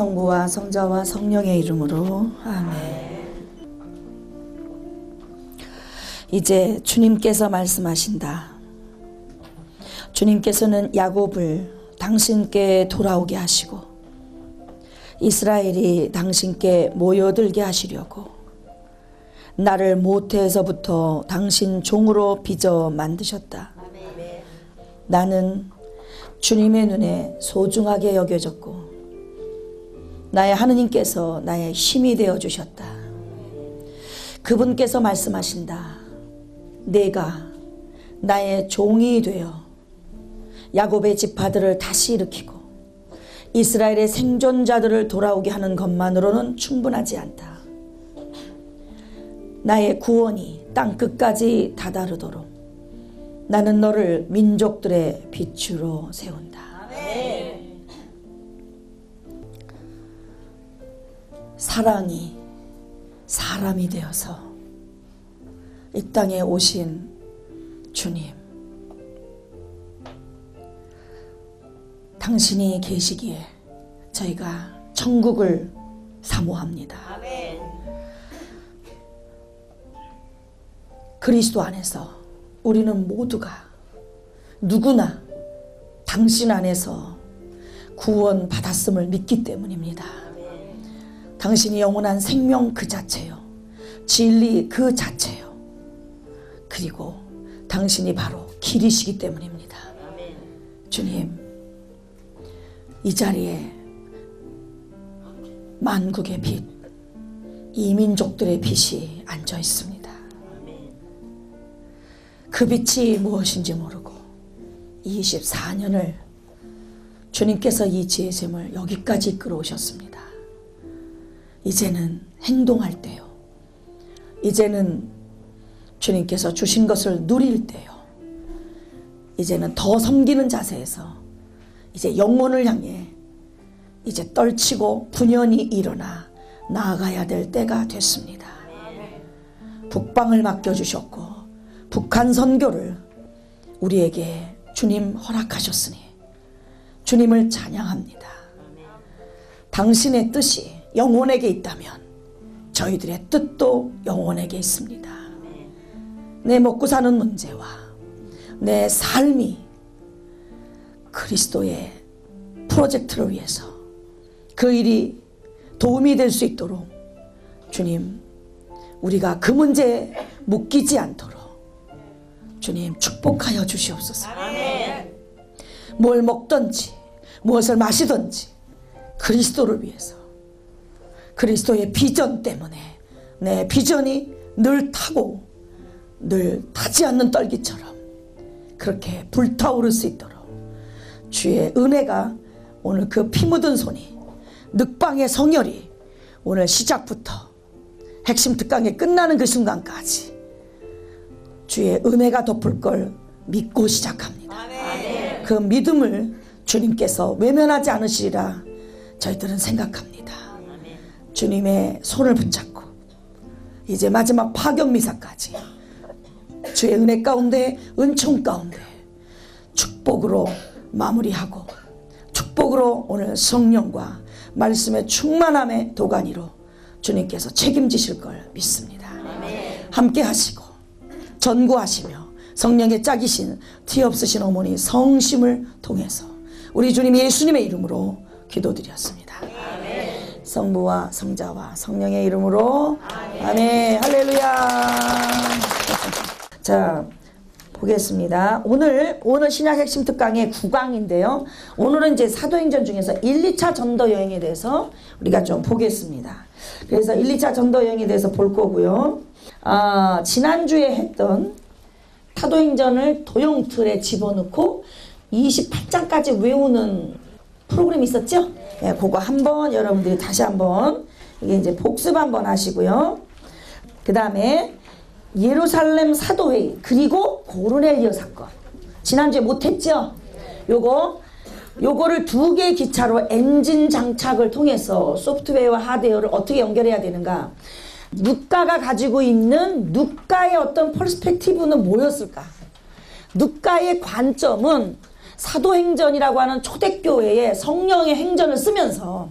성부와 성자와 성령의 이름으로 아멘. 이제 주님께서 말씀하신다. 주님께서는 야곱을 당신께 돌아오게 하시고 이스라엘이 당신께 모여들게 하시려고 나를 모태에서부터 당신 종으로 빚어 만드셨다. 나는 주님의 눈에 소중하게 여겨졌고 나의 하느님께서 나의 힘이 되어 주셨다. 그분께서 말씀하신다. 내가 나의 종이 되어 야곱의 지파들을 다시 일으키고 이스라엘의 생존자들을 돌아오게 하는 것만으로는 충분하지 않다. 나의 구원이 땅 끝까지 다다르도록 나는 너를 민족들의 빛으로 세운다. 사랑이 사람이 되어서 이 땅에 오신 주님. 당신이 계시기에 저희가 천국을 사모합니다. 그리스도 안에서 우리는 모두가 누구나 당신 안에서 구원 받았음을 믿기 때문입니다. 당신이 영원한 생명 그 자체요. 진리 그 자체요. 그리고 당신이 바로 길이시기 때문입니다. 주님, 이 자리에 만국의 빛, 이민족들의 빛이 앉아 있습니다. 그 빛이 무엇인지 모르고 24년을 주님께서 이 지혜샘을 여기까지 끌어오셨습니다. 이제는 행동할 때요. 이제는 주님께서 주신 것을 누릴 때요. 이제는 더 섬기는 자세에서 이제 영혼을 향해 이제 떨치고 분연히 일어나 나아가야 될 때가 됐습니다. 북방을 맡겨주셨고 북한 선교를 우리에게 주님 허락하셨으니 주님을 찬양합니다. 당신의 뜻이 영혼에게 있다면 저희들의 뜻도 영혼에게 있습니다. 내 먹고 사는 문제와 내 삶이 그리스도의 프로젝트를 위해서 그 일이 도움이 될 수 있도록 주님 우리가 그 문제에 묶이지 않도록 주님 축복하여 주시옵소서. 뭘 먹든지 무엇을 마시든지 그리스도를 위해서 그리스도의 비전 때문에 내 비전이 늘 타고 늘 타지 않는 떨기처럼 그렇게 불타오를 수 있도록 주의 은혜가 오늘 그 피 묻은 손이 늑방의 성혈이 오늘 시작부터 핵심 특강이 끝나는 그 순간까지 주의 은혜가 덮을 걸 믿고 시작합니다. 그 믿음을 주님께서 외면하지 않으시리라 저희들은 생각합니다. 주님의 손을 붙잡고 이제 마지막 파격 미사까지 주의 은혜 가운데 은총 가운데 축복으로 마무리하고 축복으로 오늘 성령과 말씀의 충만함의 도가니로 주님께서 책임지실 걸 믿습니다. 함께 하시고 전구하시며 성령의 짝이신 티 없으신 어머니 성심을 통해서 우리 주님 예수님의 이름으로 기도드렸습니다. 성부와 성자와 성령의 이름으로 아멘. 할렐루야. 자 보겠습니다. 오늘 오늘 신약 핵심 특강의 9강인데요. 오늘은 이제 사도행전 중에서 1, 2차 전도 여행에 대해서 우리가 좀 보겠습니다. 그래서 1, 2차 전도 여행에 대해서 볼 거고요. 아, 지난주에 했던 사도행전을 도용틀에 집어넣고 28장까지 외우는 프로그램이 있었죠? 네, 그거 한번 여러분들이 다시 한번 이게 이제 복습 한번 하시고요. 그 다음에 예루살렘 사도회의 그리고 고르넬리오 사건 지난주에 못했죠? 요거 요거를 두 개의 기차로 엔진 장착을 통해서 소프트웨어와 하드웨어를 어떻게 연결해야 되는가 누가가 가지고 있는 누가의 어떤 perspective는 뭐였을까 누가의 관점은 사도행전이라고 하는 초대교회의 성령의 행전을 쓰면서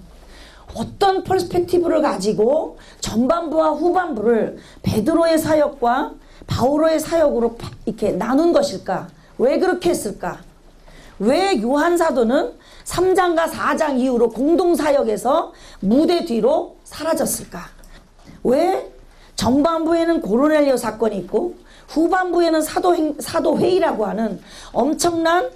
어떤 perspective를 가지고 전반부와 후반부를 베드로의 사역과 바오로의 사역으로 파- 이렇게 나눈 것일까? 왜 그렇게 했을까? 왜 요한 사도는 3장과 4장 이후로 공동 사역에서 무대 뒤로 사라졌을까? 왜 전반부에는 고르넬리오 사건이 있고 후반부에는 사도 사도회의라고 하는 엄청난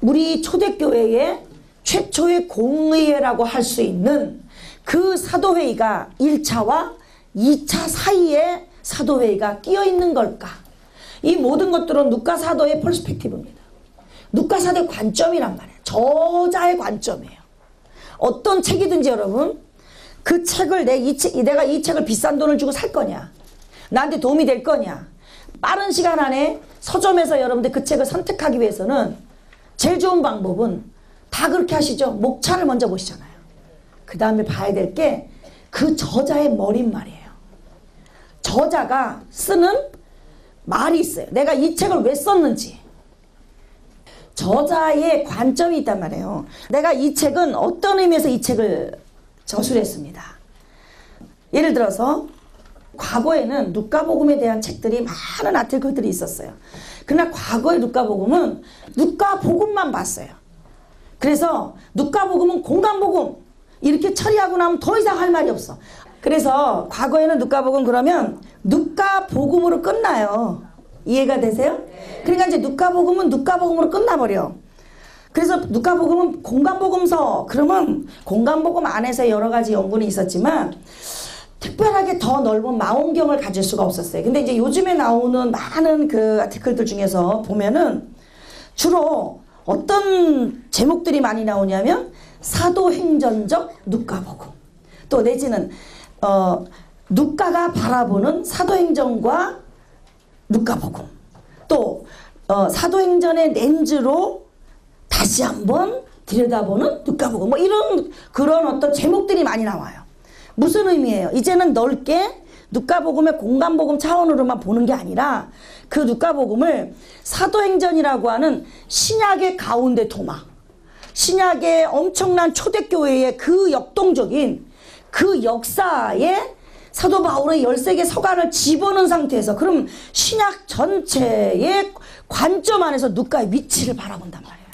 우리 초대교회의 최초의 공의회라고 할 수 있는 그 사도회의가 1차와 2차 사이에 사도회의가 끼어 있는 걸까? 이 모든 것들은 누가 사도의 퍼스펙티브입니다. 누가 사도의 관점이란 말이에요. 저자의 관점이에요. 어떤 책이든지 여러분 그 책을 내 이 책, 내가 이 책을 비싼 돈을 주고 살 거냐? 나한테 도움이 될 거냐? 빠른 시간 안에 서점에서 여러분들 그 책을 선택하기 위해서는 제일 좋은 방법은 다 그렇게 하시죠. 목차를 먼저 보시잖아요. 그 다음에 봐야 될 게 그 저자의 머릿말이에요. 저자가 쓰는 말이 있어요. 내가 이 책을 왜 썼는지. 저자의 관점이 있단 말이에요. 내가 이 책은 어떤 의미에서 이 책을 저술했습니다. 예를 들어서 과거에는 누가복음에 대한 책들이 많은 아티클들이 있었어요. 그러나 과거의 누가복음은 누가복음만 봤어요. 그래서 누가복음은 공간복음 이렇게 처리하고 나면 더 이상 할 말이 없어. 그래서 과거에는 누가복음 그러면 누가복음으로 끝나요. 이해가 되세요? 그러니까 이제 누가복음은 누가복음으로 끝나버려. 그래서 누가복음은 공간복음서 그러면 공간복음 안에서 여러 가지 연구는 있었지만 특별하게 더 넓은 망원경을 가질 수가 없었어요. 근데 이제 요즘에 나오는 많은 그 아티클들 중에서 보면은 주로 어떤 제목들이 많이 나오냐면 사도행전적 누가복음 또 내지는 어 누가가 바라보는 사도행전과 누가복음 또 어, 사도행전의 렌즈로 다시 한번 들여다보는 누가복음 뭐 이런 그런 어떤 제목들이 많이 나와요. 무슨 의미예요? 이제는 넓게 누가복음의 공간복음 차원으로만 보는 게 아니라 그 누가복음을 사도행전이라고 하는 신약의 가운데 토막 신약의 엄청난 초대교회의 그 역동적인 그 역사에 사도 바울의 13개 서간을 집어넣은 상태에서 그럼 신약 전체의 관점 안에서 누가의 위치를 바라본단 말이에요.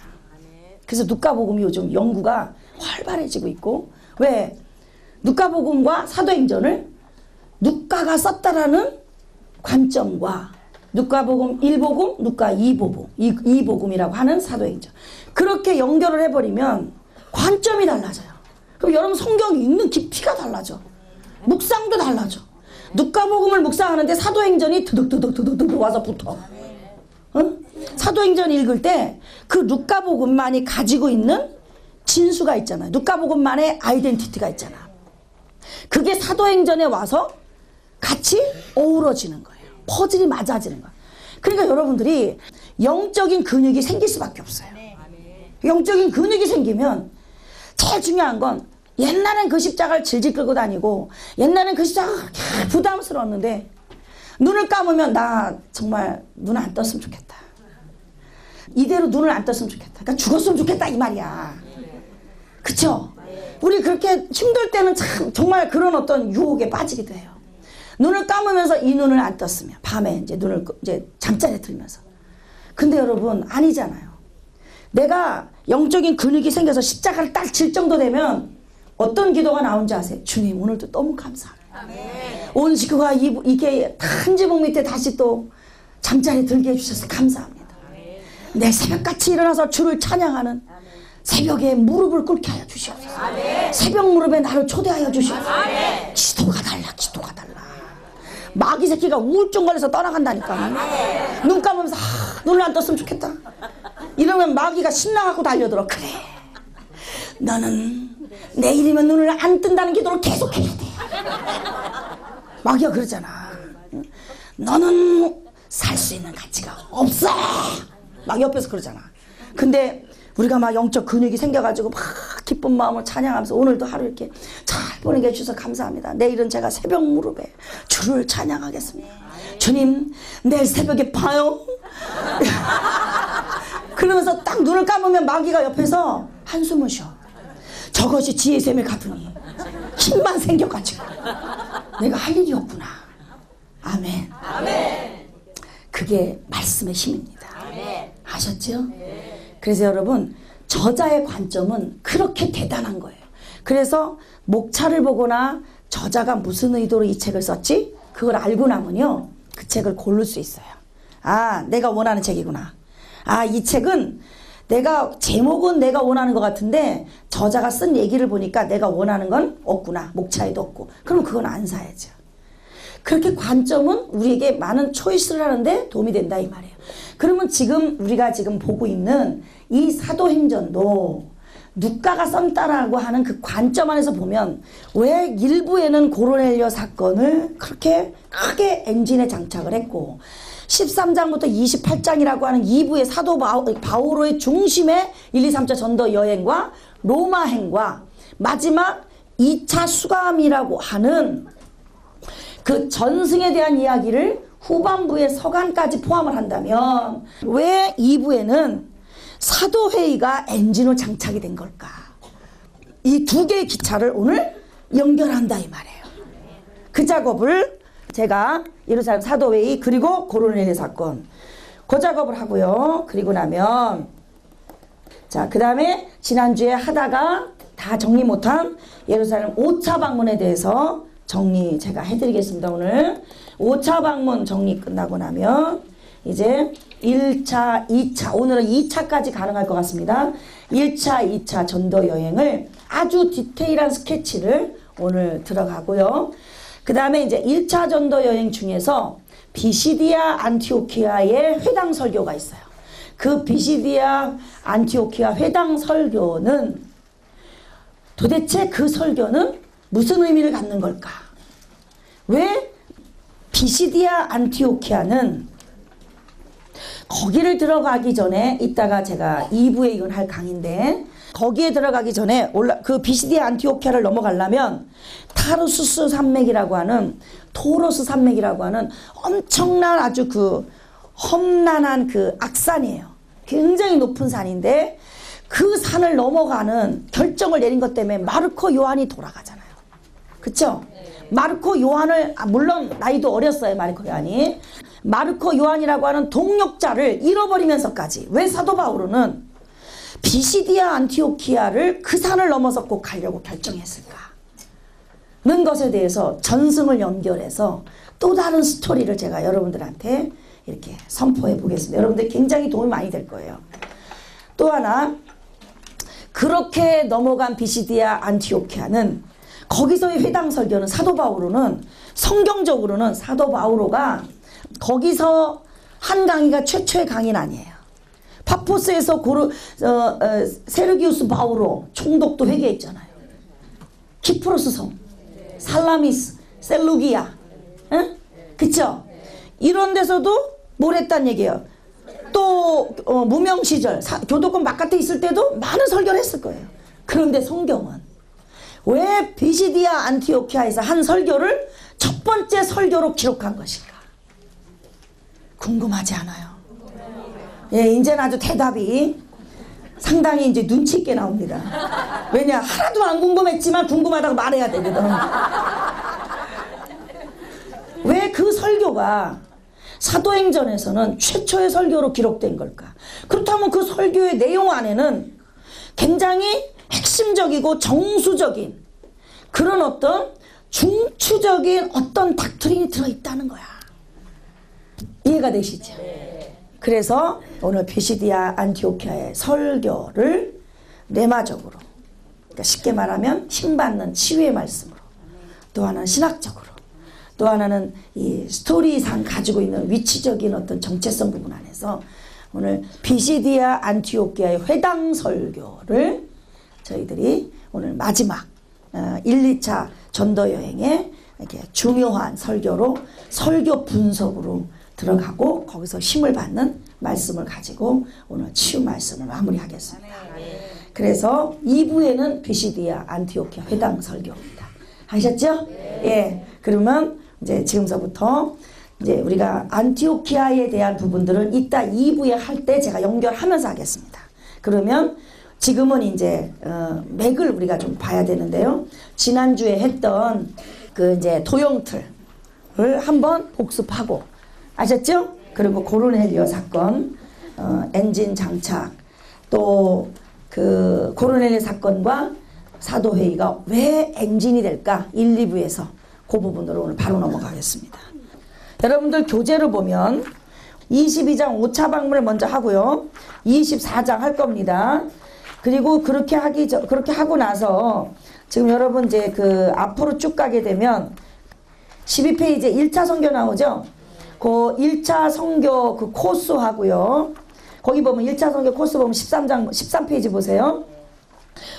그래서 누가복음이 요즘 연구가 활발해지고 있고 왜 누가복음과 사도행전을 누가가 썼다라는 관점과 누가복음 1복음, 누가 2복음, 2복음이라고 하는 사도행전 그렇게 연결을 해버리면 관점이 달라져요. 그럼 여러분 성경이 읽는 깊이가 달라져. 묵상도 달라져. 누가복음을 묵상하는데 사도행전이 드득드득드득 와서 붙어. 응? 사도행전 읽을 때 그 누가복음만이 가지고 있는 진수가 있잖아요. 누가복음만의 아이덴티티가 있잖아. 그게 사도행전에 와서 같이 어우러지는 거예요. 퍼즐이 맞아지는 거예요. 그러니까 여러분들이 영적인 근육이 생길 수밖에 없어요. 영적인 근육이 생기면 제일 중요한 건 옛날엔 그 십자가를 질질 끌고 다니고 옛날엔 그 십자가가 부담스러웠는데 눈을 감으면 나 정말 눈 안 떴으면 좋겠다. 이대로 눈을 안 떴으면 좋겠다. 그러니까 죽었으면 좋겠다 이 말이야. 그쵸? 우리 그렇게 힘들 때는 참 정말 그런 어떤 유혹에 빠지기도 해요. 눈을 감으면서 이 눈을 안 떴으면 밤에 이제 눈을 끄- 이제 잠자리에 들면서. 근데 여러분 아니잖아요. 내가 영적인 근육이 생겨서 십자가를 딱 질 정도 되면 어떤 기도가 나온지 아세요? 주님 오늘도 너무 감사합니다. 온 식구가 이, 이게 한 지붕 밑에 다시 또 잠자리 들게 해주셔서 감사합니다. 내 새벽같이 일어나서 주를 찬양하는 새벽에 무릎을 꿇게 하여 주시옵소서. 새벽 무릎에 나를 초대하여 주시옵소서. 기도가 달라, 기도가 달라. 마귀 새끼가 우울증 걸려서 떠나간다니까. 눈 감으면서 아, 눈을 안 떴으면 좋겠다. 이러면 마귀가 신나갖고 달려들어. 그래. 너는 내일이면 눈을 안 뜬다는 기도를 계속해야 돼. 마귀가 그러잖아. 너는 살 수 있는 가치가 없어. 막 옆에서 그러잖아. 근데 우리가 막 영적 근육이 생겨가지고 막 기쁜 마음을 찬양하면서 오늘도 하루 이렇게 잘 보내게 해주셔서 감사합니다. 내일은 제가 새벽 무릎에 주를 찬양하겠습니다. 주님, 내일 새벽에 봐요. 그러면서 딱 눈을 감으면 마귀가 옆에서 한숨을 쉬어. 저것이 지혜 샘에 가더니 힘만 생겨가지고 내가 할 일이 없구나. 아멘. 그게 말씀의 힘입니다. 아셨죠? 그래서 여러분 저자의 관점은 그렇게 대단한 거예요. 그래서 목차를 보거나 저자가 무슨 의도로 이 책을 썼지? 그걸 알고 나면요. 그 책을 고를 수 있어요. 아, 내가 원하는 책이구나. 아, 이 책은 내가 제목은 내가 원하는 것 같은데 저자가 쓴 얘기를 보니까 내가 원하는 건 없구나. 목차에도 없고. 그럼 그건 안 사야죠. 그렇게 관점은 우리에게 많은 초이스를 하는데 도움이 된다 이 말이에요. 그러면 지금 우리가 지금 보고 있는 이 사도행전도 누가가 썸따라고 하는 그 관점 안에서 보면 왜 일부에는 고로넬리오 사건을 그렇게 크게 엔진에 장착을 했고 13장부터 28장이라고 하는 2부의 사도 바오- 바오로의 중심의 1, 2, 3차 전도 여행과 로마행과 마지막 2차 수감이라고 하는 그 전승에 대한 이야기를 후반부의 서간까지 포함을 한다면 왜 2부에는 사도회의가 엔진으로 장착이 된 걸까? 이 두 개의 기차를 오늘 연결한다 이 말이에요. 그 작업을 제가 예루살렘 사도회의 그리고 고로넬리 사건 그 작업을 하고요. 그리고 나면 자, 그 다음에 지난주에 하다가 다 정리 못한 예루살렘 5차 방문에 대해서 정리 제가 해드리겠습니다. 오늘 5차 방문 정리 끝나고 나면 이제 1차, 2차, 오늘은 2차까지 가능할 것 같습니다. 1차, 2차 전도 여행을 아주 디테일한 스케치를 오늘 들어가고요. 그 다음에 이제 1차 전도 여행 중에서 비시디아 안티오키아의 회당 설교가 있어요. 그 비시디아 안티오키아 회당 설교는 도대체 그 설교는 무슨 의미를 갖는 걸까? 왜 비시디아 안티오키아는 거기를 들어가기 전에 이따가 제가 2부에 이건 할 강의인데 거기에 들어가기 전에 올라 그 비시디아 안티오키아를 넘어가려면 타르수스 산맥이라고 하는 토로스 산맥이라고 하는 엄청난 아주 그 험난한 그 악산이에요. 굉장히 높은 산인데 그 산을 넘어가는 결정을 내린 것 때문에 마르코 요한이 돌아가잖아요. 그쵸? 마르코 요한을 아, 물론 나이도 어렸어요 마르코 요한이. 마르코 요한이라고 하는 동력자를 잃어버리면서까지 왜 사도 바울은 비시디아 안티오키아를 그 산을 넘어서 꼭 가려고 결정했을까? 는 것에 대해서 전승을 연결해서 또 다른 스토리를 제가 여러분들한테 이렇게 선포해 보겠습니다. 여러분들 굉장히 도움이 많이 될 거예요. 또 하나 그렇게 넘어간 비시디아 안티오키아는 거기서의 회당 설교는 사도 바오로는 성경적으로는 사도 바오로가 거기서 한 강의가 최초의 강의는 아니에요. 파포스에서 고르 어, 어, 세르기우스 바오로 총독도 회개했잖아요. 키프로스 성, 살라미스, 셀루기아, 응? 그쵸? 이런 데서도 뭘 했단 얘기예요. 또 어, 무명 시절 사- 교도권 바깥에 있을 때도 많은 설교를 했을 거예요. 그런데 성경은 왜 비시디아 안티오키아에서 한 설교를 첫 번째 설교로 기록한 것인가? 궁금하지 않아요? 예, 이제는 아주 대답이 상당히 이제 눈치 있게 나옵니다. 왜냐, 하나도 안 궁금했지만 궁금하다고 말해야 되거든. 왜 그 설교가 사도행전에서는 최초의 설교로 기록된 걸까? 그렇다면 그 설교의 내용 안에는 굉장히 핵심적이고 정수적인 그런 어떤 중추적인 어떤 닥트린이 들어있다는 거야. 이해가 되시죠? 그래서 오늘 비시디아 안티오키아의 설교를 레마적으로 그러니까 쉽게 말하면 힘받는 치유의 말씀으로 또 하나는 신학적으로 또 하나는 이 스토리상 가지고 있는 위치적인 어떤 정체성 부분 안에서 오늘 비시디아 안티오키아의 회당 설교를 저희들이 오늘 마지막 어, 1, 2차 전도 여행에 이렇게 중요한 설교로 설교 분석으로 들어가고 거기서 힘을 받는 말씀을 가지고 오늘 치유 말씀을 마무리하겠습니다. 그래서 2부에는 비시디아 안티오키아 회당 설교입니다. 하셨죠? 예. 그러면 이제 지금서부터 이제 우리가 안티오키아에 대한 부분들은 이따 2부에 할 때 제가 연결하면서 하겠습니다. 그러면 지금은 이제 어, 맥을 우리가 좀 봐야 되는데요. 지난주에 했던 그 이제 도형틀을 한번 복습하고 아셨죠? 그리고 고르넬리오 사건, 어, 엔진 장착, 또 그 고르넬리 사건과 사도회의가 왜 엔진이 될까? 1, 2부에서 그 부분으로 오늘 바로 넘어가겠습니다. 여러분들 교재를 보면 22장 5차 방문을 먼저 하고요. 24장 할 겁니다. 그리고 그렇게 하기 전 그렇게 하고 나서 지금 여러분 이제 그 앞으로 쭉 가게 되면 12페이지에 1차 성교 나오죠. 그 1차 성교 그 코스 하고요. 거기 보면 1차 성교 코스 보면 13장 13페이지 보세요.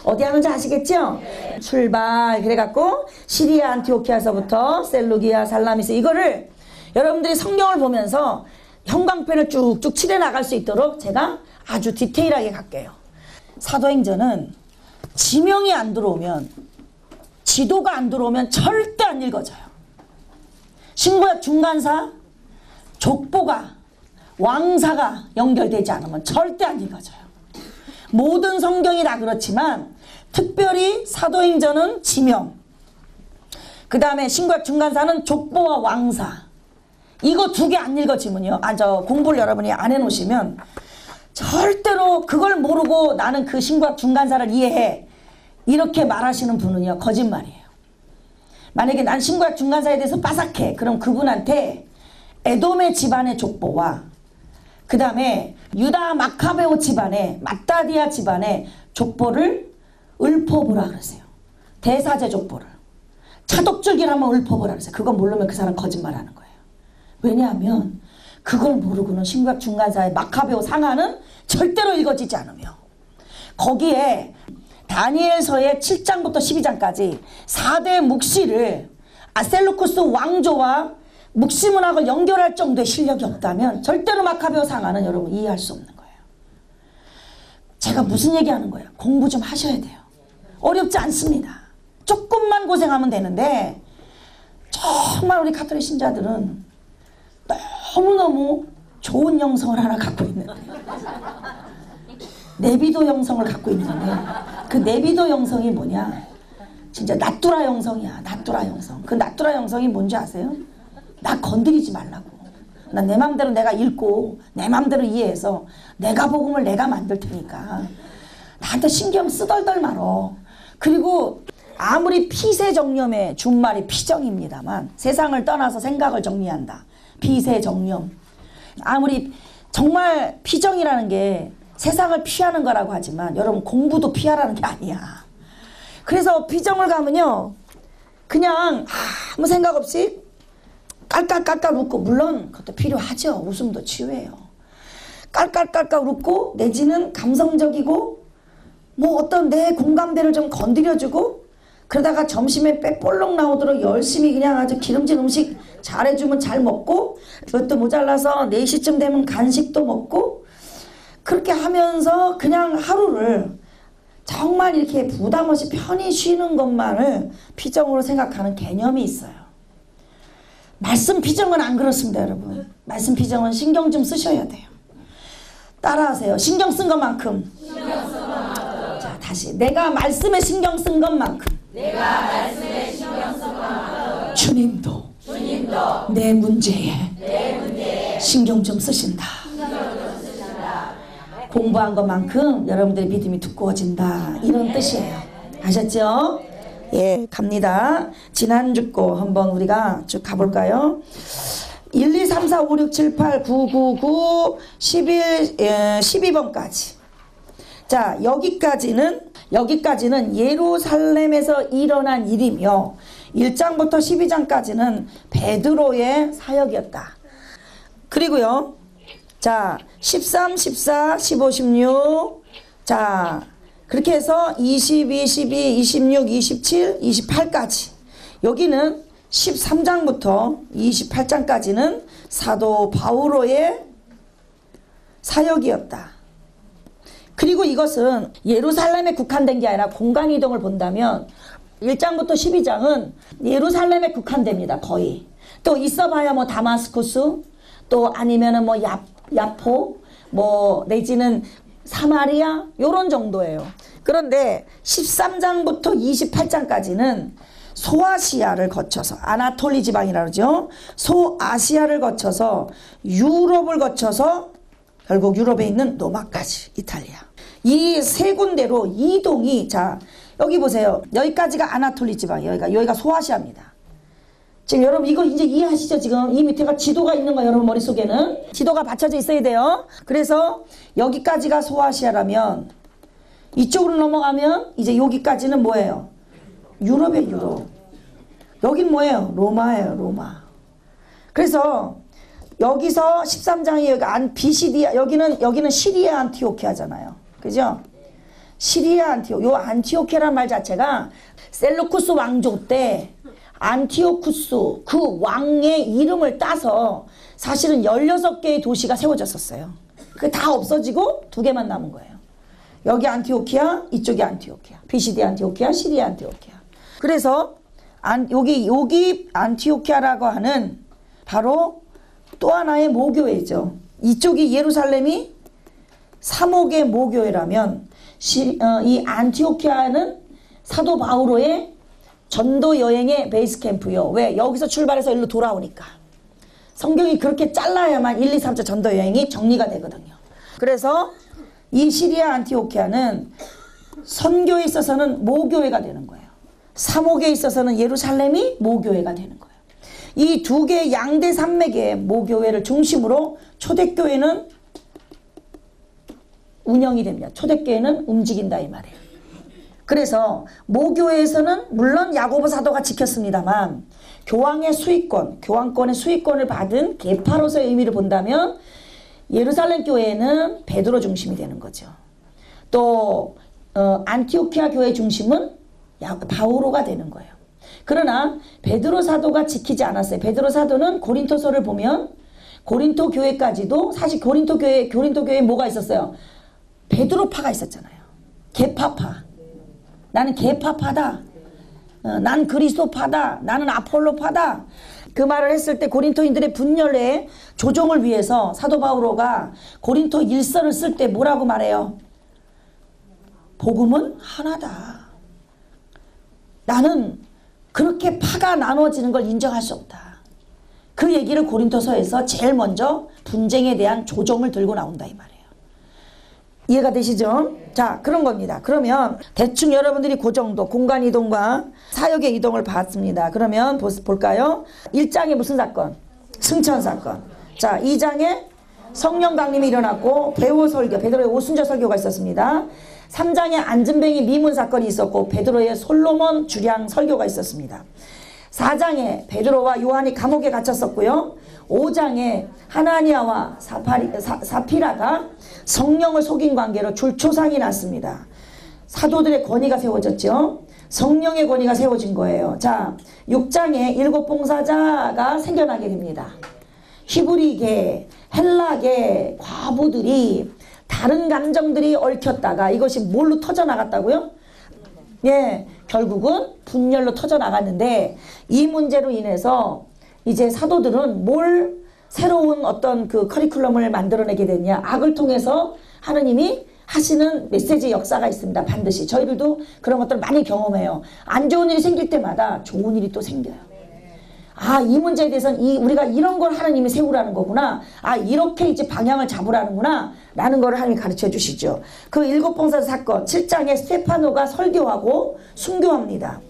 어디 하는지 아시겠죠? 출발 그래갖고 시리아 안티오키아서부터 셀루기아 살라미스 이거를 여러분들이 성경을 보면서 형광펜을 쭉쭉 칠해 나갈 수 있도록 제가 아주 디테일하게 갈게요. 사도행전은 지명이 안 들어오면 지도가 안 들어오면 절대 안 읽어져요. 신구약 중간사 족보가 왕사가 연결되지 않으면 절대 안 읽어져요. 모든 성경이 다 그렇지만 특별히 사도행전은 지명 그 다음에 신구약 중간사는 족보와 왕사 이거 두 개 안 읽어지면요 아 저 공부를 여러분이 안 해놓으시면 절대로 그걸 모르고 나는 그 신구약 중간사를 이해해 이렇게 말하시는 분은요 거짓말이에요 만약에 난 신구약 중간사에 대해서 빠삭해 그럼 그분한테 에돔의 집안의 족보와 그 다음에 유다 마카베오 집안의 마따디아 집안의 족보를 읊어보라 그러세요. 대사제 족보를. 차독줄기라면 읊어보라 그러세요. 그거 모르면 그 사람 거짓말하는 거예요. 왜냐하면 그걸 모르고는 신구약 중간사의 마카베오 상하는 절대로 읽어지지 않으며 거기에 다니엘서의 7장부터 12장까지 4대 묵시를 아셀루쿠스 왕조와 묵시문학을 연결할 정도의 실력이 없다면 절대로 마카베오 상하는 여러분 이해할 수 없는 거예요. 제가 무슨 얘기하는 거예요? 공부 좀 하셔야 돼요. 어렵지 않습니다. 조금만 고생하면 되는데 정말 우리 카톨릭 신자들은 너무너무 좋은 영성을 하나 갖고 있는데 내비도 영성을 갖고 있는데 그 내비도 영성이 뭐냐? 진짜 나뚜라 영성이야 나뚜라 영성. 그 나뚜라 영성이 뭔지 아세요? 나 건드리지 말라고. 나 내 맘대로 내가 읽고 내 맘대로 이해해서 내가 복음을 내가 만들 테니까 나한테 신경 쓰덜덜 말어. 그리고 아무리 피세 정념의 준말이 피정입니다만 세상을 떠나서 생각을 정리한다 피세정념 아무리 정말 피정이라는 게 세상을 피하는 거라고 하지만 여러분 공부도 피하라는 게 아니야. 그래서 비정을 가면요. 그냥 아무 생각 없이 깔깔깔깔 웃고 물론 그것도 필요하죠. 웃음도 치유해요. 깔깔깔깔 웃고 내지는 감성적이고 뭐 어떤 내 공감대를 좀 건드려주고 그러다가 점심에 빼볼록 나오도록 열심히 그냥 아주 기름진 음식 잘해주면 잘 먹고 그것도 모자라서 4시쯤 되면 간식도 먹고 그렇게 하면서 그냥 하루를 정말 이렇게 부담 없이 편히 쉬는 것만을 피정으로 생각하는 개념이 있어요. 말씀 피정은 안 그렇습니다, 여러분. 말씀 피정은 신경 좀 쓰셔야 돼요. 따라하세요. 신경 쓴 것만큼. 자, 다시. 내가 말씀에 신경 쓴 것만큼. 내가 말씀에 신경 쓴 것만큼 주님도 주님도 내 문제에 내 문제에 신경 좀 쓰신다. 공부한 것만큼 여러분들의 믿음이 두꺼워진다. 이런 뜻이에요. 아셨죠? 예, 갑니다. 지난주 거 한번 우리가 쭉 가볼까요? 1, 2, 3, 4, 5, 6, 7, 8, 9, 9, 9, 11, 예, 12번까지. 자, 여기까지는, 여기까지는 예루살렘에서 일어난 일이며, 1장부터 12장까지는 베드로의 사역이었다. 그리고요, 자, 13, 14, 15, 16. 자, 그렇게 해서 20, 22, 26, 27, 28까지. 여기는 13장부터 28장까지는 사도 바오로의 사역이었다. 그리고 이것은 예루살렘에 국한된 게 아니라 공간 이동을 본다면 1장부터 12장은 예루살렘에 국한됩니다. 거의. 또 있어봐야 뭐 다마스쿠스 또 아니면은 뭐 야, 야포 뭐 내지는 사마리아 요런 정도예요. 그런데 13장부터 28장까지는 소아시아를 거쳐서 아나톨리 지방이라 그러죠. 소아시아를 거쳐서 유럽을 거쳐서 결국 유럽에 있는 로마까지 이탈리아. 이 세 군데로 이동이 자 여기 보세요. 여기까지가 아나톨리 지방 여기가 여기가 소아시아입니다. 지금 여러분 이거 이제 이해하시죠? 지금 이 밑에가 지도가 있는 거 여러분 머릿속에는 지도가 받쳐져 있어야 돼요. 그래서 여기까지가 소아시아라면 이쪽으로 넘어가면 이제 여기까지는 뭐예요? 유럽의 유럽. 여긴 뭐예요? 로마예요, 로마. 그래서 여기서 13장이 여기 안 비시디아 여기는 여기는 시리아 안티오키아잖아요. 그죠? 시리아 안티오 요 안티오키아란 말 자체가 셀루쿠스 왕조 때 안티오쿠스 그 왕의 이름을 따서 사실은 16개의 도시가 세워졌었어요. 그 다 없어지고 두 개만 남은 거예요. 여기 안티오키아, 이쪽이 안티오키아. 비시디 안티오키아, 시리아 안티오키아. 그래서 안, 여기 여기 안티오키아라고 하는 바로 또 하나의 모교회죠. 이쪽이 예루살렘이 사목의 모교회라면 시, 어, 이 안티오키아는 사도 바오로의 전도 여행의 베이스 캠프요. 왜? 여기서 출발해서 일로 돌아오니까. 성경이 그렇게 잘라야만 1, 2, 3차 전도 여행이 정리가 되거든요. 그래서 이 시리아 안티오키아는 선교에 있어서는 모교회가 되는 거예요. 사목에 있어서는 예루살렘이 모교회가 되는 거예요. 이 두 개의 양대 산맥의 모교회를 중심으로 초대교회는 운영이 됩니다. 초대교회는 움직인다 이 말이에요. 그래서 모교회에서는 물론 야고보 사도가 지켰습니다만 교황의 수익권, 교황권의 수익권을 받은 계파로서의 의미를 본다면 예루살렘 교회는 베드로 중심이 되는 거죠. 또 어, 안티오키아 교회 중심은 야, 바오로가 되는 거예요. 그러나 베드로 사도가 지키지 않았어요. 베드로 사도는 고린토서를 보면 고린토 교회까지도 사실 고린토 교회 고린토 교회에 뭐가 있었어요? 베드로파가 있었잖아요. 개파파. 나는 개파파다. 어, 난 그리스도파다. 나는 아폴로파다. 그 말을 했을 때 고린토인들의 분열의 조정을 위해서 사도 바오로가 고린토 일서를 쓸 때 뭐라고 말해요? 복음은 하나다. 나는 그렇게 파가 나눠지는 걸 인정할 수 없다. 그 얘기를 고린토서에서 제일 먼저 분쟁에 대한 조정을 들고 나온다 이 말이에요. 이해가 되시죠? 자 그런 겁니다. 그러면 대충 여러분들이 그 정도 공간 이동과 사역의 이동을 봤습니다. 그러면 보, 볼까요? 1장에 무슨 사건? 승천 사건. 자 2장에 성령 강림이 일어났고 배우 설교, 베드로의 오순절 설교가 있었습니다. 3장에 안전뱅이 미문 사건이 있었고 베드로의 솔로몬 주량 설교가 있었습니다. 4장에 베드로와 요한이 감옥에 갇혔었고요. 5장에 하나니아와 사파리, 사, 사피라가 성령을 속인 관계로 줄초상이 났습니다. 사도들의 권위가 세워졌죠. 성령의 권위가 세워진 거예요. 자, 6장에 일곱 봉사자가 생겨나게 됩니다. 히브리계, 헬라계, 과부들이 다른 감정들이 얽혔다가 이것이 뭘로 터져나갔다고요? 예, 결국은 분열로 터져나갔는데 이 문제로 인해서 이제 사도들은 뭘 새로운 어떤 그 커리큘럼을 만들어내게 됐냐. 악을 통해서 하느님이 하시는 메시지 역사가 있습니다. 반드시. 저희들도 그런 것들을 많이 경험해요. 안 좋은 일이 생길 때마다 좋은 일이 또 생겨요. 아, 이 문제에 대해서는 이, 우리가 이런 걸 하나님이 세우라는 거구나. 아, 이렇게 이제 방향을 잡으라는구나. 라는 걸 하나님이 가르쳐 주시죠. 그 일곱 봉사 사건, 7장에 스테파노가 설교하고 순교합니다.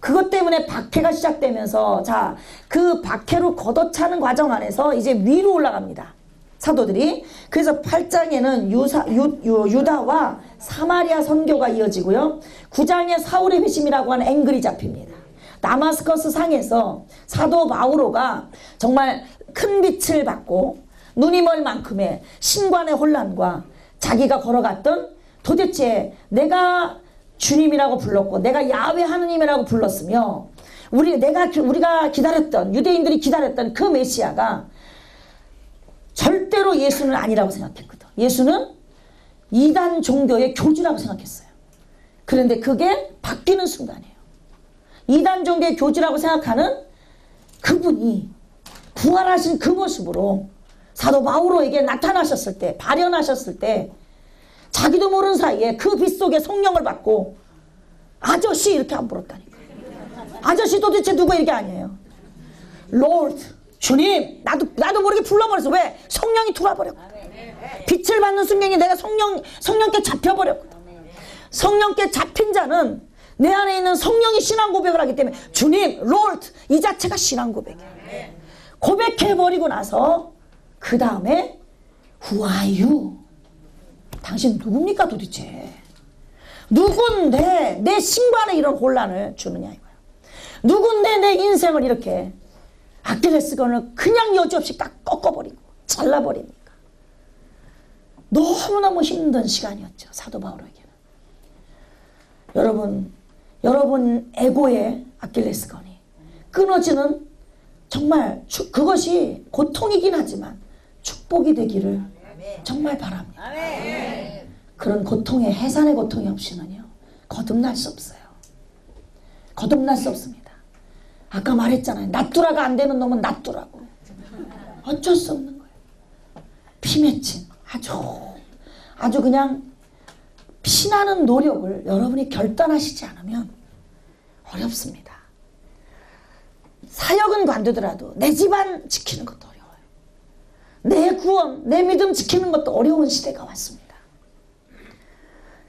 그것 때문에 박해가 시작되면서, 자, 그 박해로 걷어차는 과정 안에서 이제 위로 올라갑니다. 사도들이. 그래서 8장에는 유사, 유, 유, 유다와 사마리아 선교가 이어지고요. 9장에 사울의 회심이라고 하는 앵글이 잡힙니다. 다마스커스 상에서 사도 바오로가 정말 큰 빛을 받고 눈이 멀 만큼의 신관의 혼란과 자기가 걸어갔던 도대체 내가 주님이라고 불렀고 내가 야외 하느님이라고 불렀으며 우리 내가 우리가 기다렸던 유대인들이 기다렸던 그 메시아가 절대로 예수는 아니라고 생각했거든. 예수는 이단 종교의 교주라고 생각했어요. 그런데 그게 바뀌는 순간이에요. 이단 종교의 교주라고 생각하는 그분이 부활하신 그 모습으로 사도 바오로에게 나타나셨을 때, 발현하셨을 때, 자기도 모르는 사이에 그 빗속에 성령을 받고 아저씨 이렇게 안 불었다니까. 아저씨 도대체 누구 이게 아니에요. Lord 주님 나도 나도 모르게 불러버렸어. 왜? 성령이 들어와버렸거든. 빛을 받는 순간에 내가 성령 성령께 잡혀버렸거든. 성령께 잡힌 자는 내 안에 있는 성령이 신앙 고백을 하기 때문에 주님, Lord 이 자체가 신앙 고백이야. 고백해버리고 나서 그 다음에 you? 당신 누굽니까 도대체? 누군데 내 신관에 이런 혼란을 주느냐 이거야. 누군데 내 인생을 이렇게 아킬레스건을 그냥 여지없이 딱 꺾어버리고 잘라버립니까? 너무너무 힘든 시간이었죠. 사도 바울에게는. 여러분, 여러분 에고의 아킬레스건이 끊어지는 정말 축- 그것이 고통이긴 하지만 축복이 되기를 정말 바랍니다. 그런 고통의 해산의 고통이 없이는요 거듭날 수 없어요. 거듭날 수 없습니다. 아까 말했잖아요. 낫두라가 안 되는 놈은 낫두라고. 어쩔 수 없는 거예요. 피 맺힌 아주 아주 그냥 피나는 노력을 여러분이 결단하시지 않으면 어렵습니다. 사역은 관두더라도 내 집안 지키는 것도 어려워요. 내 구원, 내 믿음 지키는 것도 어려운 시대가 왔습니다.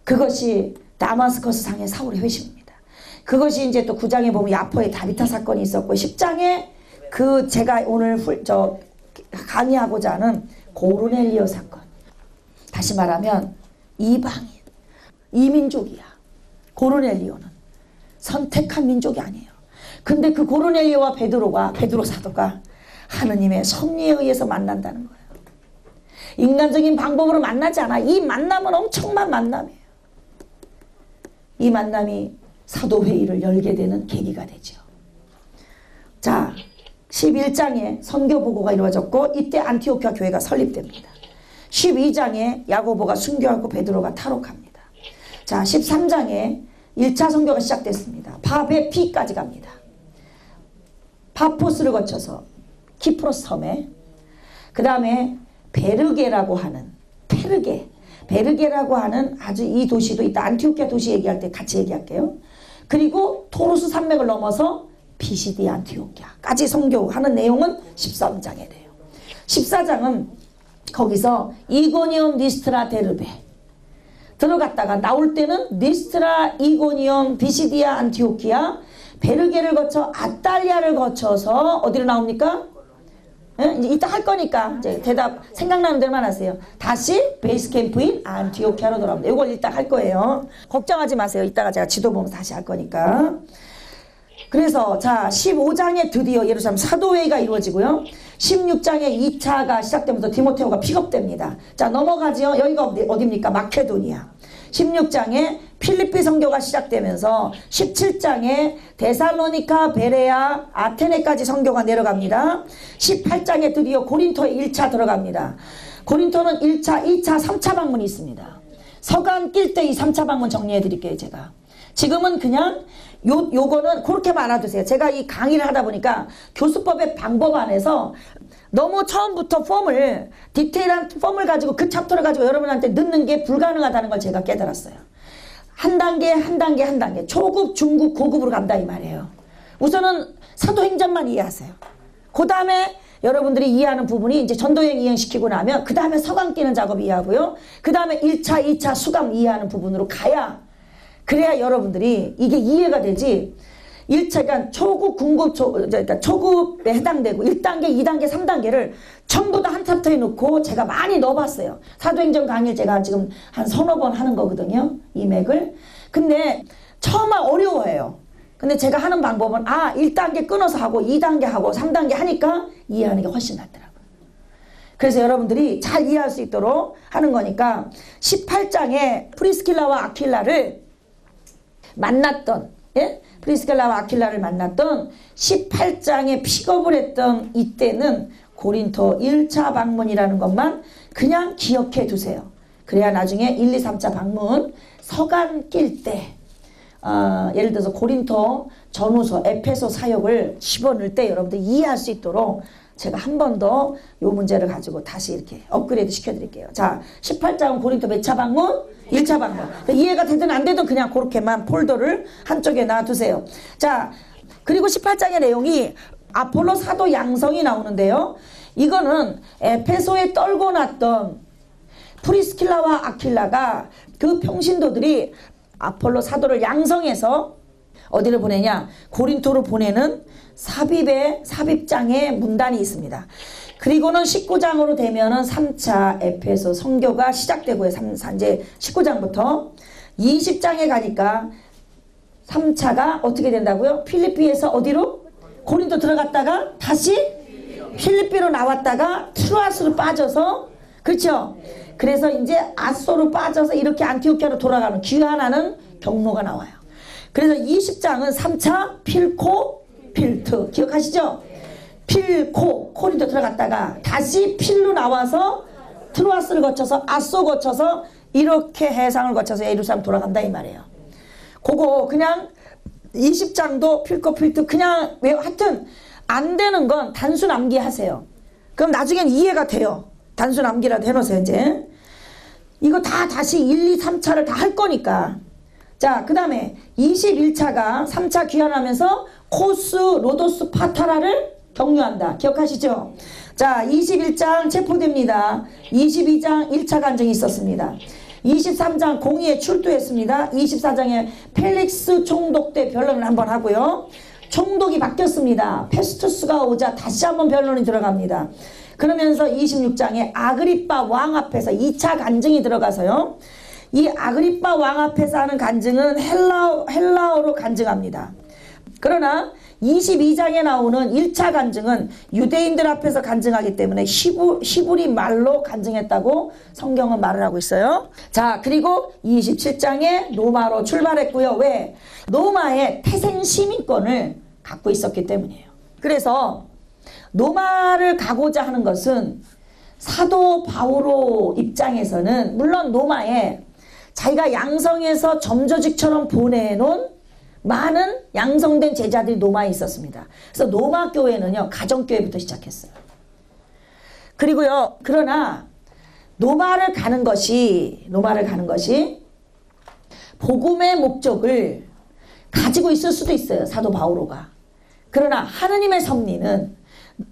그것이 다마스커스 상의 사울의 회심입니다. 그것이 이제 또 9장에 보면 야포의 다비타 사건이 있었고 10장에 그 제가 오늘 훌- 저 강의하고자 하는 고르넬리오 사건. 다시 말하면 이방인, 이민족이야. 고르넬리오는 선택한 민족이 아니에요. 근데 그 고르넬리오와 베드로가 베드로 사도가 하느님의 섭리에 의해서 만난다는 거예요. 인간적인 방법으로 만나지 않아. 이 만남은 엄청난 만남이에요. 이 만남이 사도회의를 열게 되는 계기가 되죠. 자, 11장에 선교 보고가 이루어졌고 이때 안티오키아 교회가 설립됩니다. 12장에 야고보가 순교하고 베드로가 탈옥합니다. 자, 13장에 1차 선교가 시작됐습니다. 바베 피까지 갑니다. 파포스를 거쳐서 키프로스 섬에 그 다음에 베르게라고 하는 페르게 베르게라고 하는 아주 이 도시도 이따 안티오키아 도시 얘기할 때 같이 얘기할게요. 그리고 토로스 산맥을 넘어서 비시디 안티오키아까지 선교하는 내용은 13장에 돼요. 14장은 거기서 이고니온 리스트라 데르베 들어갔다가 나올 때는 리스트라 이고니온 비시디아 안티오키아 베르게를 거쳐 아탈리아를 거쳐서 어디로 나옵니까? 예? 이따 할 거니까 이제 대답 생각나는 대로만 하세요. 다시 베이스 캠프인 안티오키아로 돌아옵니다. 이걸 이따 할 거예요. 걱정하지 마세요. 이따가 제가 지도 보면서 다시 할 거니까. 그래서 자 15장에 드디어 예루살렘 사도회의가 이루어지고요. 16장에 2차가 시작되면서 디모테오가 픽업됩니다. 자 넘어가지요. 여기가 어디, 어디입니까? 마케도니아. 16장에 필리피 선교가 시작되면서 17장에 데살로니카, 베레아, 아테네까지 선교가 내려갑니다. 18장에 드디어 고린토에 1차 들어갑니다. 고린토는 1차, 2차, 3차 방문이 있습니다. 서간 낄 때 이 3차 방문 정리해 드릴게요, 제가. 지금은 그냥 요, 요거는 그렇게만 알아두세요. 제가 이 강의를 하다 보니까 교수법의 방법 안에서 너무 처음부터 폼을, 디테일한 폼을 가지고 그 챕터를 가지고 여러분한테 넣는 게 불가능하다는 걸 제가 깨달았어요. 한 단계, 한 단계, 한 단계. 초급, 중급, 고급으로 간다 이 말이에요. 우선은 사도행전만 이해하세요. 그 다음에 여러분들이 이해하는 부분이 이제 전도행 이행시키고 나면 그 다음에 서강 끼는 작업 이해하고요. 그 다음에 1차, 2차 수강 이해하는 부분으로 가야 그래야 여러분들이 이게 이해가 되지 1차, 그러니까 초급, 중급, 초, 그러니까 초급에 해당되고 1단계, 2단계, 3단계를 전부 다 한 챕터에 놓고 제가 많이 넣어봤어요. 사도행전 강의를 제가 지금 한 서너 번 하는 거거든요. 이 맥을. 근데 처음에 어려워해요. 근데 제가 하는 방법은 아 1단계 끊어서 하고 2단계 하고 3단계 하니까 이해하는 게 훨씬 낫더라고요. 그래서 여러분들이 잘 이해할 수 있도록 하는 거니까 18장에 프리스킬라와 아킬라를 만났던 예? 프리스킬라와 아킬라를 만났던 18장에 픽업을 했던 이때는 고린토 1차 방문이라는 것만 그냥 기억해 두세요. 그래야 나중에 1, 2, 3차 방문 서간 낄때 어, 예를 들어서 고린토 전후서 에페소 사역을 집어넣을 때 여러분들 이해할 수 있도록 제가 한 번 더 요 문제를 가지고 다시 이렇게 업그레이드 시켜드릴게요. 자, 18장은 고린도 몇 차 방문? 1차 방문. 이해가 되든 안 되든 그냥 그렇게만 폴더를 한쪽에 놔두세요. 자, 그리고 18장의 내용이 아폴로 사도 양성이 나오는데요. 이거는 에페소에 떨고 났던 프리스킬라와 아킬라가 그 평신도들이 아폴로 사도를 양성해서 어디를 보내냐? 고린토로 보내는 삽입의 삽입장의 문단이 있습니다. 그리고는 19장으로 되면은 3차 에페소 성교가 시작되고요. 3, 이제 19장부터 20장에 가니까 3차가 어떻게 된다고요? 필리피에서 어디로? 고린도 들어갔다가 다시 필리피로 나왔다가 트로아스로 빠져서 그렇죠? 그래서 이제 아소로 빠져서 이렇게 안티오키아로 돌아가는 귀환하는 경로가 나와요. 그래서 20장은 3차 필코 필트 기억하시죠? 필 코 코리도 들어갔다가 다시 필로 나와서 트로아스를 거쳐서 아소 거쳐서 이렇게 해상을 거쳐서 예루살렘 돌아간다 이 말이에요. 그거 그냥 20장도 필코 필트 그냥 왜 하여튼 안 되는 건 단순 암기 하세요. 그럼 나중엔 이해가 돼요. 단순 암기라도 해놓으세요 이제. 이거 다 다시 1, 2, 3차를 다 할 거니까. 자, 그 다음에 21장이 3차 귀환하면서 코스, 로도스, 파타라를 경유한다. 기억하시죠? 자, 21장 체포됩니다. 22장 1차 간증이 있었습니다. 23장 공의에 출두했습니다. 24장에 펠릭스 총독 때 변론을 한번 하고요. 총독이 바뀌었습니다. 페스투스가 오자 다시 한번 변론이 들어갑니다. 그러면서 26장에 아그리빠 왕 앞에서 2차 간증이 들어가서요. 이 아그리빠 왕 앞에서 하는 간증은 헬라, 헬라어로 간증합니다. 그러나 22장에 나오는 1차 간증은 유대인들 앞에서 간증하기 때문에 히브, 히브리 말로 간증했다고 성경은 말을 하고 있어요. 자, 그리고 27장에 로마로 출발했고요. 왜? 로마의 태생 시민권을 갖고 있었기 때문이에요. 그래서 로마를 가고자 하는 것은 사도 바오로 입장에서는 물론 로마에 자기가 양성해서 점조직처럼 보내놓은 많은 양성된 제자들이 로마에 있었습니다. 그래서 로마 교회는요 가정 교회부터 시작했어요. 그리고요 그러나 로마를 가는 것이 로마를 가는 것이 복음의 목적을 가지고 있을 수도 있어요 사도 바오로가. 그러나 하느님의 섭리는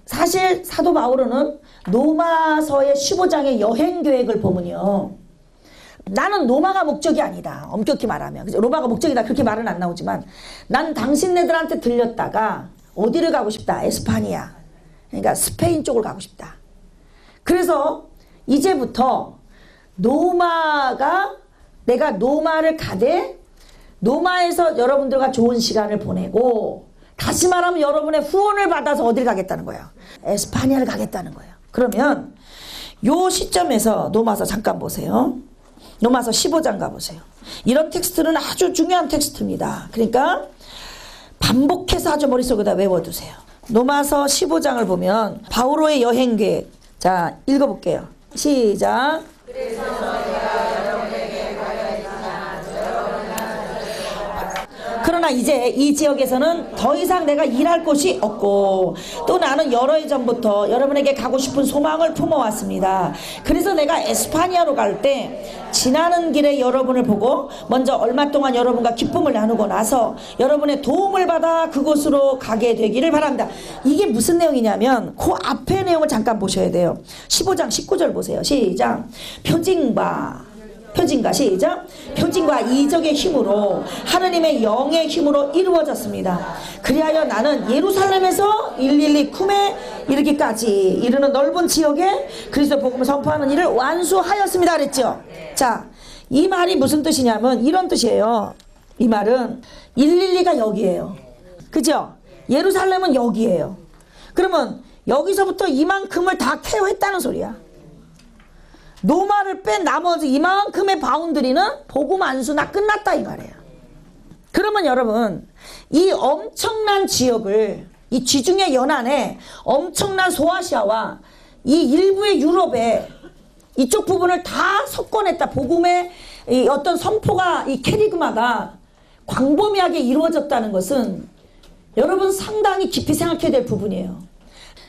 사실 사도 바오로는 로마서의 15장의 여행 계획을 보면요. 나는 로마가 목적이 아니다. 엄격히 말하면. 로마가 목적이다. 그렇게 말은 안 나오지만 난 당신네들한테 들렸다가 어디를 가고 싶다. 에스파니아. 그러니까 스페인 쪽을 가고 싶다. 그래서 이제부터 로마가 내가 로마를 가되 로마에서 여러분들과 좋은 시간을 보내고 다시 말하면 여러분의 후원을 받아서 어딜 가겠다는 거예요. 에스파니아를 가겠다는 거예요. 그러면 요 시점에서 로마서 잠깐 보세요. 로마서 15장 가보세요. 이런 텍스트는 아주 중요한 텍스트입니다. 그러니까 반복해서 아주 머릿속에다 외워두세요. 로마서 15장을 보면 바오로의 여행 계획. 자, 읽어볼게요. 시작. 그러나 이제 이 지역에서는 더 이상 내가 일할 곳이 없고 또 나는 여러 해 전부터 여러분에게 가고 싶은 소망을 품어왔습니다. 그래서 내가 에스파니아로 갈 때 지나는 길에 여러분을 보고 먼저 얼마 동안 여러분과 기쁨을 나누고 나서 여러분의 도움을 받아 그곳으로 가게 되기를 바랍니다. 이게 무슨 내용이냐면 그 앞에 내용을 잠깐 보셔야 돼요. 15장 19절 보세요. 시작. 표징과 표징과 시작 표징과 이적의 힘으로 하느님의 영의 힘으로 이루어졌습니다. 그리하여 나는 예루살렘에서 112 쿰에 이르기까지 이르는 넓은 지역에 그리스도 복음을 선포하는 일을 완수하였습니다. 그랬죠. 자, 이 말이 무슨 뜻이냐면 이런 뜻이에요. 이 말은 112가 여기에요. 그죠? 예루살렘은 여기에요. 그러면 여기서부터 이만큼을 다 케어했다는 소리야. 노마를 뺀 나머지 이만큼의 바운드리는 복음 안수나 끝났다 이 말이에요. 그러면 여러분 이 엄청난 지역을 이 지중해 연안에 엄청난 소아시아와 이 일부의 유럽에 이쪽 부분을 다 석권했다. 복음의 이 어떤 선포가 이 캐리그마가 광범위하게 이루어졌다는 것은 여러분 상당히 깊이 생각해야 될 부분이에요.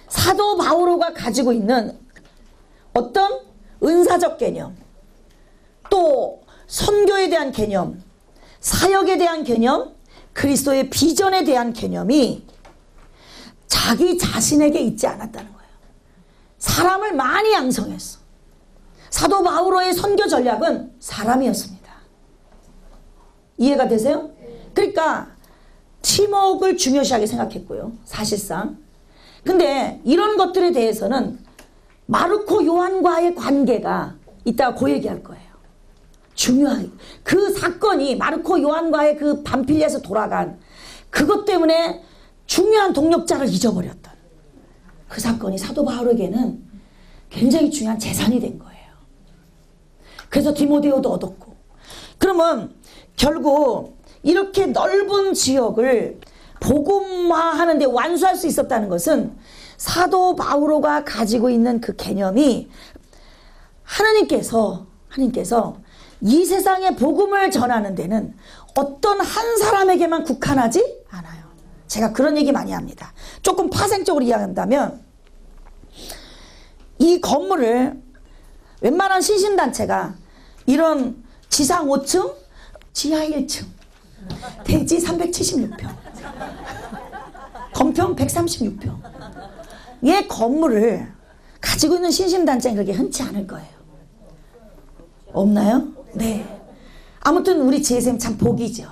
사도 바오로가 가지고 있는 어떤 은사적 개념, 또 선교에 대한 개념, 사역에 대한 개념, 그리스도의 비전에 대한 개념이 자기 자신에게 있지 않았다는 거예요. 사람을 많이 양성했어. 사도 바오로의 선교 전략은 사람이었습니다. 이해가 되세요? 그러니까 팀워크를 중요시하게 생각했고요. 사실상. 근데 이런 것들에 대해서는 마르코 요한과의 관계가 이따가 그 얘기할 거예요. 중요하게. 그 사건이 마르코 요한과의 그 반필리에서 돌아간 그것 때문에 중요한 동력자를 잊어버렸던 그 사건이 사도 바울에게는 굉장히 중요한 재산이 된 거예요. 그래서 디모데오도 얻었고. 그러면 결국 이렇게 넓은 지역을 복음화하는데 완수할 수 있었다는 것은 사도 바울호가 가지고 있는 그 개념이 하나님께서 하나님께서 이 세상에 복음을 전하는 데는 어떤 한 사람에게만 국한하지 않아요. 제가 그런 얘기 많이 합니다. 조금 파생적으로 이야기한다면 이 건물을 웬만한 신신단체가 이런 지상 5층, 지하 1층, 대지 376평, 건평 136평. 얘 건물을 가지고 있는 신신단체는 그렇게 흔치 않을 거예요. 없나요? 네. 아무튼 우리 지혜쌤 참 복이죠.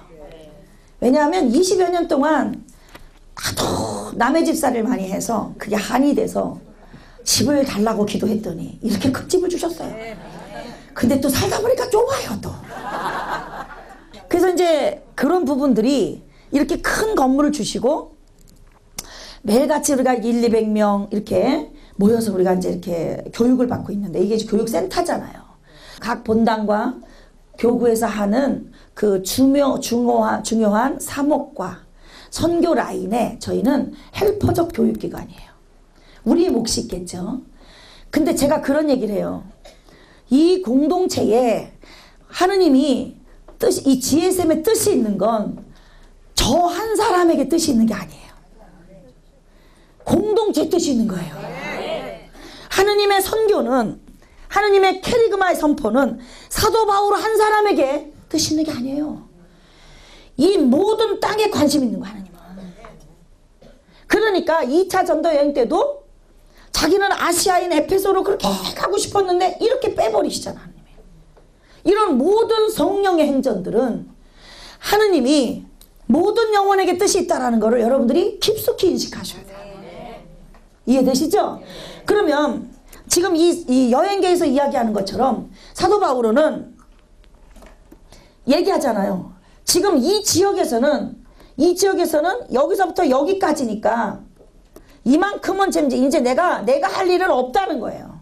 왜냐하면 20여 년 동안 하도 남의 집사를 많이 해서 그게 한이 돼서 집을 달라고 기도했더니 이렇게 큰 집을 주셨어요. 근데 또 살다 보니까 좁아요 또. 그래서 이제 그런 부분들이 이렇게 큰 건물을 주시고 매일같이 우리가 1, 200명 이렇게 모여서 우리가 이제 이렇게 교육을 받고 있는데 이게 교육센터잖아요. 각 본당과 교구에서 하는 그 중요, 중요한, 중요한 사목과 선교 라인에 저희는 헬퍼적 교육기관이에요. 우리의 몫이 있겠죠. 근데 제가 그런 얘기를 해요. 이 공동체에 하느님이 뜻이, 이 GSM의 뜻이 있는 건 저 한 사람에게 뜻이 있는 게 아니에요. 공동체 뜻이 있는 거예요. 하느님의 선교는 하느님의 캐리그마의 선포는 사도 바울 한 사람에게 뜻이 있는 게 아니에요. 이 모든 땅에 관심 있는 거 하나님은. 그러니까 2차 전도 여행 때도 자기는 아시아인 에페소로 그렇게 가고 싶었는데 이렇게 빼버리시잖아 하나님이. 이런 모든 성령의 행전들은 하느님이 모든 영혼에게 뜻이 있다라는 것을 여러분들이 깊숙이 인식하셔야 돼요. 이해되시죠? 그러면 지금 이, 이 여행계에서 이야기하는 것처럼 사도 바울은 얘기하잖아요. 지금 이 지역에서는 이 지역에서는 여기서부터 여기까지니까 이만큼은 이제 이제 내가 내가 할 일은 없다는 거예요.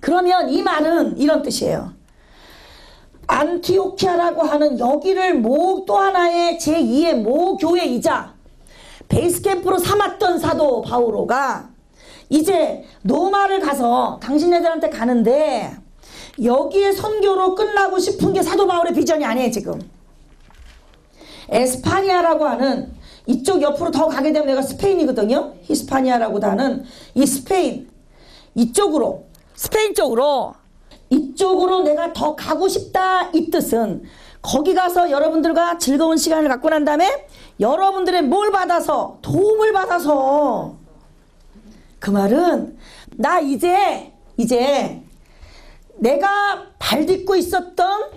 그러면 이 말은 이런 뜻이에요. 안티오키아라고 하는 여기를 모 또 하나의 제2의 모 교회이자 베이스 캠프로 삼았던 사도 바오로가 이제 노마를 가서 당신네들한테 가는데 여기에 선교로 끝나고 싶은 게 사도 바울의 비전이 아니에요 지금. 에스파니아라고 하는 이쪽 옆으로 더 가게 되면 내가 스페인이거든요. 히스파니아라고 하는 이 스페인. 이쪽으로 스페인 쪽으로. 이쪽으로 내가 더 가고 싶다 이 뜻은. 거기 가서 여러분들과 즐거운 시간을 갖고 난 다음에 여러분들의 뭘 받아서 도움을 받아서 그 말은 나 이제 이제 내가 발 딛고 있었던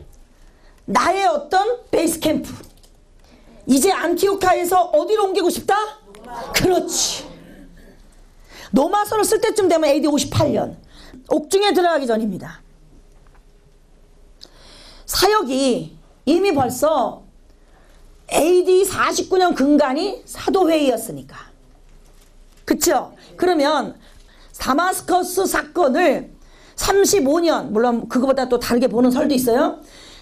나의 어떤 베이스 캠프 이제 안티오카에서 어디로 옮기고 싶다? 그렇지. 노마서를 쓸 때쯤 되면 AD 58년 옥중에 들어가기 전입니다. 사역이 이미 벌써 AD 49년 근간이 사도회의였으니까. 그쵸? 그러면 다마스커스 사건을 35년, 물론 그거보다 또 다르게 보는 설도 있어요.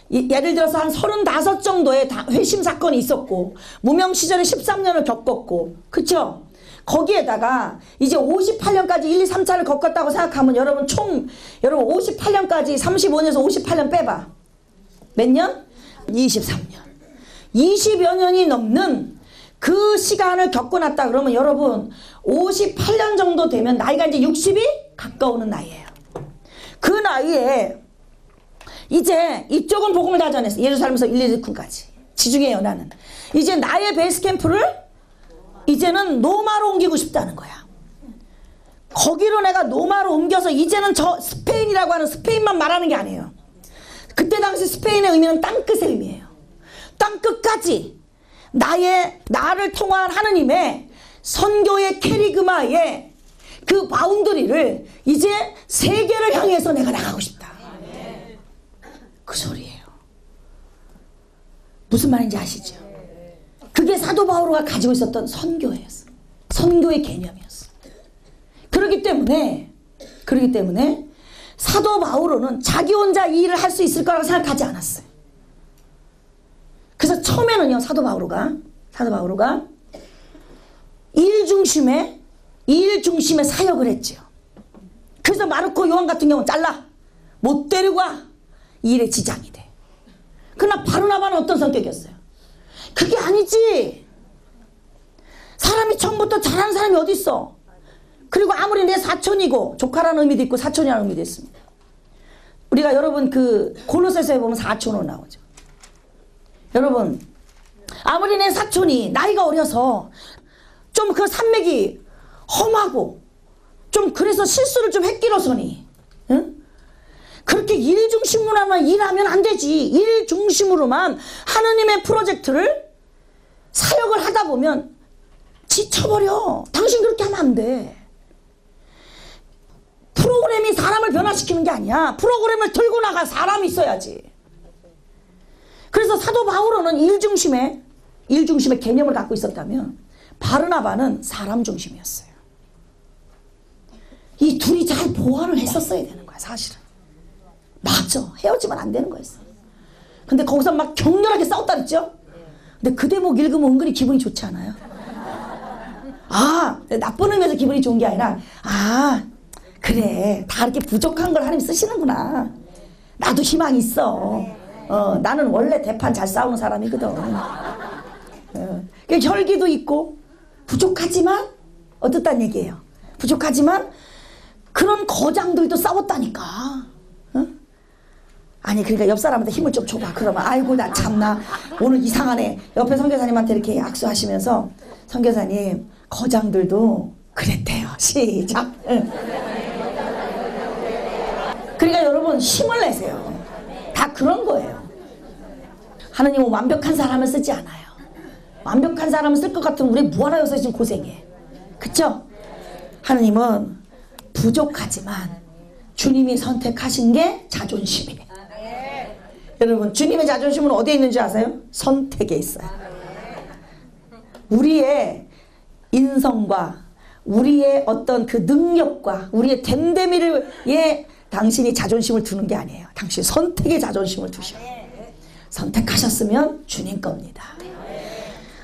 이- 예를 들어서 한 35 정도의 다- 회심 사건이 있었고, 무명 시절에 13년을 겪었고, 그쵸? 거기에다가 이제 58년까지 1, 2, 3차를 겪었다고 생각하면 여러분 총, 여러분 58년까지 35년에서 58년 빼봐. 몇 년? 23년. 20여 년이 넘는 그 시간을 겪어놨다 그러면 여러분 58년 정도 되면 나이가 이제 60이 가까우는 나이예요. 그 나이에 이제 이쪽은 복음을 다 전했어. 예루살렘에서 1, 2군까지. 지중해 연하는. 이제 나의 베이스 캠프를 이제는 노마로 옮기고 싶다는 거야. 거기로 내가 노마로 옮겨서 이제는 저 스페인이라고 하는 스페인만 말하는 게 아니에요. 그때 당시 스페인의 의미는 땅끝의 의미예요. 땅끝까지 나의 나를 통한 하느님의 선교의 케리그마의 그 boundary를 이제 세계를 향해서 내가 나가고 싶다. 그 소리예요. 무슨 말인지 아시죠? 그게 사도 바오로가 가지고 있었던 선교였어. 선교의 개념이었어. 그렇기 때문에 그렇기 때문에 사도 바오로는 자기 혼자 이 일을 할 수 있을 거라고 생각하지 않았어요. 그래서 처음에는요 사도 바오로가 사도 바오로가 일 중심의 일 중심의 사역을 했죠. 그래서 마르코 요한 같은 경우는 잘라 못 데리고 와 일에 지장이 돼. 그러나 바르나바는 어떤 성격이었어요? 그게 아니지. 사람이 처음부터 잘하는 사람이 어디 있어? 그리고 아무리 내 사촌이고 조카라는 의미도 있고 사촌이라는 의미도 있습니다. 우리가 여러분 그 골로새서에 보면 사촌으로 나오죠. 여러분 아무리 내 사촌이 나이가 어려서 좀 그 산맥이 험하고 좀 그래서 실수를 좀 했기로서니 응? 그렇게 일 중심으로만 일하면 안 되지. 일 중심으로만 하느님의 프로젝트를 사역을 하다 보면 지쳐버려. 당신 그렇게 하면 안돼. 프로그램이 사람을 변화시키는 게 아니야. 프로그램을 들고 나갈 사람이 있어야지 그래서 사도 바울은 일 중심의 일 중심의 개념을 갖고 있었다면 바르나바는 사람 중심이었어요. 이 둘이 잘 보완을 했었어야 되는 거야 사실은. 맞아 헤어지면 안 되는 거였어. 근데 거기서 막 격렬하게 싸웠다 그랬죠? 근데 그 대목 읽으면 은근히 기분이 좋지 않아요? 아 나쁜 의미에서 기분이 좋은 게 아니라 아 그래 다 이렇게 부족한 걸 하나님 쓰시는구나. 나도 희망이 있어. 어, 나는 원래 대판 잘 싸우는 사람이거든. 어, 그 혈기도 있고 부족하지만 어떻단 얘기예요. 부족하지만 그런 거장들도 싸웠다니까. 어? 아니 그러니까 옆 사람한테 힘을 좀 줘봐. 그러면 아이고 나 참나 오늘 이상하네. 옆에 선교사님한테 이렇게 악수하시면서 선교사님 거장들도 그랬대요. 시작. 응. 그러니까 여러분 힘을 내세요. 다 그런 거예요. 하나님은 완벽한 사람을 쓰지 않아요. 완벽한 사람을 쓸 것 같으면 우리 무한하여서 지금 고생해. 그쵸? 하나님은 부족하지만 주님이 선택하신 게 자존심이에요. 여러분 주님의 자존심은 어디에 있는지 아세요? 선택에 있어요. 우리의 인성과 우리의 어떤 그 능력과 우리의 댐데미를에 당신이 자존심을 두는 게 아니에요. 당신 선택에 자존심을 두셔요. 선택하셨으면 주님 겁니다.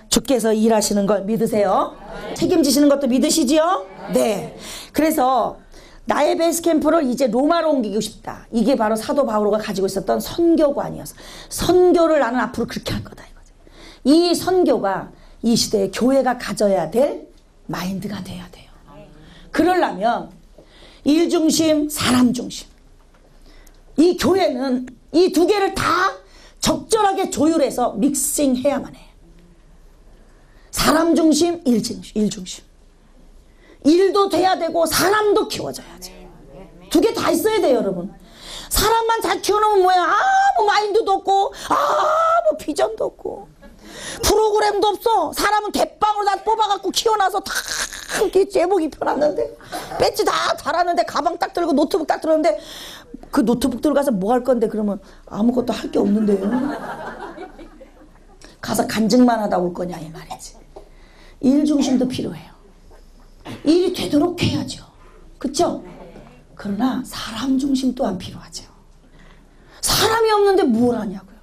주께서 일하시는 걸 믿으세요? 책임지시는 것도 믿으시지요? 네. 그래서 나의 베이스 캠프를 이제 로마로 옮기고 싶다. 이게 바로 사도 바오로가 가지고 있었던 선교관이었어. 선교를 나는 앞으로 그렇게 할 거다 이거지. 이 선교가 이 시대에 교회가 가져야 될 마인드가 돼야 돼요. 그러려면 일 중심, 사람 중심. 이 교회는 이 두 개를 다 적절하게 조율해서 믹싱해야만 해요. 사람 중심, 일 중심, 일 중심. 일도 돼야 되고 사람도 키워져야지. 두개 다 있어야 돼요, 여러분. 사람만 잘 키워놓으면 뭐야? 아무 마인드도 없고, 아무 비전도 없고, 프로그램도 없어. 사람은 대빵으로 다 뽑아갖고 키워놔서 다 이렇게 제복 입혀놨는데, 배지 다 달았는데, 가방 딱 들고 노트북 딱 들었는데, 그 노트북 들고 가서 뭐 할 건데, 그러면 아무것도 할 게 없는데요. 가서 간증만 하다 올 거냐, 이 말이지. 일 중심도 필요해요. 일이 되도록 해야죠. 그쵸? 그러나 사람 중심 또한 필요하죠. 사람이 없는데 뭘 하냐고요.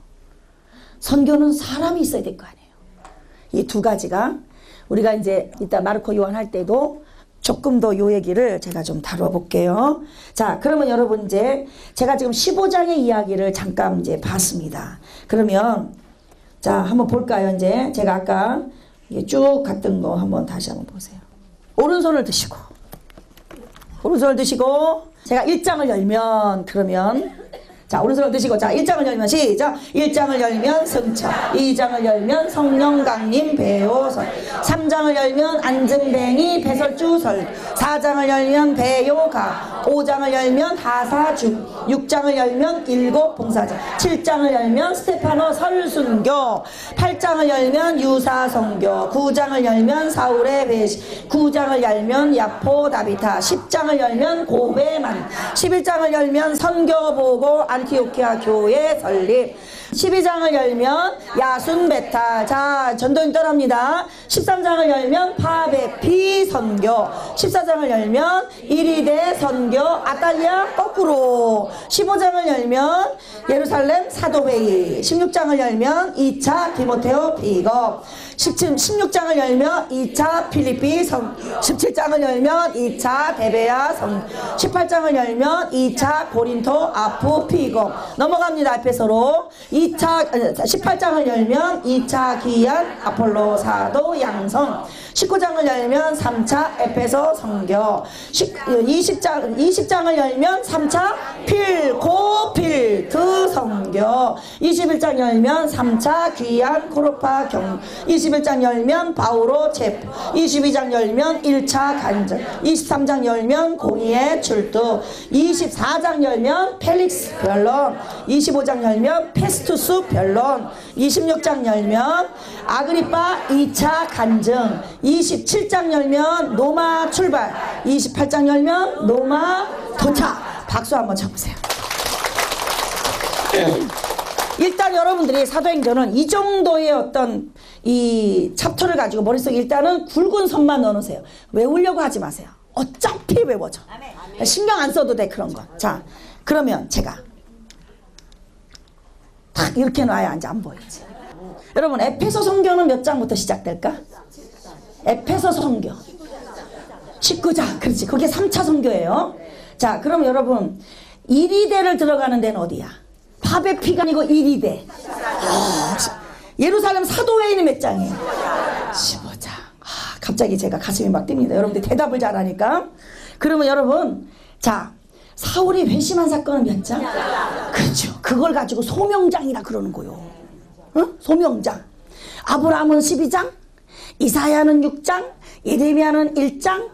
선교는 사람이 있어야 될 거 아니에요. 이 두 가지가 우리가 이제 이따 마르코 요한 할 때도 조금 더 요 얘기를 제가 좀 다뤄볼게요. 자, 그러면 여러분 이제 제가 지금 15장의 이야기를 잠깐 이제 봤습니다. 그러면 자, 한번 볼까요? 이제 제가 아까 쭉 갔던 거 한번 다시 한번 보세요. 오른손을 드시고 오른손을 드시고 제가 1장을 열면 그러면 자 오른손을 드시고 자 1장을 열면 시작 1장을 열면 승천 2장을 열면 성령 강림 배호설 3장을 열면 안증뱅이 배설주설 4장을 열면 배요가 5장을 열면 하사죽 6장을 열면 일곱 봉사자 7장을 열면 스테파노 설순교 8장을 열면 유사성교 9장을 열면 사울의 배시 9장을 열면 야포 다비타 10장을 열면 고베만 11장을 열면 선교보고 안 티오키아 교회 설립. 12장을 열면 야순 베타. 자 전도인 떠납니다. 13장을 열면 파베피 선교. 14장을 열면 이리대 선교. 아탈리아 거꾸로. 15장을 열면 예루살렘 사도회의. 16장을 열면 2차 디모테오 비거 17, 16장을 열면 2차 필리피 성 17장을 열면 2차 데베아 성 18장을 열면 2차 고린토 아프 피고. 넘어갑니다 에페소로. 2차 18장을 열면 2차 기안 아폴로 사도 양성. 19장을 열면 3차 에페소 성교. 20장 20장을 열면 3차 필고 필드 성교. 21장 열면 3차 귀한 코로파 경 21장 열면 바우로 체프 22장 열면 1차 간절 23장 열면 고니의 출두 24장 열면 펠릭스 변론 25장 열면 페스투스 변론 26장 열면 아그리파 2차 간증 27장 열면 로마 출발 28장 열면 로마 도착. 박수 한번 쳐보세요 일단 여러분들이 사도행전은 이 정도의 어떤 이 chapter를 가지고 머릿속에 일단은 굵은 선만 넣어놓으세요. 외우려고 하지 마세요. 어차피 외워져. 신경 안 써도 돼 그런 거. 자 그러면 제가 딱 이렇게 놔야 이제 안 보이지. 여러분 에페소 성경은 몇 장부터 시작될까? 에페소 성경 19장 그렇지 그게 3차 성교예요. 자 그럼 여러분 이리대를 들어가는 데는 어디야? 파베피가 아니고 이리대. 아, 예루살렘 사도회의는 몇 장이에요? 15장. 아, 갑자기 제가 가슴이 막 뜁니다. 여러분들 대답을 잘하니까. 그러면 여러분, 자, 사울이 회심한 사건은 몇 장? 그렇죠. 그걸 가지고 소명장이라 그러는 거요. 응? 소명장. 아브라함은 12장, 이사야는 6장, 예레미야는 1장,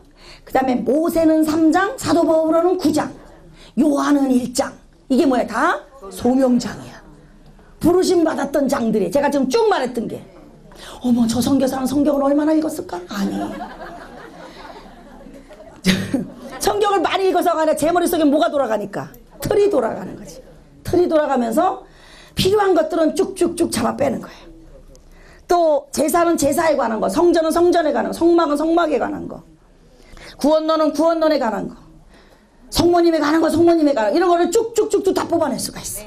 그 다음에 모세는 3장, 사도 바울은 9장, 요한은 1장. 이게 뭐야? 다 소명장이야. 부르심 받았던 장들이 제가 지금 쭉 말했던 게 어머 저 선교사는 성경을 얼마나 읽었을까? 아니. 성경을 많이 읽어서 아니라 제 머릿속에 뭐가 돌아가니까? 틀이 돌아가는 거지. 틀이 돌아가면서 필요한 것들은 쭉쭉쭉 잡아 빼는 거예요 또 제사는 제사에 관한 거 성전은 성전에 관한 거 성막은 성막에 관한 거 구원론은 구원론에 관한 거 성모님에 관한 거 성모님에 거 이런 거를 쭉쭉쭉쭉 다 뽑아낼 수가 있어.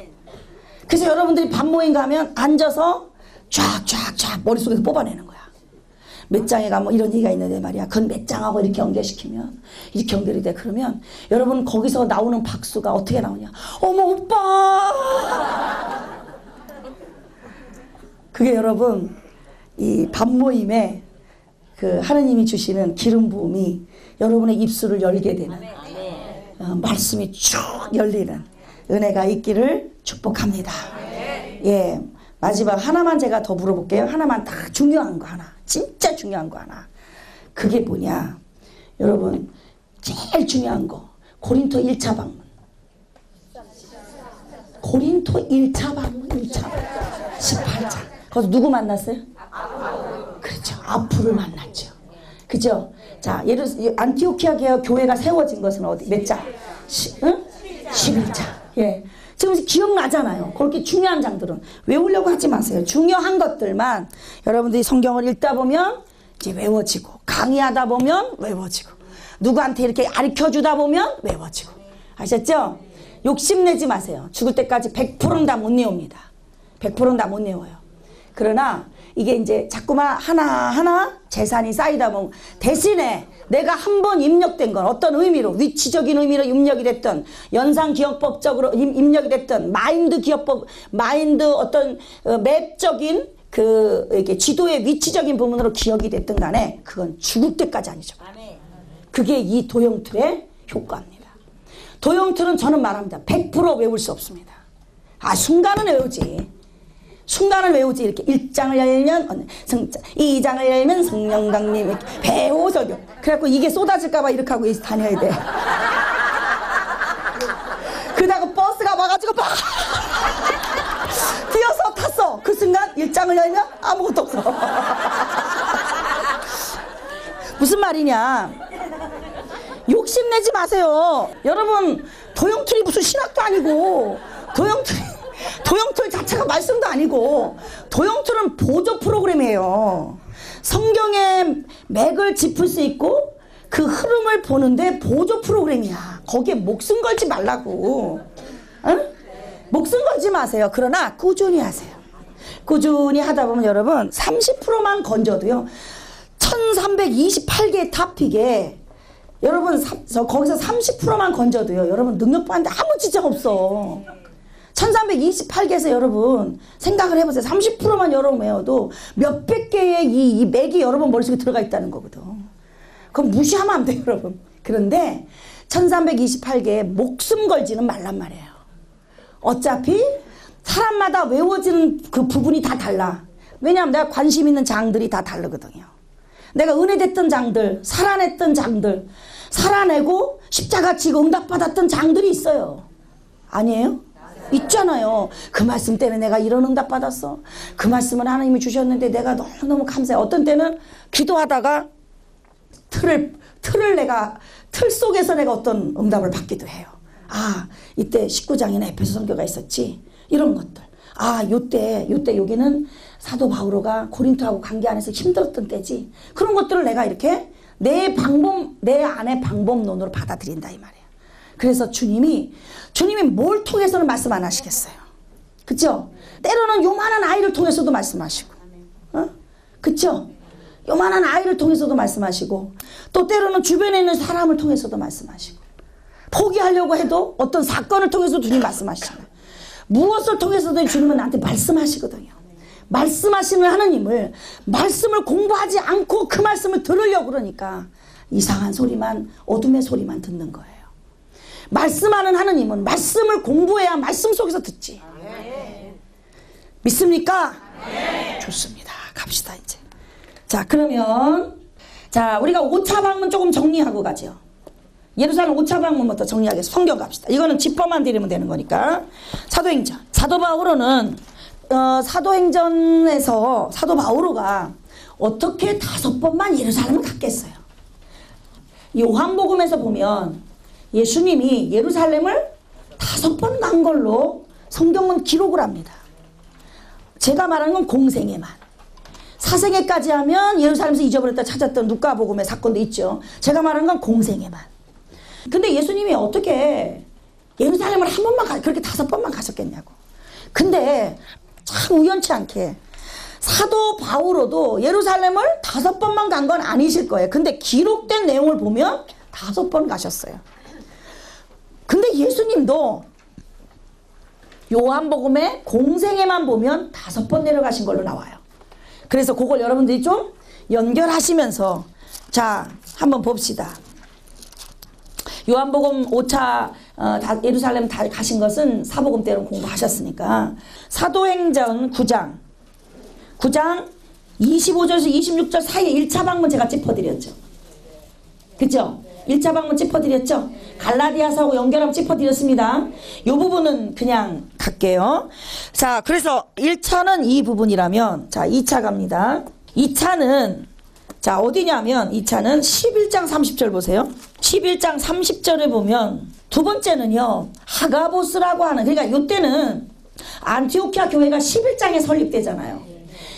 그래서 여러분들이 밥 모임 가면 앉아서 쫙쫙쫙 머릿속에서 뽑아내는 거야. 몇 장에 가면 뭐 이런 얘기가 있는데 말이야. 그건 몇 장하고 이렇게 연결시키면 이렇게 연결이 돼. 그러면 여러분 거기서 나오는 박수가 어떻게 나오냐? 어머 오빠! 그게 여러분 이밥 모임에 그 하느님이 주시는 기름 부음이 여러분의 입술을 열게 되는 어, 말씀이 쭉 열리는 은혜가 있기를 축복합니다. 예. 마지막 하나만 제가 더 물어볼게요. 하나만 딱 중요한 거 하나. 진짜 중요한 거 하나. 그게 뭐냐. 여러분, 제일 중요한 거. 고린토 1차 방문. 고린토 1차 방문, 1차 방문. 18장. 거기서 누구 만났어요? 그렇죠. 아프를 만났죠. 그죠? 자, 예를 안티오키아 교회가 세워진 것은 어디? 몇 장? 시, 응? 11장. 예. 지금 기억나잖아요. 그렇게 중요한 장들은 외우려고 하지 마세요. 중요한 것들만 여러분들이 성경을 읽다 보면 이제 외워지고 강의하다 보면 외워지고 누구한테 이렇게 가르쳐 주다 보면 외워지고 아셨죠? 욕심내지 마세요. 죽을 때까지 100%는 다 못 외웁니다. 100%는 다 못 외워요. 그러나 이게 이제 자꾸만 하나하나 재산이 쌓이다 보면 대신에 내가 한 번 입력된 건 어떤 의미로 위치적인 의미로 입력이 됐던 연상 기억법적으로 입력이 됐던 마인드 기억법 마인드 어떤 어, 맵적인 그 이렇게 지도의 위치적인 부분으로 기억이 됐든 간에 그건 죽을 때까지 아니죠. 그게 이 도형틀의 효과입니다. 도형틀은 저는 말합니다. 100% 외울 수 없습니다. 아 순간은 외우지. 순간을 외우지 이렇게 1장을 열면 성장 2장을 열면 성령강림 이렇게 배워서요. 그래갖고 이게 쏟아질까봐 이렇게 하고 다녀야 돼. 그러다가 버스가 와가지고 막 뛰어서 탔어. 그 순간 1장을 열면 아무것도 없어. 무슨 말이냐. 욕심내지 마세요. 여러분, 도형틀이 무슨 신학도 아니고, 도형틀, 도형틀 자체가 말씀도 아니고, 도형틀은 보조 프로그램이에요. 성경의 맥을 짚을 수 있고, 그 흐름을 보는데 보조 프로그램이야. 거기에 목숨 걸지 말라고. 응? 목숨 걸지 마세요. 그러나 꾸준히 하세요. 꾸준히 하다 보면 여러분 30%만 건져도요. 1328개의 탑픽에 여러분 사- 저 거기서 30%만 건져도요. 여러분 능력 받는데 아무 지장 없어. 1328개에서 여러분 생각을 해보세요. 30%만 여러분 외워도 몇백 개의 이, 이 맥이 여러분 머릿속에 들어가 있다는 거거든. 그럼 무시하면 안 돼요, 여러분. 그런데 1328개에 목숨 걸지는 말란 말이에요. 어차피 사람마다 외워지는 그 부분이 다 달라. 왜냐하면 내가 관심 있는 장들이 다 다르거든요. 내가 은혜됐던 장들, 살아냈던 장들, 살아내고 십자가 지고 응답받았던 장들이 있어요. 아니에요? 있잖아요. 그 말씀 때문에 내가 이런 응답 받았어. 그 말씀을 하나님이 주셨는데 내가 너무너무 감사해. 어떤 때는 기도하다가 틀을 틀을 내가 틀 속에서 내가 어떤 응답을 받기도 해요. 아 이때 19장에는 에페소 선교가 있었지 이런 것들. 아 요때 요때 여기는 사도 바오로가 고린토하고 관계 안에서 힘들었던 때지. 그런 것들을 내가 이렇게 내 방법 내 안의 방법론으로 받아들인다 이 말이에요. 그래서 주님이 주님이 뭘 통해서는 말씀 안 하시겠어요. 그죠? 때로는 요만한 아이를 통해서도 말씀하시고, 어? 그죠? 요만한 아이를 통해서도 말씀하시고, 또 때로는 주변에 있는 사람을 통해서도 말씀하시고, 포기하려고 해도 어떤 사건을 통해서 주님 말씀하시잖아요. 무엇을 통해서든 주님은 나한테 말씀하시거든요. 말씀하시는 하나님을 말씀을 공부하지 않고 그 말씀을 들으려고 그러니까 이상한 소리만 어둠의 소리만 듣는 거예요. 말씀하는 하나님은 말씀을 공부해야 말씀 속에서 듣지. 믿습니까? 좋습니다. 갑시다 이제. 자 그러면 자 우리가 5차 방문 조금 정리하고 가죠. 예루살렘 5차 방문부터 정리하겠습니다. 성경 갑시다. 이거는 짚어만 드리면 되는 거니까. 사도행전. 사도 바오로는 어, 사도행전에서 사도 바오로가 어떻게 다섯 번만 예루살렘을 갔겠어요. 요한복음에서 보면 예수님이 예루살렘을 다섯 번 간 걸로 성경은 기록을 합니다. 제가 말하는 건 공생애만. 사생애까지 하면 예루살렘에서 잊어버렸다 찾았던 누가복음의 사건도 있죠. 제가 말하는 건 공생애만. 근데 예수님이 어떻게 예루살렘을 한 번만 가, 그렇게 다섯 번만 가셨겠냐고. 근데 참 우연치 않게 사도 바오로도 예루살렘을 다섯 번만 간 건 아니실 거예요. 근데 기록된 내용을 보면 다섯 번 가셨어요. 근데 예수님도 요한복음의 공생애만 보면 다섯 번 내려가신 걸로 나와요. 그래서 그걸 여러분들이 좀 연결하시면서 자 한번 봅시다. 요한복음 5차 어, 다, 예루살렘 다 가신 것은 사복음 때로 공부하셨으니까 사도행전 9장 9장 25절에서 26절 사이에 1차 방문 제가 짚어드렸죠. 그죠? 1차 방문 짚어드렸죠? 갈라디아서하고 연결하면 짚어드렸습니다. 이 부분은 그냥 갈게요. 자, 그래서 1차는 이 부분이라면, 자, 2차 갑니다. 2차는, 자, 어디냐면, 2차는 11장 30절 보세요. 11장 30절을 보면, 두 번째는요, 하가보스라고 하는, 그러니까 이때는 안티오키아 교회가 11장에 설립되잖아요.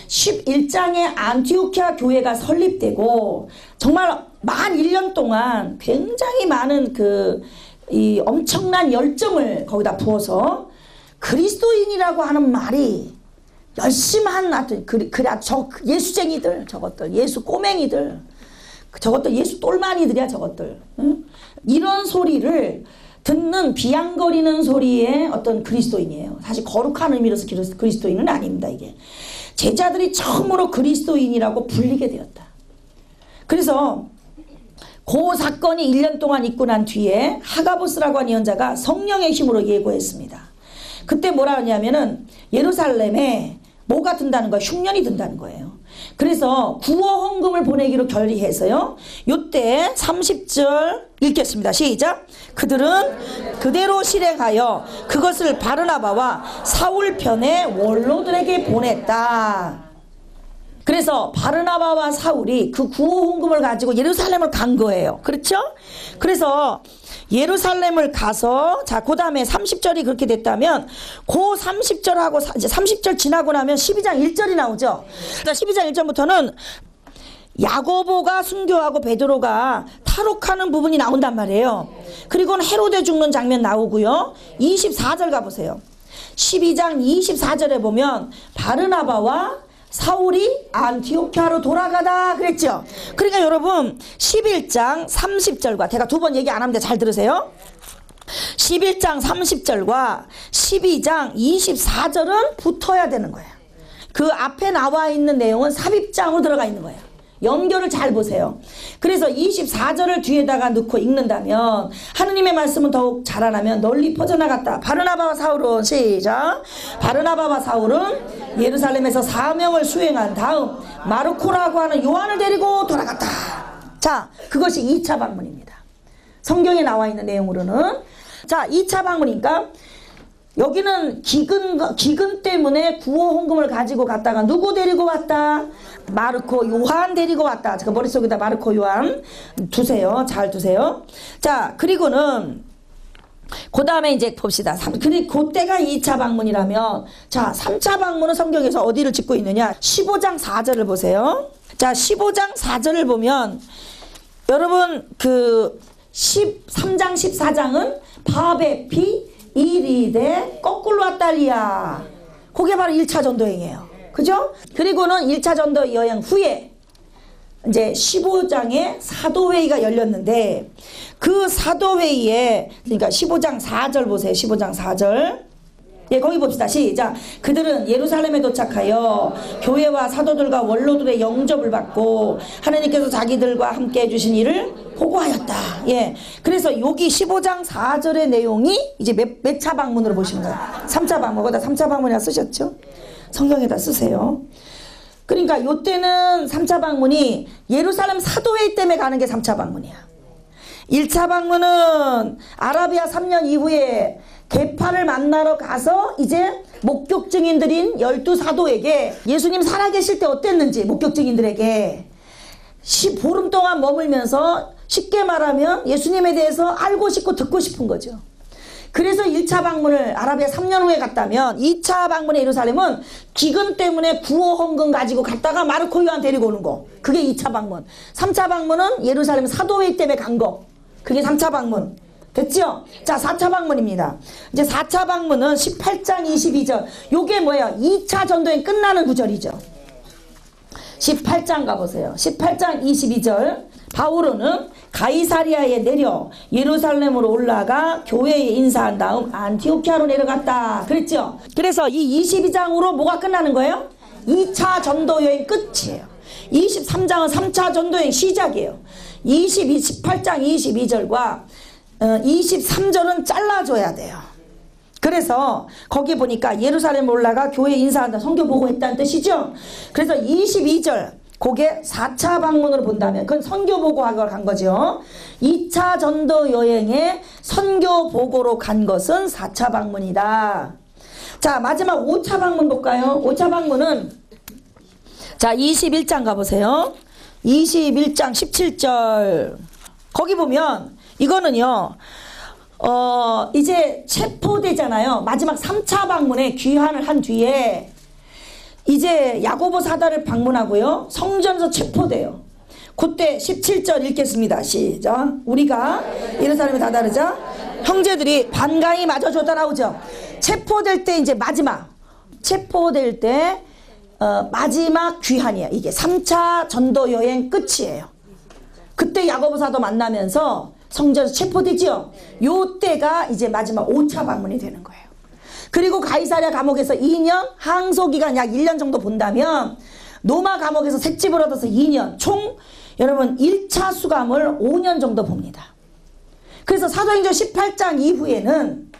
11장에 안티오키아 교회가 설립되고 정말 만 1년 동안 굉장히 많은 그 이 엄청난 열정을 거기다 부어서 그리스도인이라고 하는 말이 열심한 하여튼 그, 그, 저 예수쟁이들 저것들 예수 꼬맹이들 저것들 예수 똘마니들이야 저것들 응? 이런 소리를 듣는 비양거리는 소리의 어떤 그리스도인이에요. 사실 거룩한 의미로서 그리스도인은 아닙니다 이게. 제자들이 처음으로 그리스도인이라고 불리게 되었다. 그래서 그 사건이 1년 동안 있고 난 뒤에 하가보스라고 하는 예언자가 성령의 힘으로 예고했습니다. 그때 뭐라 하냐면은 예루살렘에 뭐가 든다는 거야? 흉년이 든다는 거예요. 그래서 구호 헌금을 보내기로 결의해서요. 요때 30절 읽겠습니다. 시작. 그들은 그대로 실행하여 그것을 바르나바와 사울 편의 원로들에게 보냈다. 그래서 바르나바와 사울이 그 구호 헌금을 가지고 예루살렘을 간 거예요. 그렇죠? 그래서 예루살렘을 가서 자, 그다음에 30절이 그렇게 됐다면 그 30절하고 사- 이제 30절 지나고 나면 12장 1절이 나오죠. 그러니까 12장 1절부터는 야고보가 순교하고 베드로가 탈옥하는 부분이 나온단 말이에요. 그리고는 헤로데 죽는 장면 나오고요. 24절 가보세요. 12장 24절에 보면 바르나바와 사울이 안티오키아로 돌아가다 그랬죠. 그러니까 여러분 11장 30절과 제가 두 번 얘기 안 하는데 잘 들으세요. 11장 30절과 12장 24절은 붙어야 되는 거예요. 그 앞에 나와 있는 내용은 삽입장으로 들어가 있는 거예요. 연결을 잘 보세요. 그래서 24절을 뒤에다가 넣고 읽는다면 하느님의 말씀은 더욱 자라나면 널리 퍼져나갔다. 바르나바와 사울은 시작. 바르나바와 사울은 예루살렘에서 사명을 수행한 다음 마르코라고 하는 요한을 데리고 돌아갔다. 자, 그것이 2차 방문입니다. 성경에 나와 있는 내용으로는 자 2차 방문이니까 여기는 기근 기근 때문에 구호 헌금을 가지고 갔다가 누구 데리고 왔다? 마르코 요한 데리고 왔다. 제가 머릿속에다 마르코 요한 두세요. 잘 두세요. 자 그리고는 그 다음에 이제 봅시다. 삼- 그리 그때가 2차 방문이라면 자 3차 방문은 성경에서 어디를 짓고 있느냐? 15장 4절을 보세요. 자 15장 4절을 보면 여러분 그 13장 14장은 바베피 이리데 거꾸로 왔달리야 그게 바로 1차 전도행이에요 그죠? 그리고는 1차 전도 여행 후에 이제 15장에 사도회의가 열렸는데 그 사도회의에 그러니까 15장 4절 보세요 15장 4절 예, 거기 봅시다. 시작. 그들은 예루살렘에 도착하여 교회와 사도들과 원로들의 영접을 받고 하나님께서 자기들과 함께 해주신 일을 보고하였다. 예. 그래서 여기 15장 4절의 내용이 이제 몇, 몇 차 방문으로 보시는 거예요. 3차 방문. 거기다 3차 방문이라 쓰셨죠? 성경에다 쓰세요. 그러니까 요때는 3차 방문이 예루살렘 사도회의 때문에 가는 게 3차 방문이야. 1차 방문은 아라비아 3년 이후에 개파를 만나러 가서 이제 목격 증인들인 열두 사도에게 예수님 살아계실 때 어땠는지 목격 증인들에게 시 보름 동안 머물면서 쉽게 말하면 예수님에 대해서 알고 싶고 듣고 싶은 거죠. 그래서 1차 방문을 아라비아 3년 후에 갔다면 2차 방문의 예루살렘은 기근 때문에 구호 헌금 가지고 갔다가 마르코 요한 데리고 오는 거. 그게 2차 방문. 3차 방문은 예루살렘 사도회의 때문에 간 거. 그게 3차 방문. 됐죠? 자, 4차 방문입니다. 이제 4차 방문은 18장 22절. 요게 뭐예요? 2차 전도행 끝나는 구절이죠. 18장 가보세요. 18장 22절. 바울은 가이사리아에 내려 예루살렘으로 올라가 교회에 인사한 다음 안티오키아로 내려갔다. 그랬죠? 그래서 이 22장으로 뭐가 끝나는 거예요? 2차 전도 여행 끝이에요. 23장은 3차 전도 여행 시작이에요. 22, 18장 22절과 어, 23절은 잘라줘야 돼요. 그래서 거기 보니까 예루살렘 올라가 교회 인사한다 성교 보고 했다는 뜻이죠. 그래서 22절 그게 4차 방문으로 본다면 그건 선교 보고하러 간 거죠. 2차 전도 여행에 선교 보고로 간 것은 4차 방문이다. 자 마지막 5차 방문 볼까요? 5차 방문은 자 21장 가보세요. 21장 17절 거기 보면 이거는요. 어 이제 체포되잖아요. 마지막 3차 방문에 귀환을 한 뒤에 이제 야고보 사다를 방문하고요. 성전에서 체포돼요. 그때 17절 읽겠습니다. 시작. 우리가 예루살렘에 다다르자 형제들이 반가이 맞아 줬다 나오죠. 체포될 때 이제 마지막 체포될 때 어, 마지막 귀환이야. 이게 3차 전도 여행 끝이에요. 그때 야고보 사도 만나면서 성전에서 체포되지요. 요 때가 이제 마지막 5차 방문이 되는 거예요. 그리고 가이사랴 감옥에서 2년, 항소 기간 약 1년 정도 본다면 노마 감옥에서 색집을 얻어서 2년, 총 여러분 1차 수감을 5년 정도 봅니다. 그래서 사도행전 18장 이후에는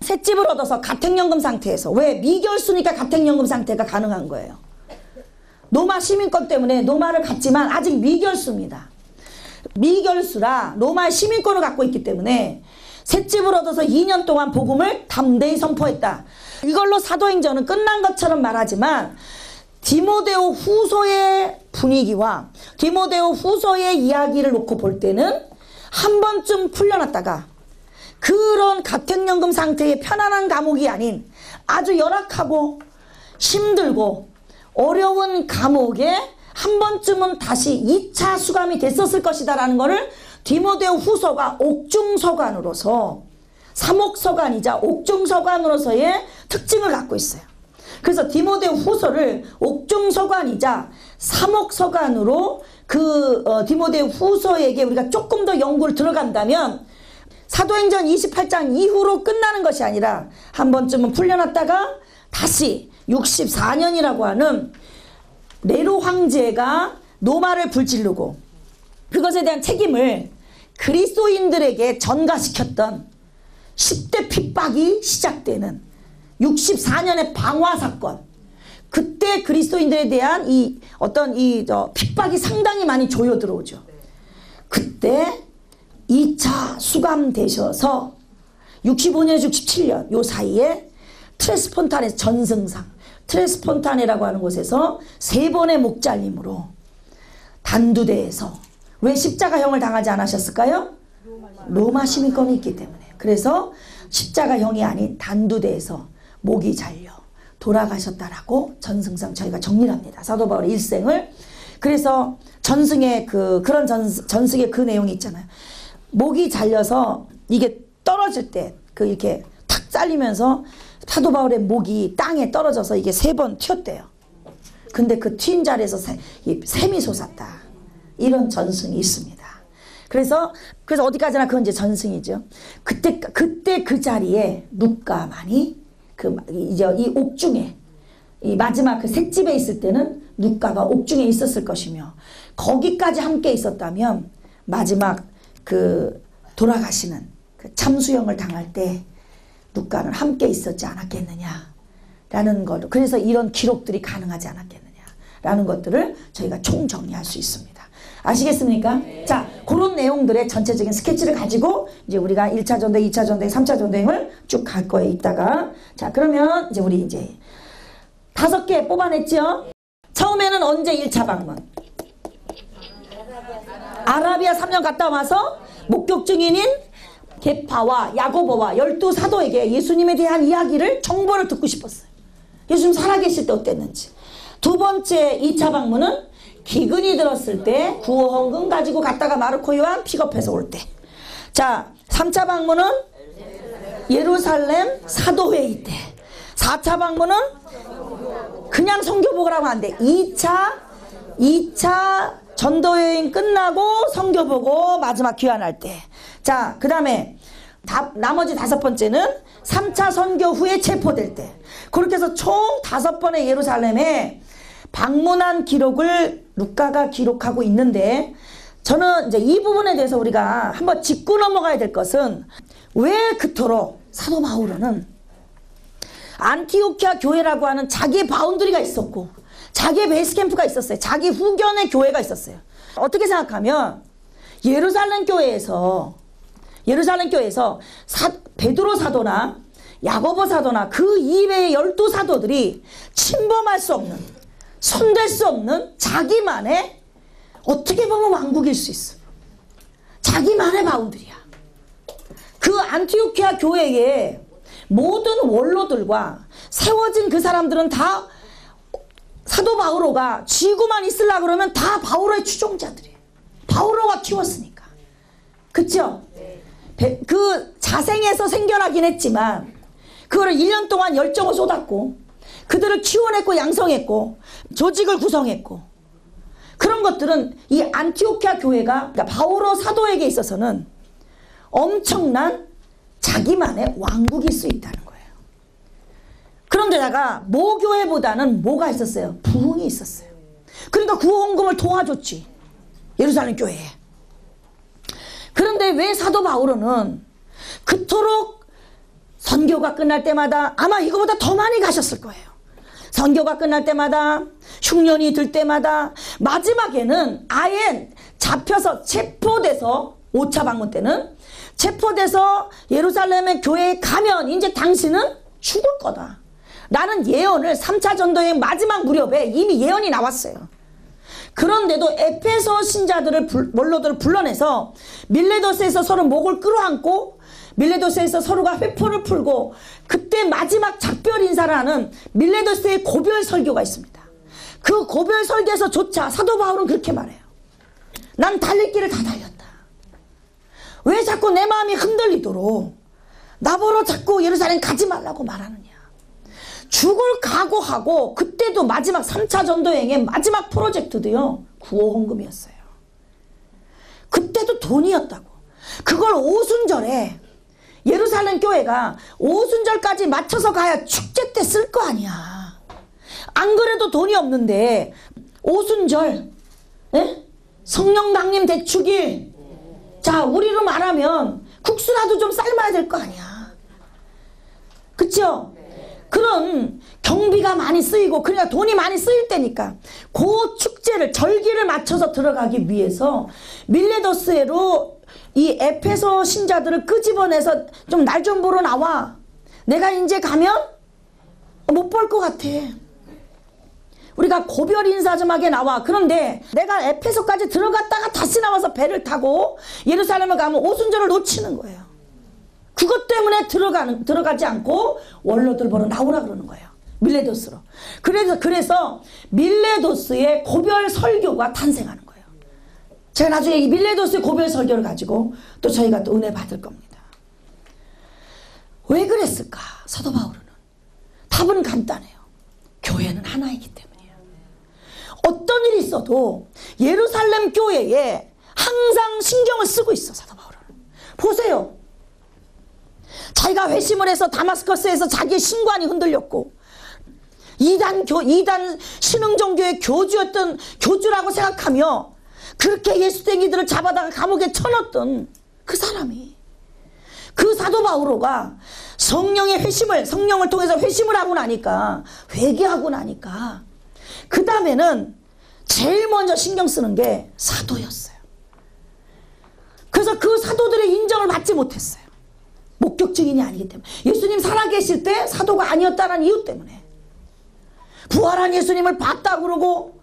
새집을 얻어서 가택연금 상태에서 왜 미결수니까 가택연금 상태가 가능한 거예요. 노마 시민권 때문에 노마를 갖지만 아직 미결수입니다. 미결수라 로마의 시민권을 갖고 있기 때문에 새집을 얻어서 2년 동안 복음을 담대히 선포했다. 이걸로 사도행전은 끝난 것처럼 말하지만 디모데오 후서의 분위기와 디모데오 후서의 이야기를 놓고 볼 때는 한 번쯤 풀려났다가 그런 가택연금 상태의 편안한 감옥이 아닌 아주 열악하고 힘들고 어려운 감옥에 한 번쯤은 다시 2차 수감이 됐었을 것이다라는 것을 디모데오 후서가 옥중서관으로서 삼옥서관이자 옥중서관으로서의 특징을 갖고 있어요. 그래서 디모데오 후서를 옥중서관이자 삼옥서관으로 그 어, 디모데오 후서에게 우리가 조금 더 연구를 들어간다면 사도행전 28장 이후로 끝나는 것이 아니라 한 번쯤은 풀려났다가 다시 64년이라고 하는 네로 황제가 노마를 불지르고 그것에 대한 책임을 그리스도인들에게 전가시켰던 10대 핍박이 시작되는 64년의 방화 사건 그때 그리스도인들에 대한 이 어떤 이저 핍박이 상당히 많이 조여 들어오죠. 그때 2차 수감되셔서 65년, 67년 요 사이에 트레스폰탄의 전승상 트레스폰타네라고 하는 곳에서 세 번의 목잘림으로 단두대에서 왜 십자가형을 당하지 않으셨을까요? 로마 시민권이 있기 때문에 그래서 십자가형이 아닌 단두대에서 목이 잘려 돌아가셨다라고 전승상 저희가 정리를 합니다. 사도 바울의 일생을 그래서 전승의 그 그런 전, 전승의 그 내용이 있잖아요. 목이 잘려서 이게 떨어질 때 그 이렇게 탁 잘리면서 사도 바울의 목이 땅에 떨어져서 이게 세 번 튀었대요. 근데 그 튄 자리에서 새, 이 샘이 솟았다. 이런 전승이 있습니다. 그래서 그래서 어디까지나 그건 이제 전승이죠. 그때 그때 그 자리에 누가만이 그 이제 이 옥중에 이 마지막 그 셋집에 있을 때는 누가가 옥중에 있었을 것이며 거기까지 함께 있었다면 마지막 그 돌아가시는 그 참수형을 당할 때 누가는 함께 있었지 않았겠느냐라는 것. 그래서 이런 기록들이 가능하지 않았겠느냐라는 것들을 저희가 총정리할 수 있습니다. 아시겠습니까? 자, 그런 내용들의 전체적인 스케치를 가지고 이제 우리가 1차 전대, 2차 전대, 3차 전대행을 쭉 갈 거예요, 이따가. 자, 그러면 이제 우리 이제 다섯 개 뽑아냈죠? 처음에는 언제 1차 방문? 아라비아 3년 갔다 와서 목격 증인인 게파와 야고보와 열두 사도에게 예수님에 대한 이야기를 정보를 듣고 싶었어요. 예수님 살아계실 때 어땠는지. 두 번째 2차 방문은 기근이 들었을 때 구호 헌금 가지고 갔다가 마르코 요한 픽업해서 올 때. 자, 3차 방문은 예루살렘 사도회의 때. 4차 방문은 그냥 성교복을 하면 안 돼. 2차, 2차 전도 여행 끝나고 성교 보고 마지막 귀환할 때. 자, 그 다음에 나머지 다섯 번째는 3차 선교 후에 체포될 때. 그렇게 해서 총 다섯 번의 예루살렘에 방문한 기록을 루카가 기록하고 있는데 저는 이제 이 부분에 대해서 우리가 한번 짚고 넘어가야 될 것은 왜 그토록 사도 바울은 안티오키아 교회라고 하는 자기의 boundary가 있었고 자기의 베이스 캠프가 있었어요. 자기 후견의 교회가 있었어요. 어떻게 생각하면 예루살렘 교회에서 예루살렘 교회에서 사, 베드로 사도나 야고보 사도나 그 이외의 열두 사도들이 침범할 수 없는 손댈 수 없는 자기만의 어떻게 보면 왕국일 수 있어. 자기만의 바운드리야. 그 안티오키아 교회에 모든 원로들과 세워진 그 사람들은 다 사도 바오로가 쥐고만 있으려 그러면 다 바오로의 추종자들이에요. 바오로가 키웠으니까. 그쵸? 그 자생에서 생겨나긴 했지만 그거를 1년 동안 열정을 쏟았고 그들을 키워냈고 양성했고 조직을 구성했고 그런 것들은 이 안티오키아 교회가 그러니까 바오로 사도에게 있어서는 엄청난 자기만의 왕국일 수 있다는 거예요. 그런데다가 모교회보다는 뭐가 있었어요? 부흥이 있었어요. 그러니까 구원금을 도와줬지. 예루살렘 교회에. 그런데 왜 사도 바울은 그토록 선교가 끝날 때마다 아마 이거보다 더 많이 가셨을 거예요. 선교가 끝날 때마다 흉년이 들 때마다 마지막에는 아예 잡혀서 체포돼서 5차 방문 때는 체포돼서 예루살렘의 교회에 가면 이제 당신은 죽을 거다. 라는 예언을 3차 전도의 마지막 무렵에 이미 예언이 나왔어요. 그런데도 에페소 신자들을 불, 원로들을 불러내서 밀레도스에서 서로 목을 끌어안고 밀레도스에서 서로가 회포를 풀고 그때 마지막 작별 인사를 하는 밀레도스의 고별 설교가 있습니다. 그 고별 설교에서조차 사도 바울은 그렇게 말해요. 난 달릴 길을 다 달렸다. 왜 자꾸 내 마음이 흔들리도록 나보러 자꾸 예루살렘 가지 말라고 말하느냐. 죽을 각오하고 그때도 마지막 3차 전도행의 마지막 프로젝트도요. 구호 헌금이었어요. 그때도 돈이었다고. 그걸 오순절에 예루살렘 교회가 오순절까지 맞춰서 가야 축제 때 쓸 거 아니야. 안 그래도 돈이 없는데 오순절 예? 성령 강림 대축일 자 우리로 말하면 국수라도 좀 삶아야 될 거 아니야. 그쵸? 그런 경비가 많이 쓰이고 그러니까 돈이 많이 쓰일 때니까 그 축제를 절기를 맞춰서 들어가기 위해서 밀레도스에로 이 에페소 신자들을 끄집어내서 좀날좀 보러 나와 내가 이제 가면 못 볼 것 같아 우리가 고별 인사 좀 하게 나와 그런데 내가 에페소까지 들어갔다가 다시 나와서 배를 타고 예루살렘을 가면 오순절을 놓치는 거예요 그것 때문에 들어가는 들어가지 않고 원로들 보러 나오라 그러는 거예요. 밀레도스로. 그래서 그래서 밀레도스의 고별 설교가 탄생하는 거예요. 제가 나중에 이 밀레도스의 고별 설교를 가지고 또 저희가 또 은혜 받을 겁니다. 왜 그랬을까? 사도 바울은 답은 간단해요. 교회는 하나이기 때문이에요. 어떤 일이 있어도 예루살렘 교회에 항상 신경을 쓰고 있어 사도 바울은. 보세요. 자기가 회심을 해서 다마스커스에서 자기의 신관이 흔들렸고 이단 교 이단 신흥종교의 교주였던 교주라고 생각하며 그렇게 예수쟁이들을 잡아다가 감옥에 쳐넣었던 그 사람이 그 사도 바오로가 성령의 회심을 성령을 통해서 회심을 하고 나니까 회개하고 나니까 그 다음에는 제일 먼저 신경 쓰는 게 사도였어요. 그래서 그 사도들의 인정을 받지 못했어요. 목격 증인이 아니기 때문에 예수님 살아계실 때 사도가 아니었다는 이유 때문에 부활한 예수님을 봤다 그러고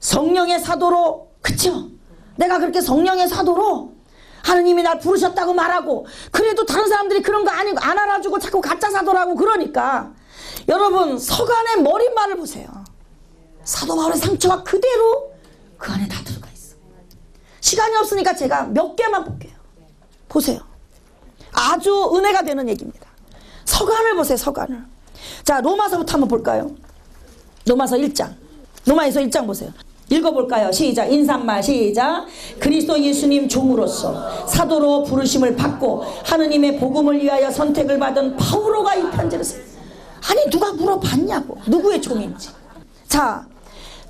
성령의 사도로 그쵸? 내가 그렇게 성령의 사도로 하느님이 날 부르셨다고 말하고 그래도 다른 사람들이 그런 거 아니고 안 알아주고 자꾸 가짜 사도라고 그러니까 여러분 서간의 머릿말을 보세요 사도 바울의 상처가 그대로 그 안에 다 들어가 있어 시간이 없으니까 제가 몇 개만 볼게요 보세요 아주 은혜가 되는 얘기입니다. 서간을 보세요, 서간을. 자, 로마서부터 한번 볼까요? 로마서 1장. 로마에서 1장 보세요. 읽어볼까요? 시작. 인사말 시작. 그리스도 예수님 종으로서 사도로 부르심을 받고 하느님의 복음을 위하여 선택을 받은 바우로가 이 편지를 써요. 아니 누가 물어봤냐고. 누구의 종인지. 자,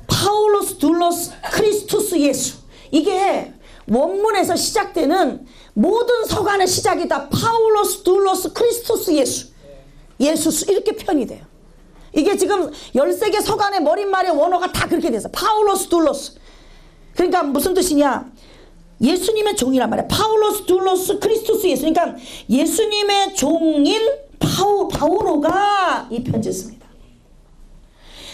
Παῦλος δοῦλος Χριστοῦ 예수. 이게 원문에서 시작되는 모든 서간의 시작이 다 Παῦλος δοῦλος Χριστός 예수 예수 이렇게 표현이 돼요 이게 지금 13개 서간의 머릿말의 원어가 다 그렇게 돼서 Παῦλος δοῦλος 그러니까 무슨 뜻이냐 예수님의 종이란 말이야 Παῦλος δοῦλος Χριστός 예수 그러니까 예수님의 종인 파우, 바우로가 이 편지를 씁니다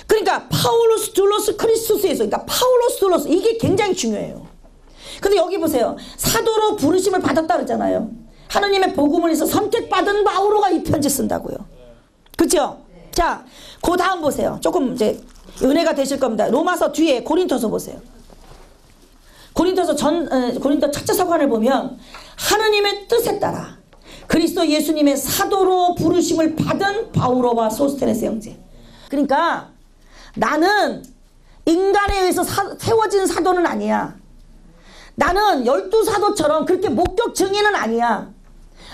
그러니까 Παῦλος δοῦλος Χριστός 예수 그러니까 Παῦλος δοῦλος 이게 굉장히 중요해요 근데 여기 보세요. 사도로 부르심을 받았다 그러잖아요. 하느님의 복음을 해서 선택받은 바오로가 이 편지 쓴다고요. 그죠? 자, 그 다음 보세요. 조금 이제 은혜가 되실 겁니다. 로마서 뒤에 고린토서 보세요. 고린토서 전 어, 고린토 첫째 서관을 보면 하느님의 뜻에 따라 그리스도 예수님의 사도로 부르심을 받은 바오로와 소스테네스 형제. 그러니까 나는 인간에 의해서 사, 세워진 사도는 아니야. 나는 열두 사도처럼 그렇게 목격 증인은 아니야.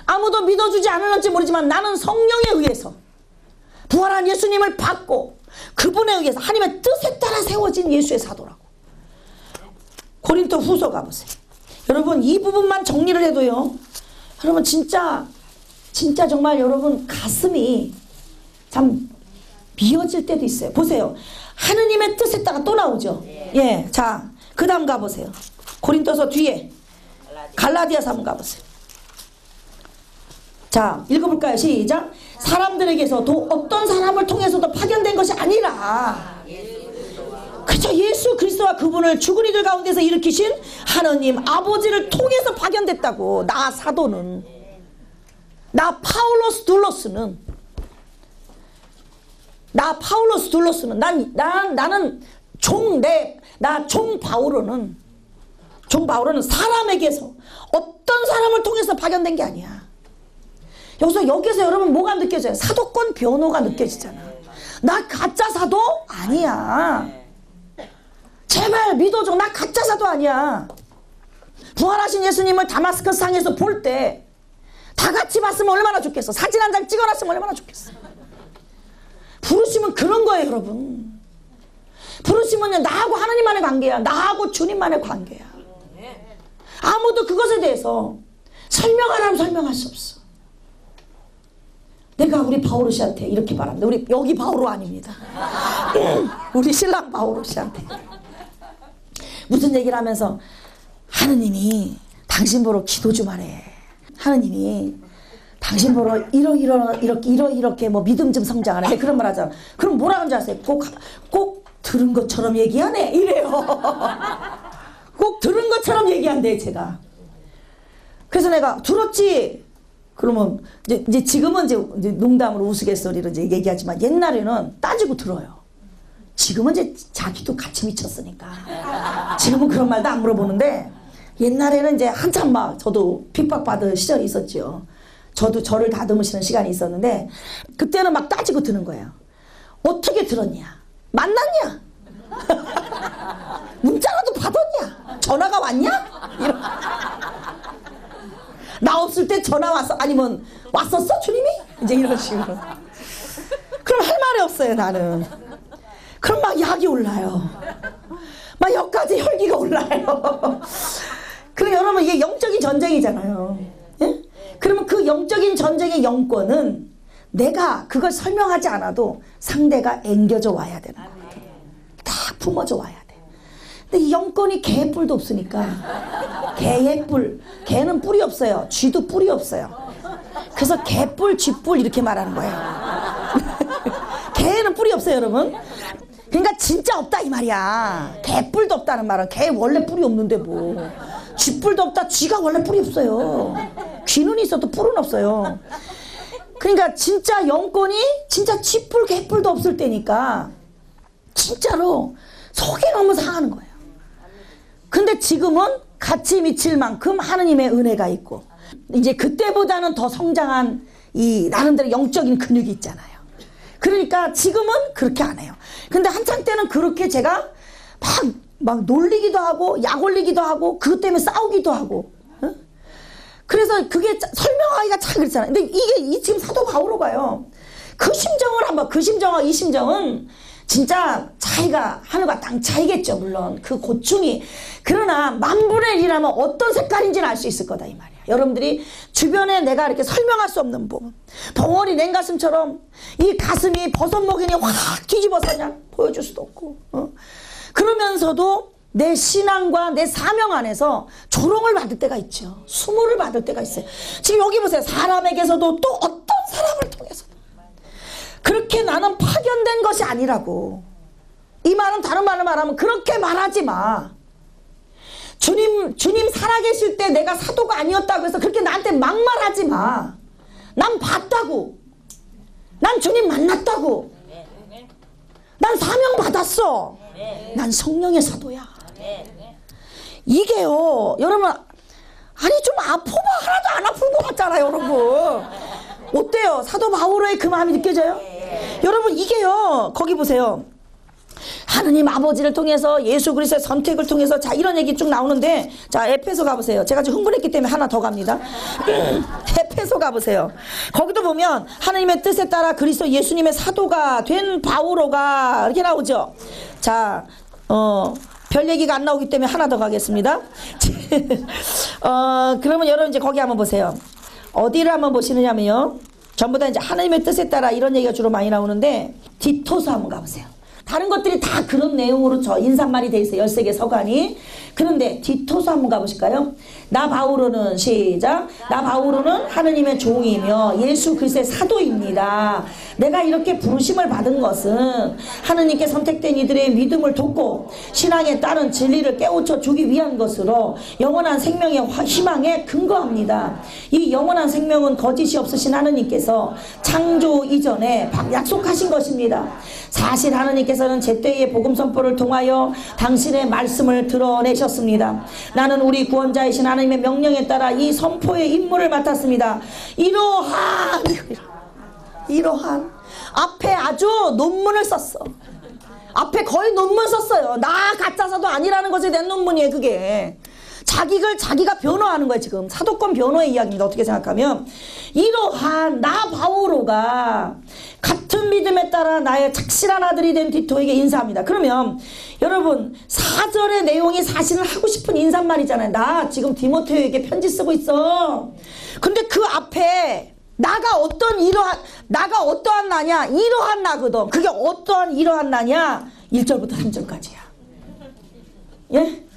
아무도 믿어주지 않을는지 모르지만 나는 성령에 의해서 부활한 예수님을 받고 그분에 의해서 하나님의 뜻에 따라 세워진 예수의 사도라고. 고린도 후서 가보세요. 여러분 이 부분만 정리를 해도요. 여러분 진짜 진짜 정말 여러분 가슴이 참 미어질 때도 있어요. 보세요. 하느님의 뜻에 따라 또 나오죠. 예. 자, 그 다음 가보세요. 고린도서 뒤에 갈라디아서 한번 가보세요. 자, 읽어볼까요? 시작. 사람들에게서도 어떤 사람을 통해서도 파견된 것이 아니라 그쵸 예수 그리스도와 그분을 죽은 이들 가운데서 일으키신 하느님 아버지를 통해서 파견됐다고 나 사도는. 나 파울로스 둘로스는. 나 파울로스 둘로스는. 난, 난 나는 종내나 종 바오로는 종 바오로는 사람에게서 어떤 사람을 통해서 파견된 게 아니야. 여기서 여기서 여러분 뭐가 느껴져요? 사도권 변호가 느껴지잖아. 나 가짜 사도 아니야. 제발 믿어줘. 나 가짜 사도 아니야. 부활하신 예수님을 다마스커스 상에서 볼 때 다 같이 봤으면 얼마나 좋겠어. 사진 한 장 찍어놨으면 얼마나 좋겠어. 부르심은 그런 거예요, 여러분. 부르심은 나하고 하나님만의 관계야. 나하고 주님만의 관계야. 아무도 그것에 대해서 설명하라면 설명할 수 없어. 내가 우리 바오로 씨한테 이렇게 말합니다. 우리 여기 바오로 아닙니다. 우리 신랑 바오로 씨한테 무슨 얘기를 하면서 하느님이 당신 보러 기도 좀 하래. 하느님이 당신 보러 이러 이러 이렇게 이러 이렇게 뭐 믿음 좀 성장하래. 그런 말 하잖아. 그럼 뭐라 하는지 아세요? 꼭 꼭 들은 것처럼 얘기하네. 이래요. 꼭 들은 것처럼 얘기한대 제가. 그래서 내가 들었지. 그러면 이제, 이제 지금은 이제, 농담으로 우스갯소리로 이제 얘기하지만 옛날에는 따지고 들어요. 지금은 이제 자기도 같이 미쳤으니까. 지금은 그런 말도 안 물어보는데 옛날에는 이제 한참 막 저도 핍박받은 시절이 있었죠. 저도 저를 다듬으시는 시간이 있었는데 그때는 막 따지고 드는 거예요. 어떻게 들었냐? 만났냐? 문자라도 받았냐? 전화가 왔냐? 이런. 나 없을 때 전화 왔어? 아니면 왔었어 주님이? 이제 이런 식으로. 그럼 할 말이 없어요 나는. 그럼 막 약이 올라요. 막 여기까지 혈기가 올라요. 그럼 여러분 이게 영적인 전쟁이잖아요. 예? 그러면 그 영적인 전쟁의 영권은 내가 그걸 설명하지 않아도 상대가 앵겨져 와야 되는 거거든. 딱 품어져 와야 돼. 근데 이 영권이 개의 뿔도 없으니까 개의 뿔, 개는 뿔이 없어요. 쥐도 뿔이 없어요. 그래서 개뿔, 쥐뿔 이렇게 말하는 거예요. 개는 뿔이 없어요, 여러분. 그러니까 진짜 없다 이 말이야. 개뿔도 없다는 말은 개 원래 뿔이 없는데 뭐. 쥐뿔도 없다. 쥐가 원래 뿔이 없어요. 귀는 있어도 뿔은 없어요. 그러니까 진짜 영권이 진짜 쥐뿔 개뿔도 없을 때니까 진짜로 속이 너무 상하는 거예요. 근데 지금은 같이 미칠 만큼 하느님의 은혜가 있고 이제 그때보다는 더 성장한 이 나름대로 영적인 근육이 있잖아요. 그러니까 지금은 그렇게 안 해요. 근데 한창 때는 그렇게 제가 막, 막 놀리기도 하고 약 올리기도 하고 그것 때문에 싸우기도 하고 어? 그래서 그게 짜- 설명하기가 참 그렇잖아요. 근데 이게 이 지금 사도 바오로가요. 그 심정을 한번 그 심정과 이 심정은 진짜 차이가 하늘과 땅 차이겠죠 물론. 그 고충이. 그러나 만분의 일이라면 어떤 색깔인지는 알 수 있을 거다 이 말이야. 여러분들이 주변에 내가 이렇게 설명할 수 없는 부분 벙어리 냉 가슴처럼 이 가슴이 버섯 먹이니 확 뒤집어서냐? 보여줄 수도 없고 어? 그러면서도 내 신앙과 내 사명 안에서 조롱을 받을 때가 있죠. 수모를 받을 때가 있어요. 지금 여기 보세요. 사람에게서도 또 어떤 사람을 통해서도 그렇게 나는 파견된 것이 아니라고. 이 말은 다른 말로 말하면 그렇게 말하지 마. 주님, 주님 살아계실 때 내가 사도가 아니었다고 해서 그렇게 나한테 막말하지 마. 난 봤다고. 난 주님 만났다고. 난 사명 받았어. 난 성령의 사도야. 이게요, 여러분, 아니 좀 아프면 하나도 안 아픈 것 같잖아요, 여러분. 어때요? 사도 바오로의 그 마음이 느껴져요? 여러분 이게요, 거기 보세요. 하느님 아버지를 통해서 예수 그리스도의 선택을 통해서 자 이런 얘기 쭉 나오는데 자 에페소 가보세요. 제가 지금 흥분했기 때문에 하나 더 갑니다. 에베소 가보세요. 거기도 보면 하나님의 뜻에 따라 그리스도 예수님의 사도가 된 바오로가 이렇게 나오죠. 자, 어, 별 얘기가 안 나오기 때문에 하나 더 가겠습니다. 어, 그러면 여러분 이제 거기 한번 보세요. 어디를 한번 보시느냐면요. 전부 다 이제 하나님의 뜻에 따라 이런 얘기가 주로 많이 나오는데 디토서 한번 가보세요. 다른 것들이 다 그런 내용으로 저 인사말이 돼 있어요. 13개 서간이. 그런데 디토서 한번 가보실까요? 나 바울로는 시작. 나 바울로는 하느님의 종이며 예수 그리스도의 사도입니다. 내가 이렇게 부르심을 받은 것은 하느님께 선택된 이들의 믿음을 돕고 신앙에 따른 진리를 깨우쳐 주기 위한 것으로 영원한 생명의 화- 희망에 근거합니다. 이 영원한 생명은 거짓이 없으신 하느님께서 창조 이전에 박- 약속하신 것입니다. 사실 하느님께서 는 제때의 복음 선포를 통하여 당신의 말씀을 드러내셨습니다. 나는 우리 구원자이신 하나님의 명령에 따라 이 선포의 임무를 맡았습니다. 이러한 이러한 앞에 아주 논문을 썼어. 앞에 거의 논문 썼어요. 나 가짜사도 아니라는 것에 대한 논문이에요, 그게. 자기를 자기가 변호하는 거예요, 지금. 사도권 변호의 이야기입니다. 어떻게 생각하면. 이러한 나 바오로가 같은 믿음에 따라 나의 착실한 아들이 된 디토에게 인사합니다. 그러면 여러분, 사절의 내용이 사실은 하고 싶은 인사말이잖아요. 나 지금 디모테에게 편지 쓰고 있어. 근데 그 앞에 나가 어떤 이러한 나가 어떠한 나냐 이러한 나거든 그게 어떠한 이러한 나냐 1절부터 3절까지야 예?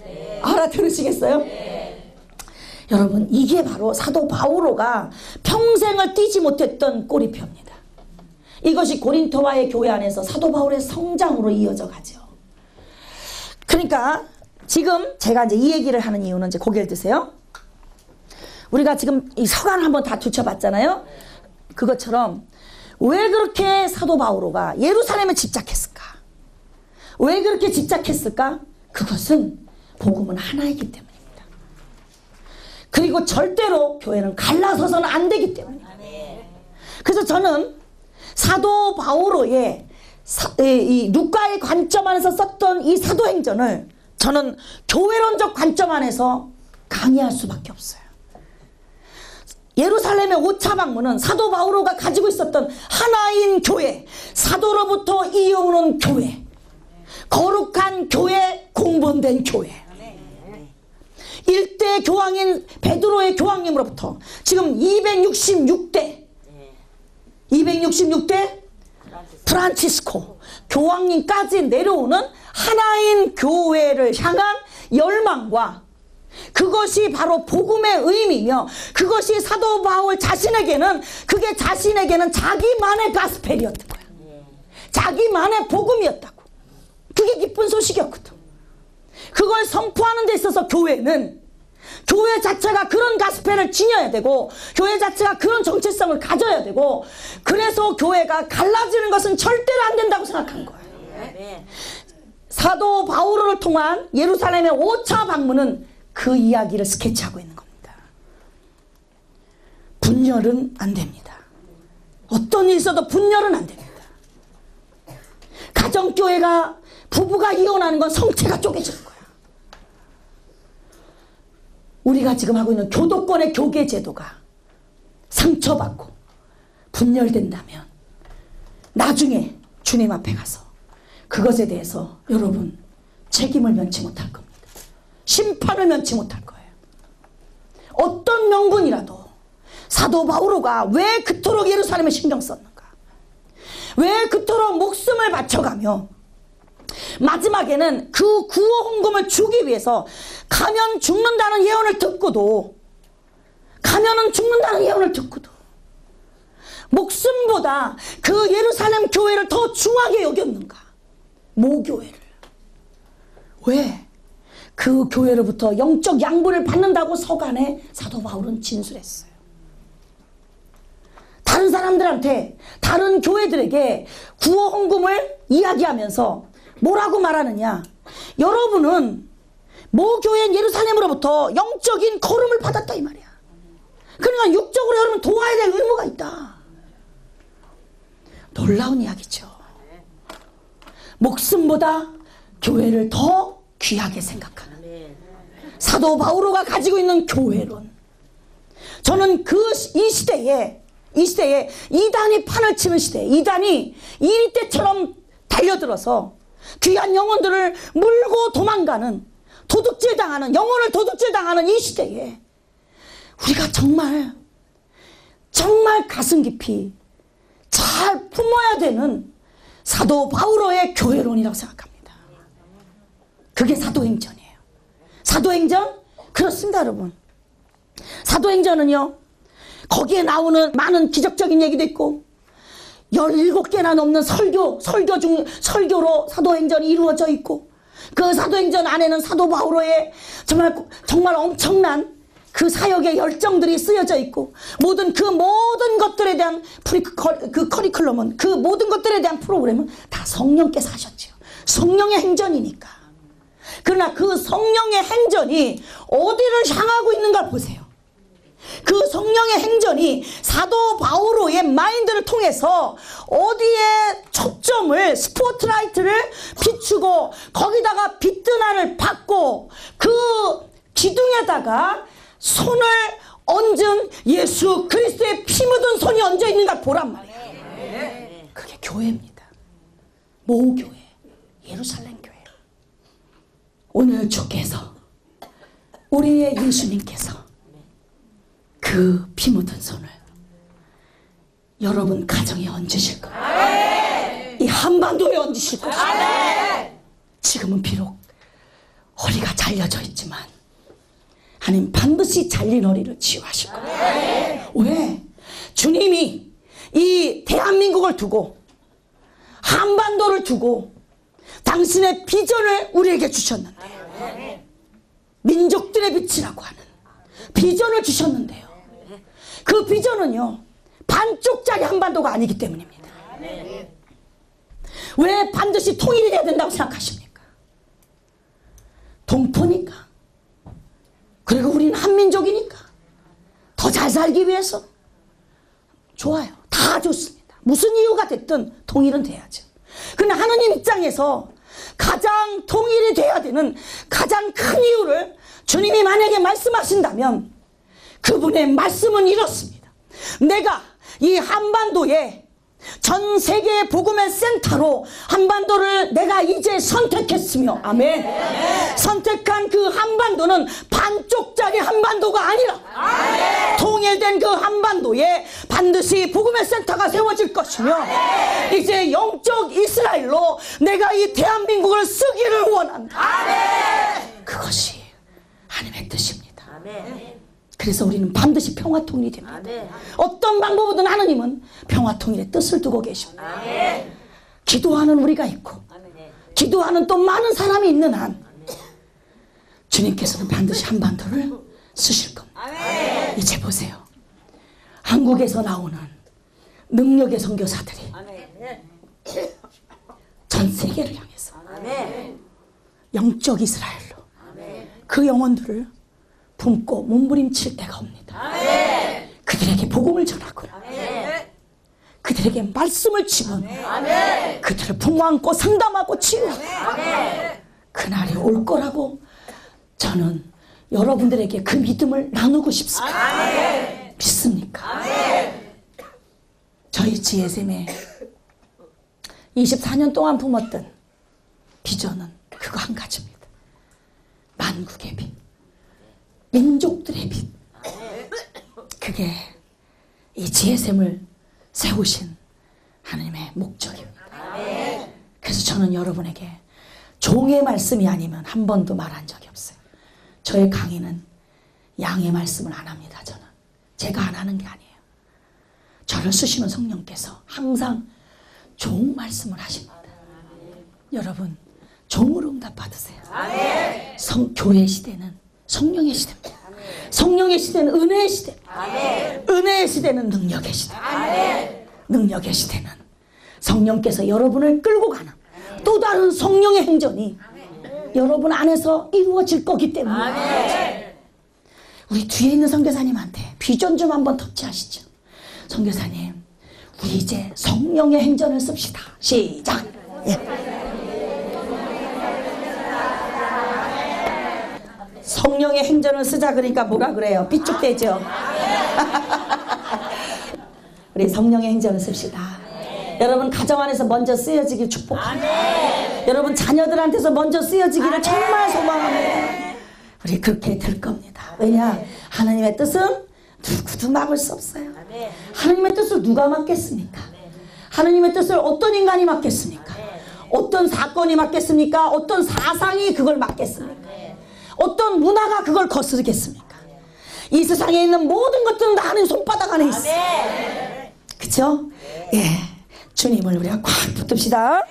알아들으시겠어요? 여러분 이게 바로 사도 바오로가 평생을 뛰지 못했던 꼬리표입니다 이것이 고린토와의 교회 안에서 사도 바울의 성장으로 이어져 가죠 그러니까 지금 제가 이제 이 얘기를 하는 이유는 이제 고개를 드세요 우리가 지금 이 서간 한번 다 두쳐봤잖아요. 그것처럼 왜 그렇게 사도 바오로가 예루살렘에 집착했을까? 왜 그렇게 집착했을까? 그것은 복음은 하나이기 때문입니다. 그리고 절대로 교회는 갈라서서는 안 되기 때문입니다. 그래서 저는 사도 바오로의 사- 이, 이 루카의 관점 안에서 썼던 이 사도행전을 저는 교회론적 관점 안에서 강의할 수밖에 없어요. 예루살렘의 오차 방문은 사도 바오로가 가지고 있었던 하나인 교회, 사도로부터 이어오는 교회, 거룩한 교회, 공본된 교회. 일대 교황인 베드로의 교황님으로부터 지금 266대 266대 프란치스코 교황님까지 내려오는 하나인 교회를 향한 열망과 그것이 바로 복음의 의미며 그것이 사도 바울 자신에게는 그게 자신에게는 자기만의 가스펠이었던 거야. 자기만의 복음이었다고. 그게 기쁜 소식이었거든. 그걸 선포하는 데 있어서 교회는 교회 자체가 그런 가스펠을 지녀야 되고 교회 자체가 그런 정체성을 가져야 되고 그래서 교회가 갈라지는 것은 절대로 안 된다고 생각한 거예요. 사도 바울을 통한 예루살렘의 5차 방문은 그 이야기를 스케치하고 있는 겁니다. 분열은 안 됩니다. 어떤 일 있어도 분열은 안 됩니다. 가정교회가 부부가 이혼하는 건 성체가 쪼개지는 거야. 우리가 지금 하고 있는 교도권의 교계 제도가 상처받고 분열된다면 나중에 주님 앞에 가서 그것에 대해서 여러분 책임을 면치 못할 겁니다. 심판을 면치 못할 거예요. 어떤 명분이라도 사도 바오로가 왜 그토록 예루살렘에 신경 썼는가? 왜 그토록 목숨을 바쳐가며 마지막에는 그 구호 헌금을 주기 위해서 가면 죽는다는 예언을 듣고도 가면은 죽는다는 예언을 듣고도 목숨보다 그 예루살렘 교회를 더 중하게 여겼는가? 모교회를. 왜? 그 교회로부터 영적 양분을 받는다고 서간에 사도 바울은 진술했어요. 다른 사람들한테 다른 교회들에게 구호 헌금을 이야기하면서 뭐라고 말하느냐? 여러분은 모 교회인 예루살렘으로부터 영적인 거름을 받았다 이 말이야. 그러니까 육적으로 여러분 도와야 될 의무가 있다. 놀라운 이야기죠. 목숨보다 교회를 더 귀하게 생각하는 사도 바오로가 가지고 있는 교회론. 저는 그 이 시대에 이 시대에 이단이 판을 치는 시대 이단이 이리 때처럼 달려들어서 귀한 영혼들을 물고 도망가는 도둑질 당하는 영혼을 도둑질 당하는 이 시대에 우리가 정말 정말 가슴 깊이 잘 품어야 되는 사도 바울의 교회론이라고 생각합니다. 그게 사도행전이에요. 사도행전 그렇습니다, 여러분. 사도행전은요. 거기에 나오는 많은 기적적인 얘기도 있고 17개나 넘는 설교, 설교 중 설교로 사도행전이 이루어져 있고 그 사도행전 안에는 사도 바울의 정말 정말 엄청난 그 사역의 열정들이 쓰여져 있고 모든 그 모든 것들에 대한 프리, 커, 그 커리큘럼은 그 모든 것들에 대한 프로그램은 다 성령께서 하셨지요. 성령의 행전이니까. 그러나 그 성령의 행전이 어디를 향하고 있는가 보세요. 그 성령의 행전이 사도 바오로의 마인드를 통해서 어디에 초점을 스포트라이트를 비추고 거기다가 빛드날을 받고 그 기둥에다가 손을 얹은 예수 그리스도의 피 묻은 손이 얹어 있는가 보란 말이에요. 그게 교회입니다. 모교회, 예루살렘 교회. 오늘 주께서 우리의 예수님께서 그 피 묻은 손을 여러분 가정에 얹으실 거예요. 이 한반도에 얹으실 것입니다. 지금은 비록 허리가 잘려져 있지만 하나님 반드시 잘린 허리를 치유하실 거예요. 왜? 주님이 이 대한민국을 두고 한반도를 두고 당신의 비전을 우리에게 주셨는데 민족들의 빛이라고 하는 비전을 주셨는데요. 그 비전은요 반쪽짜리 한반도가 아니기 때문입니다. 왜 반드시 통일이 돼야 된다고 생각하십니까? 동포니까. 그리고 우리는 한민족이니까. 더 잘 살기 위해서. 좋아요. 다 좋습니다. 무슨 이유가 됐든 통일은 돼야죠. 근데 하느님 입장에서 가장 통일이 돼야 되는 가장 큰 이유를 주님이 만약에 말씀하신다면 그분의 말씀은 이렇습니다. 내가 이 한반도에 전 세계 복음의 센터로 한반도를 내가 이제 선택했으며 아멘. 선택한 그 한반도는 반쪽짜리 한반도가 아니라 통일된 그 한반도에 반드시 복음의 센터가 세워질 것이며 이제 영적 이스라엘로 내가 이 대한민국을 쓰기를 원한다. 그것이 하나님의 뜻입니다. 그래서 우리는 반드시 평화 통일이 됩니다. 어떤 방법이든 하나님은 평화 통일의 뜻을 두고 계십니다. 기도하는 우리가 있고 기도하는 또 많은 사람이 있는 한 주님께서는 반드시 한반도를 쓰실 겁니다. 이제 보세요. 한국에서 나오는 능력의 선교사들이 전 세계를 향해서 영적 이스라엘로 그 영혼들을 품고 몸부림칠 때가 옵니다. 그들에게 복음을 전하고 그들에게 말씀을 치고 그들을 품어 안고 상담하고 치유하고 그날이 올 거라고 저는 여러분들에게 그 믿음을 나누고 싶습니다. 믿습니까? 저희 GSM에 24년 동안 품었던 비전은 그거 한 가지입니다. 만국의 빛. 민족들의 빛. 그게 이 GSM을 세우신 하나님의 목적입니다. 그래서 저는 여러분에게 종의 말씀이 아니면 한 번도 말한 적이 없어요. 저의 강의는 양의 말씀을 안 합니다. 저는 제가 안 하는 게 아니에요. 저를 쓰시는 성령께서 항상 종 말씀을 하십니다. 여러분 종으로 응답 받으세요. 성 교회 시대는 성령의 시대입니다. 성령의 시대는 은혜의 시대. 은혜의 시대는 능력의 시대. 능력의 시대는 성령께서 여러분을 끌고 가는 또 다른 성령의 행전이 여러분 안에서 이루어질 거기 때문에 우리 뒤에 있는 선교사님한테 비전 좀 한번 터치하시죠. 선교사님, 우리 이제 성령의 행전을 씁시다. 시작. 예. 성령의 행전을 쓰자 그러니까 뭐라 그래요? 삐죽대죠. 우리 성령의 행전을 씁시다. 여러분 가정 안에서 먼저 쓰여지길 축복합니다. 여러분 자녀들한테서 먼저 쓰여지기를 정말 소망합니다. 우리 그렇게 될 겁니다. 왜냐? 하나님의 뜻은 누구도 막을 수 없어요. 하나님의 뜻을 누가 막겠습니까? 하나님의 뜻을 어떤 인간이 막겠습니까? 어떤 사건이 막겠습니까? 어떤 사상이 그걸 막겠습니까? 어떤 문화가 그걸 거스르겠습니까? 이 세상에 있는 모든 것들은 다 하나님 손바닥 안에 있어. 그쵸? 예. 주님을 우리가 꽉 붙듭시다.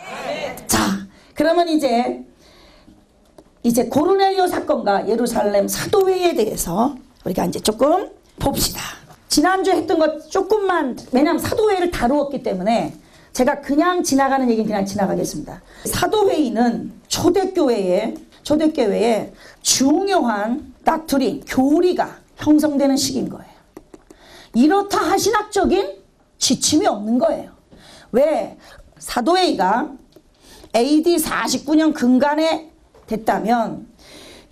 자, 그러면 이제 이제 고르넬리오 사건과 예루살렘 사도회에 대해서 우리가 이제 조금 봅시다. 지난주에 했던 것 조금만 왜냐하면 사도회를 다루었기 때문에 제가 그냥 지나가는 얘기는 그냥 지나가겠습니다. 사도회의는 초대교회에 초대교회에 중요한 닥트린 교리가 형성되는 시기인 거예요. 이렇다 할 신학적인 지침이 없는 거예요. 왜? 사도회의가 AD 49년 근간에 됐다면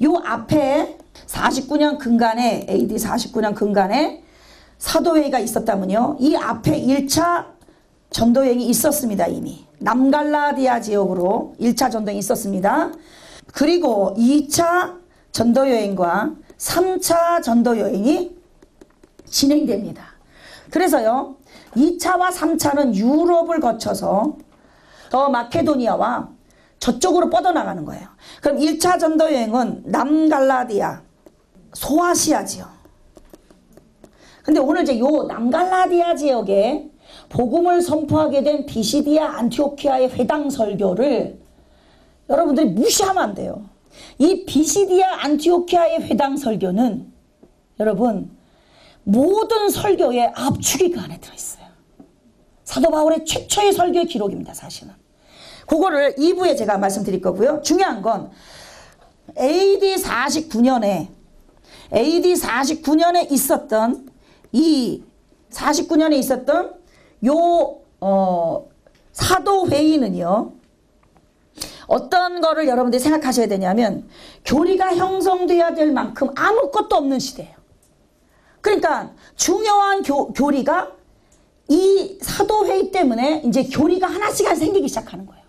요 앞에 49년 근간에 AD 49년 근간에 사도회의가 있었다면요. 이 앞에 1차 전도여행이 있었습니다. 이미. 남갈라디아 지역으로 1차 전도여행이 있었습니다. 그리고 2차 전도여행과 3차 전도여행이 진행됩니다. 그래서요. 2차와 3차는 유럽을 거쳐서 더 마케도니아와 저쪽으로 뻗어나가는 거예요. 그럼 1차 전도 여행은 남갈라디아, 소아시아 지역. 근데 오늘 이제 요 남갈라디아 지역에 복음을 선포하게 된 비시디아 안티오키아의 회당 설교를 여러분들이 무시하면 안 돼요. 이 비시디아 안티오키아의 회당 설교는 여러분 모든 설교의 압축이 그 안에 들어있어요. 사도 바울의 최초의 설교의 기록입니다, 사실은. 그거를 2부에 제가 말씀드릴 거고요. 중요한 건 AD 49년에 AD 49년에 있었던 이 49년에 있었던 요 어, 사도 회의는요. 어떤 거를 여러분들이 생각하셔야 되냐면 교리가 형성돼야 될 만큼 아무것도 없는 시대예요. 그러니까 중요한 교, 교리가 이 사도회의 때문에 이제 교리가 하나씩 생기기 시작하는 거예요.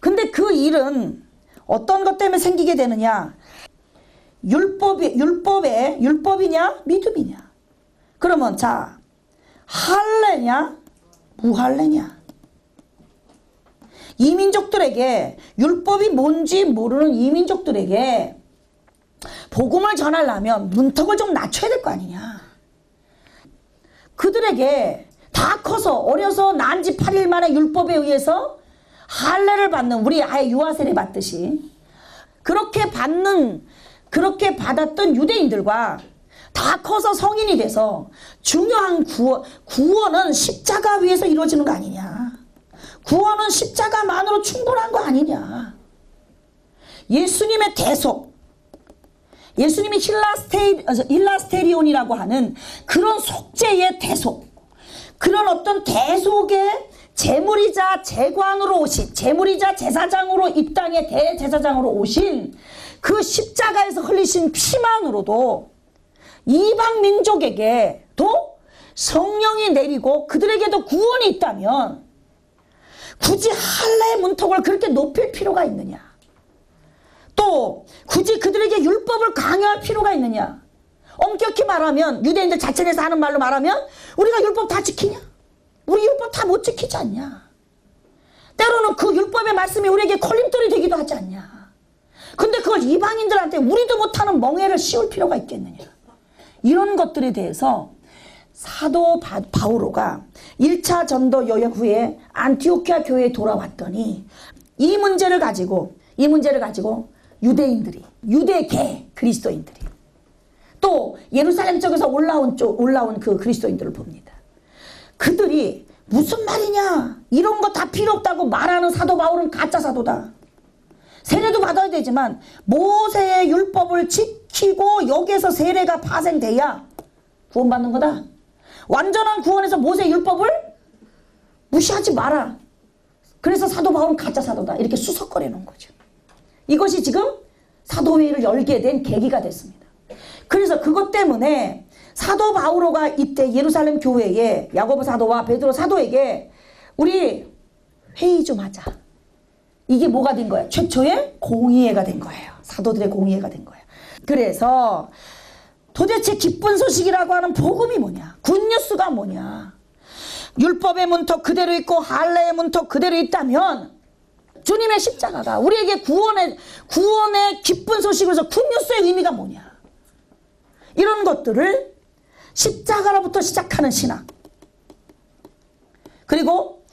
근데 그 일은 어떤 것 때문에 생기게 되느냐? 율법이 율법에 율법이냐 믿음이냐? 그러면 자 할례냐 무할례냐? 이민족들에게 율법이 뭔지 모르는 이민족들에게 복음을 전하려면 문턱을 좀 낮춰야 될 거 아니냐? 그들에게 다 커서 어려서 난지 8일 만에 율법에 의해서 할례를 받는 우리 아예 유아세례 받듯이 그렇게 받는 그렇게 받았던 유대인들과 다 커서 성인이 돼서 중요한 구원, 구원은 십자가 위에서 이루어지는 거 아니냐. 구원은 십자가만으로 충분한 거 아니냐. 예수님의 대속, 예수님이 힐라스테, 힐라스테리온이라고 하는 그런 속죄의 대속, 그런 어떤 대속의 제물이자 제관으로 오신 제물이자 제사장으로 이 땅의 대제사장으로 오신 그 십자가에서 흘리신 피만으로도 이방 민족에게도 성령이 내리고 그들에게도 구원이 있다면 굳이 할례의 문턱을 그렇게 높일 필요가 있느냐? 또 굳이 그들에게 율법을 강요할 필요가 있느냐? 엄격히 말하면 유대인들 자체에서 하는 말로 말하면 우리가 율법 다 지키냐? 우리 율법 다 못 지키지 않냐? 때로는 그 율법의 말씀이 우리에게 걸림돌이 되기도 하지 않냐? 근데 그걸 이방인들한테 우리도 못하는 멍해를 씌울 필요가 있겠느냐? 이런 것들에 대해서 사도 바, 바오로가 1차 전도 여행 후에 안티오키아 교회에 돌아왔더니 이 문제를 가지고 이 문제를 가지고 유대인들이 유대계 그리스도인들이 또 예루살렘 쪽에서 올라온 쪽 올라온 그 그리스도인들을 봅니다. 그들이 무슨 말이냐 이런 거 다 필요 없다고 말하는 사도 바울은 가짜 사도다. 세례도 받아야 되지만 모세의 율법을 지키고 여기에서 세례가 파생돼야 구원받는 거다. 완전한 구원에서 모세의 율법을 무시하지 마라. 그래서 사도 바울은 가짜 사도다. 이렇게 수석거려 놓은 거죠. 이것이 지금 사도회의를 열게 된 계기가 됐습니다. 그래서 그것 때문에 사도 바오로가 이때 예루살렘 교회에 야고보 사도와 베드로 사도에게 우리 회의 좀 하자. 이게 뭐가 된 거야? 최초의 공의회가 된 거예요. 사도들의 공의회가 된 거예요. 그래서 도대체 기쁜 소식이라고 하는 복음이 뭐냐? 굿뉴스가 뭐냐? 율법의 문턱 그대로 있고 할례의 문턱 그대로 있다면 주님의 십자가가 우리에게 구원의 구원의 기쁜 소식으로서 굿뉴스의 의미가 뭐냐? 이런 것들을 십자가로부터 시작하는 신학 그리고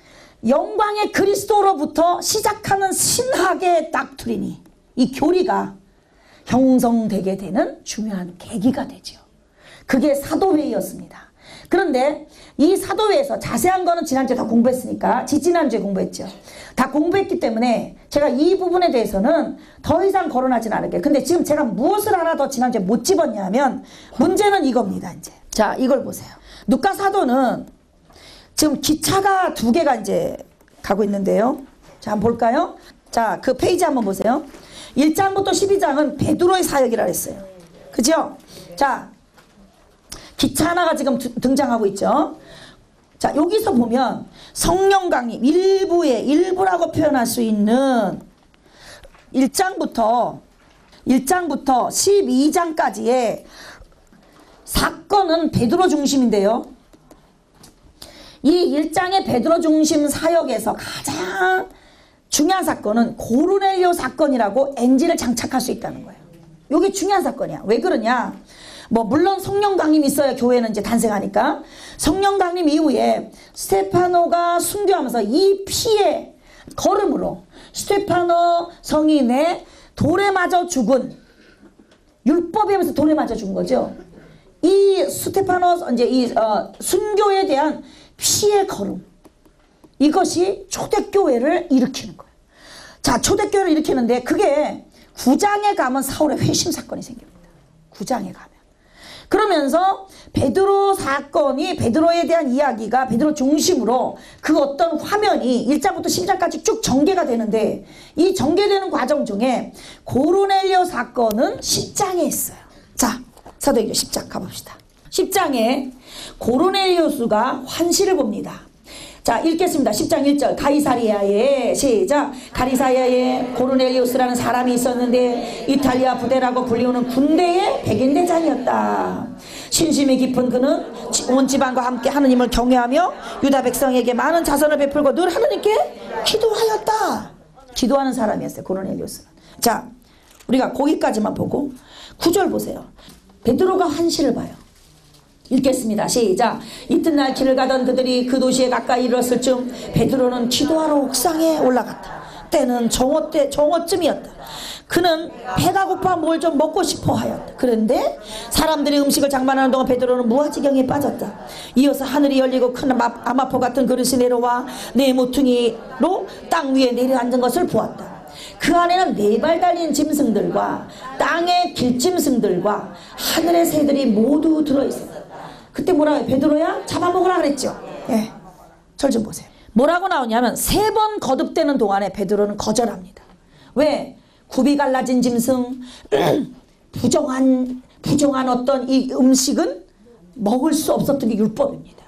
영광의 그리스도로부터 시작하는 신학의 닥트린이 이 교리가 형성되게 되는 중요한 계기가 되죠. 그게 사도회의였습니다. 그런데 이 사도회에서 자세한 거는 지난주에 다 공부했으니까 지지난주에 공부했죠. 다 공부했기 때문에 제가 이 부분에 대해서는 더 이상 거론하진 않을게요. 근데 지금 제가 무엇을 하나 더 지난주에 못 집었냐면 문제는 이겁니다. 이제 자 이걸 보세요. 누가 사도는 지금 기차가 두 개가 이제 가고 있는데요. 자, 한번 볼까요? 자, 그 페이지 한번 보세요. 1장부터 12장은 베드로의 사역이라 했어요. 그죠? 자, 기차 하나가 지금 두- 등장하고 있죠. 자, 여기서 보면 성령 강림 일부의 일부라고 표현할 수 있는 1장부터 1장부터 12장까지의 사건은 베드로 중심인데요. 이 일장의 베드로 중심 사역에서 가장 중요한 사건은 고르넬료 사건이라고 NG를 장착할 수 있다는 거예요. 이게 중요한 사건이야. 왜 그러냐? 뭐 물론 성령 강림 있어야 교회는 이제 탄생하니까 성령 강림 이후에 스테파노가 순교하면서 이 피의 걸음으로 스테파노 성인의 돌에 맞아 죽은 율법에 의해서 돌에 맞아 죽은 거죠. 이 스테파노 이제 이 어, 순교에 대한 피의 걸음 이것이 초대교회를 일으키는 거예요. 자 초대교회를 일으키는데 그게 구장에 가면 사울의 회심 사건이 생깁니다. 구장에 가면 그러면서 베드로 사건이 베드로에 대한 이야기가 베드로 중심으로 그 어떤 화면이 1장부터 10장까지 쭉 전개가 되는데 이 전개되는 과정 중에 고르넬리오 사건은 10장에 있어요. 자, 사도행전 10장 가봅시다. 10장에 고르넬리오스가 환시를 봅니다. 자 읽겠습니다. 10장 1절 가이사리아에 시작 가이사리아에 고르넬리우스라는 사람이 있었는데 이탈리아 부대라고 불리우는 군대의 백인대장이었다. 신심이 깊은 그는 온 지방과 함께 하느님을 경외하며 유다 백성에게 많은 자선을 베풀고 늘 하느님께 기도하였다. 기도하는 사람이었어요. 고르넬리우스는. 자 우리가 거기까지만 보고 9절 보세요. 베드로가 환시를 봐요. 읽겠습니다. 시작. 이튿날 길을 가던 그들이 그 도시에 가까이 이르렀을 쯤 베드로는 기도하러 옥상에 올라갔다. 때는 정오 때 정오쯤이었다. 그는 배가 고파 뭘 좀 먹고 싶어 하였다. 그런데 사람들이 음식을 장만하는 동안 베드로는 무아지경에 빠졌다. 이어서 하늘이 열리고 큰 아마- 아마포 같은 그릇이 내려와 내 모퉁이로 땅 위에 내려앉은 것을 보았다. 그 안에는 네 발 달린 짐승들과 땅의 길짐승들과 하늘의 새들이 모두 들어있었다. 그때 뭐라 해요? 베드로야 잡아먹으라 그랬죠. 예. 절 좀 보세요. 뭐라고 나오냐면 세 번 거듭되는 동안에 베드로는 거절합니다. 왜? 굽이 갈라진 짐승, 부정한 부정한 어떤 이 음식은 먹을 수 없었던 게 율법입니다.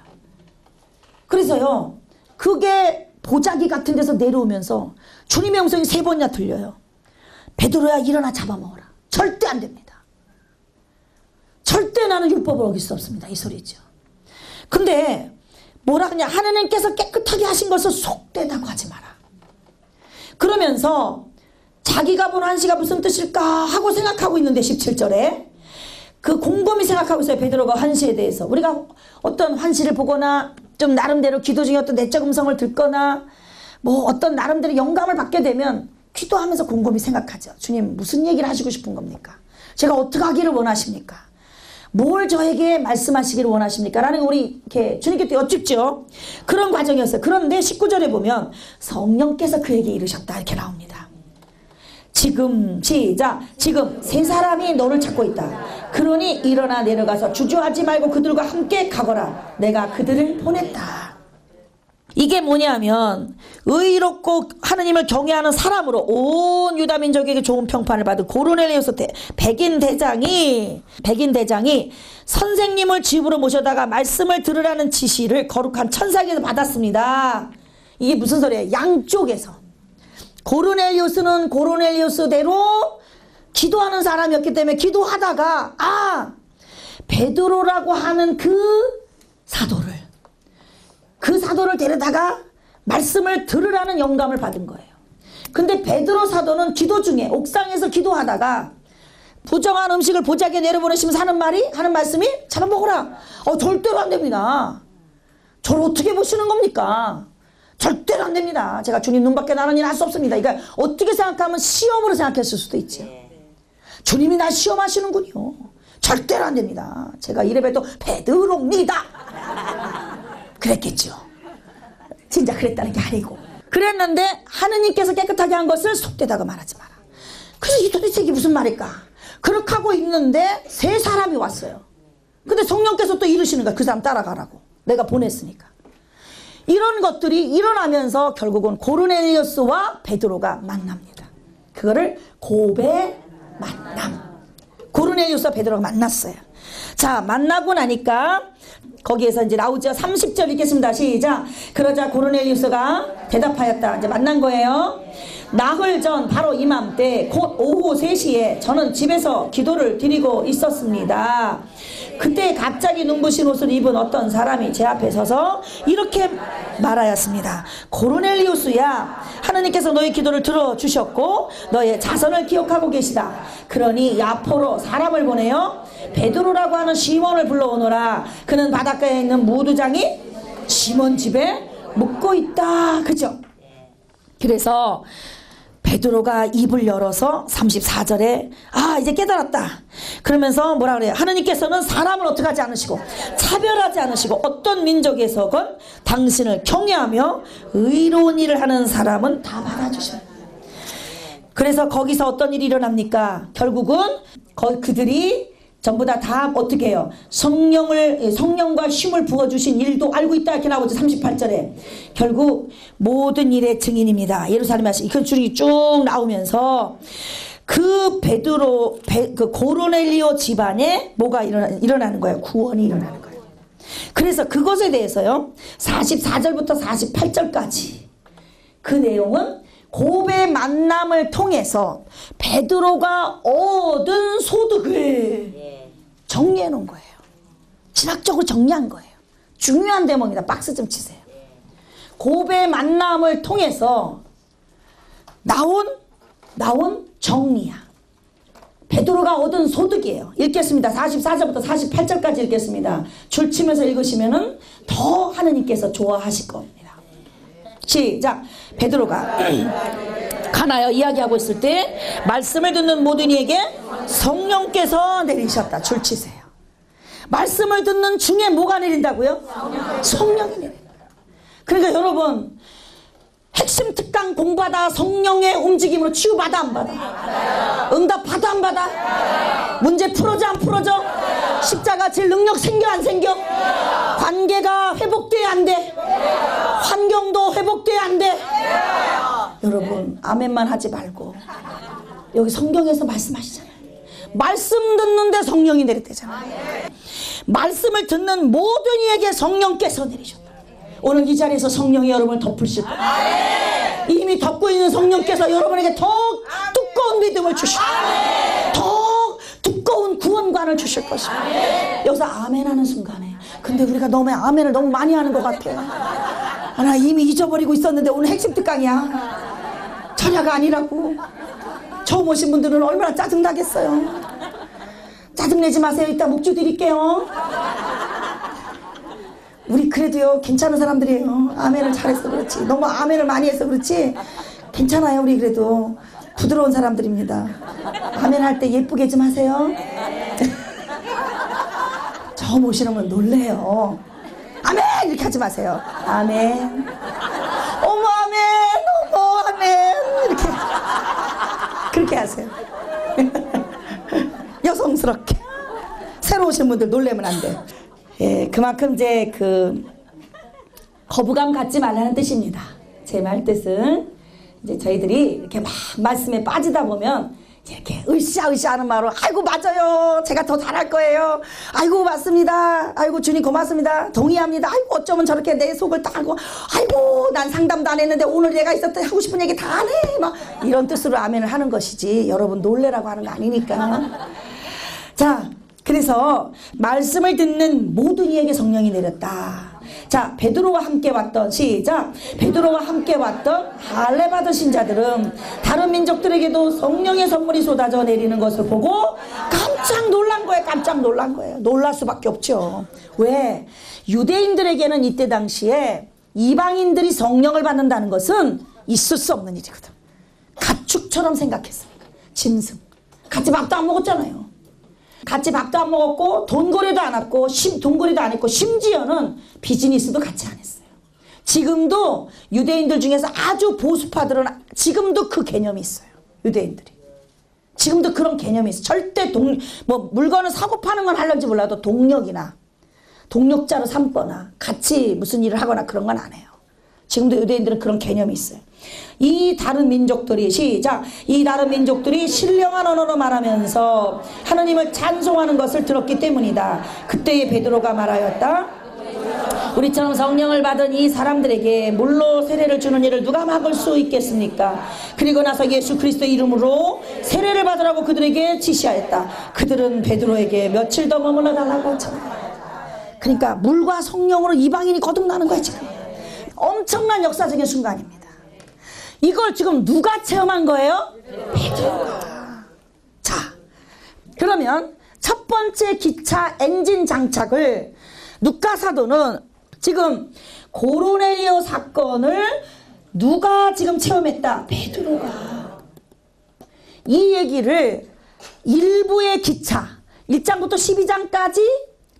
그래서요, 그게 보자기 같은 데서 내려오면서 주님의 음성이 세 번이나 들려요. 베드로야 일어나 잡아먹어라. 절대 안 됩니다. 절대 나는 율법을 어길 수 없습니다. 이 소리죠. 근데 뭐라 그냐 하나님께서 깨끗하게 하신 것을 속되다고 하지 마라. 그러면서 자기가 본 한시가 무슨 뜻일까 하고 생각하고 있는데 17절에 그 곰곰이 생각하고 있어요. 베드로가 환시에 대해서. 우리가 어떤 환시를 보거나 좀 나름대로 기도 중에 어떤 내적 음성을 듣거나 뭐 어떤 나름대로 영감을 받게 되면 기도하면서 곰곰이 생각하죠. 주님 무슨 얘기를 하시고 싶은 겁니까? 제가 어떻게 하기를 원하십니까? 뭘 저에게 말씀하시기를 원하십니까? 라는 거 우리 이렇게 주님께 여쭙죠. 그런 과정이었어요. 그런데 19절에 보면 성령께서 그에게 이르셨다 이렇게 나옵니다. 지금 시작 지금 세 사람이 너를 찾고 있다 그러니 일어나 내려가서 주저하지 말고 그들과 함께 가거라 내가 그들을 보냈다 이게 뭐냐면 의롭고 하느님을 경외하는 사람으로 온 유다 민족에게 좋은 평판을 받은 고르넬리우스 대, 백인 대장이 백인 대장이 선생님을 집으로 모셔다가 말씀을 들으라는 지시를 거룩한 천사에게서 받았습니다. 이게 무슨 소리예요? 양쪽에서 고르넬리우스는 고르넬리우스대로 기도하는 사람이었기 때문에 기도하다가 아 베드로라고 하는 그 사도를 그 사도를 데려다가 말씀을 들으라는 영감을 받은 거예요. 근데 베드로 사도는 기도 중에 옥상에서 기도하다가 부정한 음식을 보자기에 내려보내시면서 하는 말이 하는 말씀이 잡아먹어라. 어 절대로 안 됩니다. 저를 어떻게 보시는 겁니까? 절대로 안 됩니다. 제가 주님 눈밖에 나는 일 할 수 없습니다. 그러니까 어떻게 생각하면 시험으로 생각했을 수도 있죠. 주님이 날 시험하시는군요. 절대로 안 됩니다. 제가 이래봬도 베드로입니다. 그랬겠죠. 진짜 그랬다는 게 아니고. 그랬는데 하느님께서 깨끗하게 한 것을 속되다가 말하지 마라. 그래서 이 도대체 이게 무슨 말일까? 그렇게 하고 있는데 세 사람이 왔어요. 근데 성령께서 또 이르시는 거야. 그 사람 따라가라고. 내가 보냈으니까. 이런 것들이 일어나면서 결국은 고르넬리우스와 베드로가 만납니다. 그거를 고배 만남. 고르넬리우스와 베드로가 만났어요. 자, 만나고 나니까 거기에서 이제 나오죠. 30절 읽겠습니다. 시작. 그러자 고르넬리우스가 대답하였다. 이제 만난 거예요. 나흘 전 바로 이맘때 곧 오후 3시에 저는 집에서 기도를 드리고 있었습니다. 그때 갑자기 눈부신 옷을 입은 어떤 사람이 제 앞에 서서 이렇게 말하였습니다. 고르넬리우스야 하나님께서 너의 기도를 들어주셨고 너의 자선을 기억하고 계시다. 그러니 야포로 사람을 보내어 베드로라고 하는 시몬을 불러오너라. 그는 바닷가에 있는 무두장이 시몬 집에 묵고 있다. 그죠? 그래서 베드로가 입을 열어서 34절에 아 이제 깨달았다 그러면서 뭐라 그래요 하느님께서는 사람을 어떻게 하지 않으시고 차별하지 않으시고 어떤 민족에서건 당신을 경외하며 의로운 일을 하는 사람은 다 받아주셔요 그래서 거기서 어떤 일이 일어납니까 결국은 거, 그들이 전부 다 다 어떻게 해요? 성령을 성령과 쉼을 부어 주신 일도 알고 있다 이렇게 나오죠. 38절에. 결국 모든 일의 증인입니다. 예루살렘에 하신 그 줄이 쭉 나오면서 그 베드로 베, 그 고르넬리오 집안에 뭐가 일어나, 일어나는 거예요? 구원이 일어나는 거예요. 그래서 그것에 대해서요. 44절부터 48절까지 그 내용은 고배 만남을 통해서 베드로가 얻은 소득을 정리해 놓은 거예요. 진학적으로 정리한 거예요. 중요한 대목이다. 박스 좀 치세요. 고배 만남을 통해서 나온 나온 정리야. 베드로가 얻은 소득이에요. 읽겠습니다. 44절부터 48절까지 읽겠습니다. 줄 치면서 읽으시면은 더 하느님께서 좋아하실 겁니다. 시작. 베드로가 가나요 이야기하고 있을 때 말씀을 듣는 모든 이에게 성령께서 내리셨다. 줄 치세요. 말씀을 듣는 중에 뭐가 내린다고요? 성령이 내린다. 그러니까 여러분 핵심 특강 공부하다 성령의 움직임으로 치유받아 안 받아? 응답 받아 안 받아? 문제 풀어져 안 풀어져? 십자가 질 능력 생겨 안 생겨? 관계가 회복돼 안 돼? 환경도 회복돼 안 돼? 여러분 아멘만 하지 말고 여기 성경에서 말씀하시잖아요. 말씀 듣는데 성령이 내렸대잖아요. 말씀을 듣는 모든 이에게 성령께서 내리셨다. 오늘 이 자리에서 성령이 여러분을 덮으실 거예요. 이미 덮고 있는 성령께서 여러분에게 더 두꺼운 믿음을 주시고 더 두꺼운 구원관을 주실 것입니다. 여기서 아멘 하는 순간에 근데 우리가 너무 아멘을 너무 많이 하는 것 같아요. 아, 나 이미 잊어버리고 있었는데 오늘 핵심 특강이야. 전야가 아니라고. 처음 오신 분들은 얼마나 짜증나겠어요. 짜증내지 마세요. 이따 묵주 드릴게요. 우리 그래도요 괜찮은 사람들이에요. 아멘을 잘해서 그렇지. 너무 아멘을 많이 해서 그렇지. 괜찮아요 우리 그래도 부드러운 사람들입니다. 아멘 할 때 예쁘게 좀 하세요. 처음 오시는 분 놀래요. 아멘 이렇게 하지 마세요. 아멘. 어머 아멘 어머 아멘 이렇게 그렇게 하세요. 여성스럽게 새로 오신 분들 놀래면 안 돼. 예, 그만큼 이제 그 거부감 갖지 말라는 뜻입니다. 제 말 뜻은 이제 저희들이 이렇게 막 말씀에 빠지다 보면 이렇게 으쌰으쌰 하는 말로 아이고 맞아요. 제가 더 잘할 거예요. 아이고 맞습니다. 아이고 주님 고맙습니다. 동의합니다. 아이고 어쩌면 저렇게 내 속을 다 알고 아이고 난 상담도 안 했는데 오늘 내가 있었던 하고 싶은 얘기 다 하네 막 이런 뜻으로 아멘을 하는 것이지 여러분 놀래라고 하는 거 아니니까. 자, 그래서 말씀을 듣는 모든 이에게 성령이 내렸다. 자, 베드로와 함께 왔던 시작. 베드로와 함께 왔던 할례 받으신 자들은 다른 민족들에게도 성령의 선물이 쏟아져 내리는 것을 보고 깜짝 놀란 거예요. 깜짝 놀란 거예요. 놀랄 수밖에 없죠. 왜? 유대인들에게는 이때 당시에 이방인들이 성령을 받는다는 것은 있을 수 없는 일이거든. 가축처럼 생각했어요. 짐승. 같이 밥도 안 먹었잖아요. 같이 밥도 안 먹었고 돈거래도 안 했고 심, 돈거래도 안 했고 심지어는 비즈니스도 같이 안 했어요. 지금도 유대인들 중에서 아주 보수파들은 지금도 그 개념이 있어요. 유대인들이. 지금도 그런 개념이 있어요. 절대 동, 뭐 물건을 사고 파는 건 하려지 몰라도 동력이나 동력자로 삼거나 같이 무슨 일을 하거나 그런 건 안 해요. 지금도 유대인들은 그런 개념이 있어요. 이 다른 민족들이 시작 이 다른 민족들이 신령한 언어로 말하면서 하나님을 찬송하는 것을 들었기 때문이다. 그때에 베드로가 말하였다. 우리처럼 성령을 받은 이 사람들에게 물로 세례를 주는 일을 누가 막을 수 있겠습니까? 그리고 나서 예수 그리스도 이름으로 세례를 받으라고 그들에게 지시하였다. 그들은 베드로에게 며칠 더 머물러 달라고 전하였다. 그러니까 물과 성령으로 이방인이 거듭나는 거야 지금. 엄청난 역사적인 순간입니다. 이걸 지금 누가 체험한 거예요? 베드로가. 자, 그러면 첫 번째 기차 엔진 장착을 누가 사도는 지금 고로넬리오 사건을 누가 지금 체험했다? 베드로가. 이 얘기를 일부의 기차 1장부터 12장까지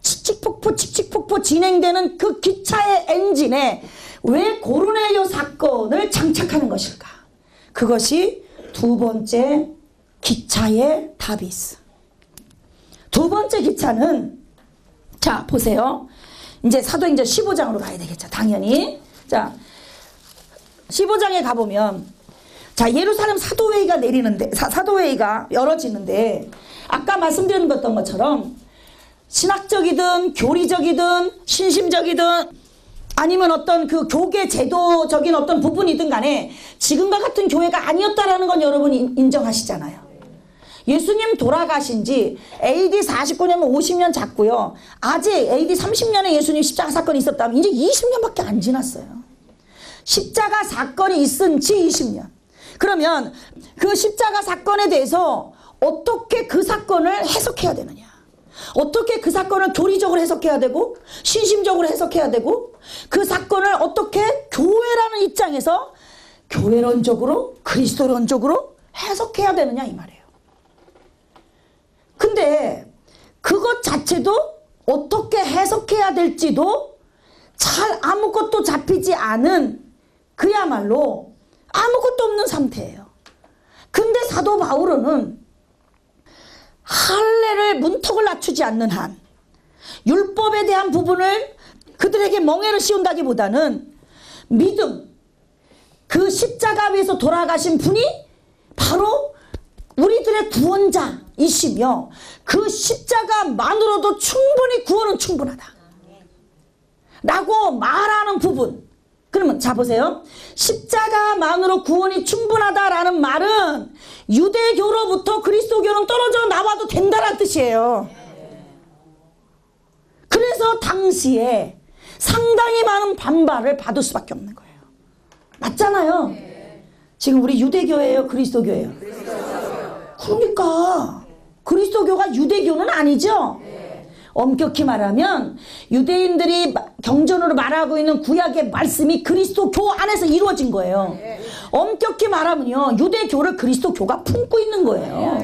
칙칙폭포 칙칙폭포 진행되는 그 기차의 엔진에 왜 고르넬리오 사건을 장착하는 것일까? 그것이 두 번째 기차의 답이 있어. 두 번째 기차는 자 보세요. 이제 사도행전 15장으로 가야 되겠죠. 당연히. 자 15장에 가보면 자 예루살렘 사도회의가 내리는데 사, 사도회의가 열어지는데 아까 말씀드린 어떤 것처럼 신학적이든 교리적이든 신심적이든 아니면 어떤 그 교계 제도적인 어떤 부분이든 간에 지금과 같은 교회가 아니었다라는 건 여러분이 인정하시잖아요. 예수님 돌아가신 지 AD 49년은 50년 잡고요. 아직 AD 30년에 예수님 십자가 사건이 있었다면 이제 20년밖에 안 지났어요. 십자가 사건이 있은 지 20년. 그러면 그 십자가 사건에 대해서 어떻게 그 사건을 해석해야 되느냐. 어떻게 그 사건을 교리적으로 해석해야 되고 신심적으로 해석해야 되고 그 사건을 어떻게 교회라는 입장에서 교회론적으로 그리스도론적으로 해석해야 되느냐 이 말이에요. 근데 그것 자체도 어떻게 해석해야 될지도 잘 아무것도 잡히지 않은 그야말로 아무것도 없는 상태예요. 근데 사도 바울은 할례를 문턱을 낮추지 않는 한 율법에 대한 부분을 그들에게 멍해를 씌운다기보다는 믿음 그 십자가 위에서 돌아가신 분이 바로 우리들의 구원자이시며 그 십자가만으로도 충분히 구원은 충분하다. 라고 말하는 부분. 그러면 자 보세요. 십자가만으로 구원이 충분하다라는 말은 유대교로부터 그리스도교는 떨어져 나와도 된다는 뜻이에요. 그래서 당시에 상당히 많은 반발을 받을 수밖에 없는 거예요. 맞잖아요. 지금 우리 유대교예요, 그리스도교예요. 그러니까 그리스도교가 유대교는 아니죠. 엄격히 말하면 유대인들이 경전으로 말하고 있는 구약의 말씀이 그리스도교 안에서 이루어진 거예요. 엄격히 말하면요. 유대교를 그리스도교가 품고 있는 거예요.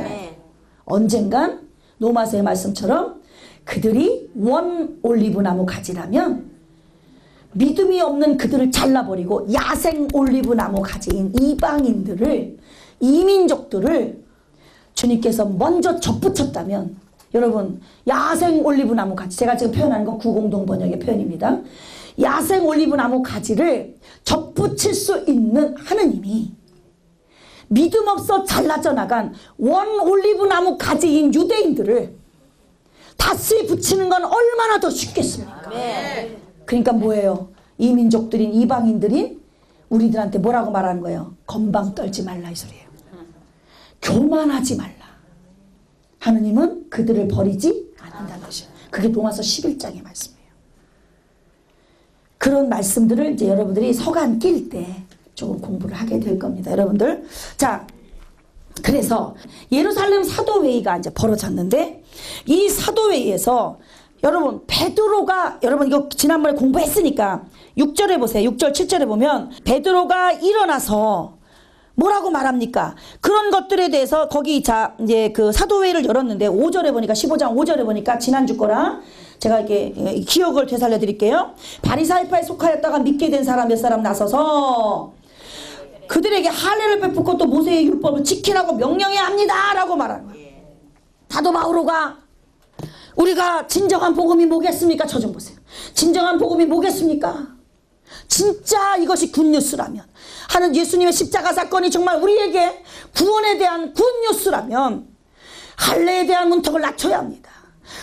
언젠간 노마서의 말씀처럼 그들이 원 올리브 나무 가지라면 믿음이 없는 그들을 잘라버리고 야생 올리브 나무 가지인 이방인들을 이민족들을 주님께서 먼저 접붙였다면 여러분 야생 올리브 나무 가지 제가 지금 표현하는 건 구공동 번역의 표현입니다. 야생 올리브 나무 가지를 접붙일 수 있는 하느님이 믿음 없어 잘라져 나간 원 올리브 나무 가지인 유대인들을 다시 붙이는 건 얼마나 더 쉽겠습니까? 그러니까 뭐예요? 이 민족들인 이방인들인 우리들한테 뭐라고 말하는 거예요? 건방 떨지 말라 이 소리예요. 교만하지 말라. 하느님은 그들을 버리지 않는다는 것이에요. 그게 로마서 11장의 말씀이에요. 그런 말씀들을 이제 여러분들이 서간 낄 때 조금 공부를 하게 될 겁니다. 여러분들. 자, 그래서 예루살렘 사도회의가 이제 벌어졌는데 이 사도회의에서 여러분 베드로가 여러분 이거 지난번에 공부했으니까 6절에 보세요. 6절 7절에 보면 베드로가 일어나서 뭐라고 말합니까? 그런 것들에 대해서 거기 자 이제 그 사도회의를 열었는데 5절에 보니까 15장 5절에 보니까 지난주 거랑 제가 이렇게 기억을 되살려 드릴게요. 바리사이파에 속하였다가 믿게 된 사람 몇 사람 나서서 그들에게 할례를 베푸고 또 모세의 율법을 지키라고 명령해야 합니다라고 말하는 거예요. 사도 바오로가 우리가 진정한 복음이 뭐겠습니까? 저 좀 보세요. 진정한 복음이 뭐겠습니까? 진짜 이것이 굿뉴스라면 하는 예수님의 십자가 사건이 정말 우리에게 구원에 대한 굿뉴스라면 할례에 대한 문턱을 낮춰야 합니다.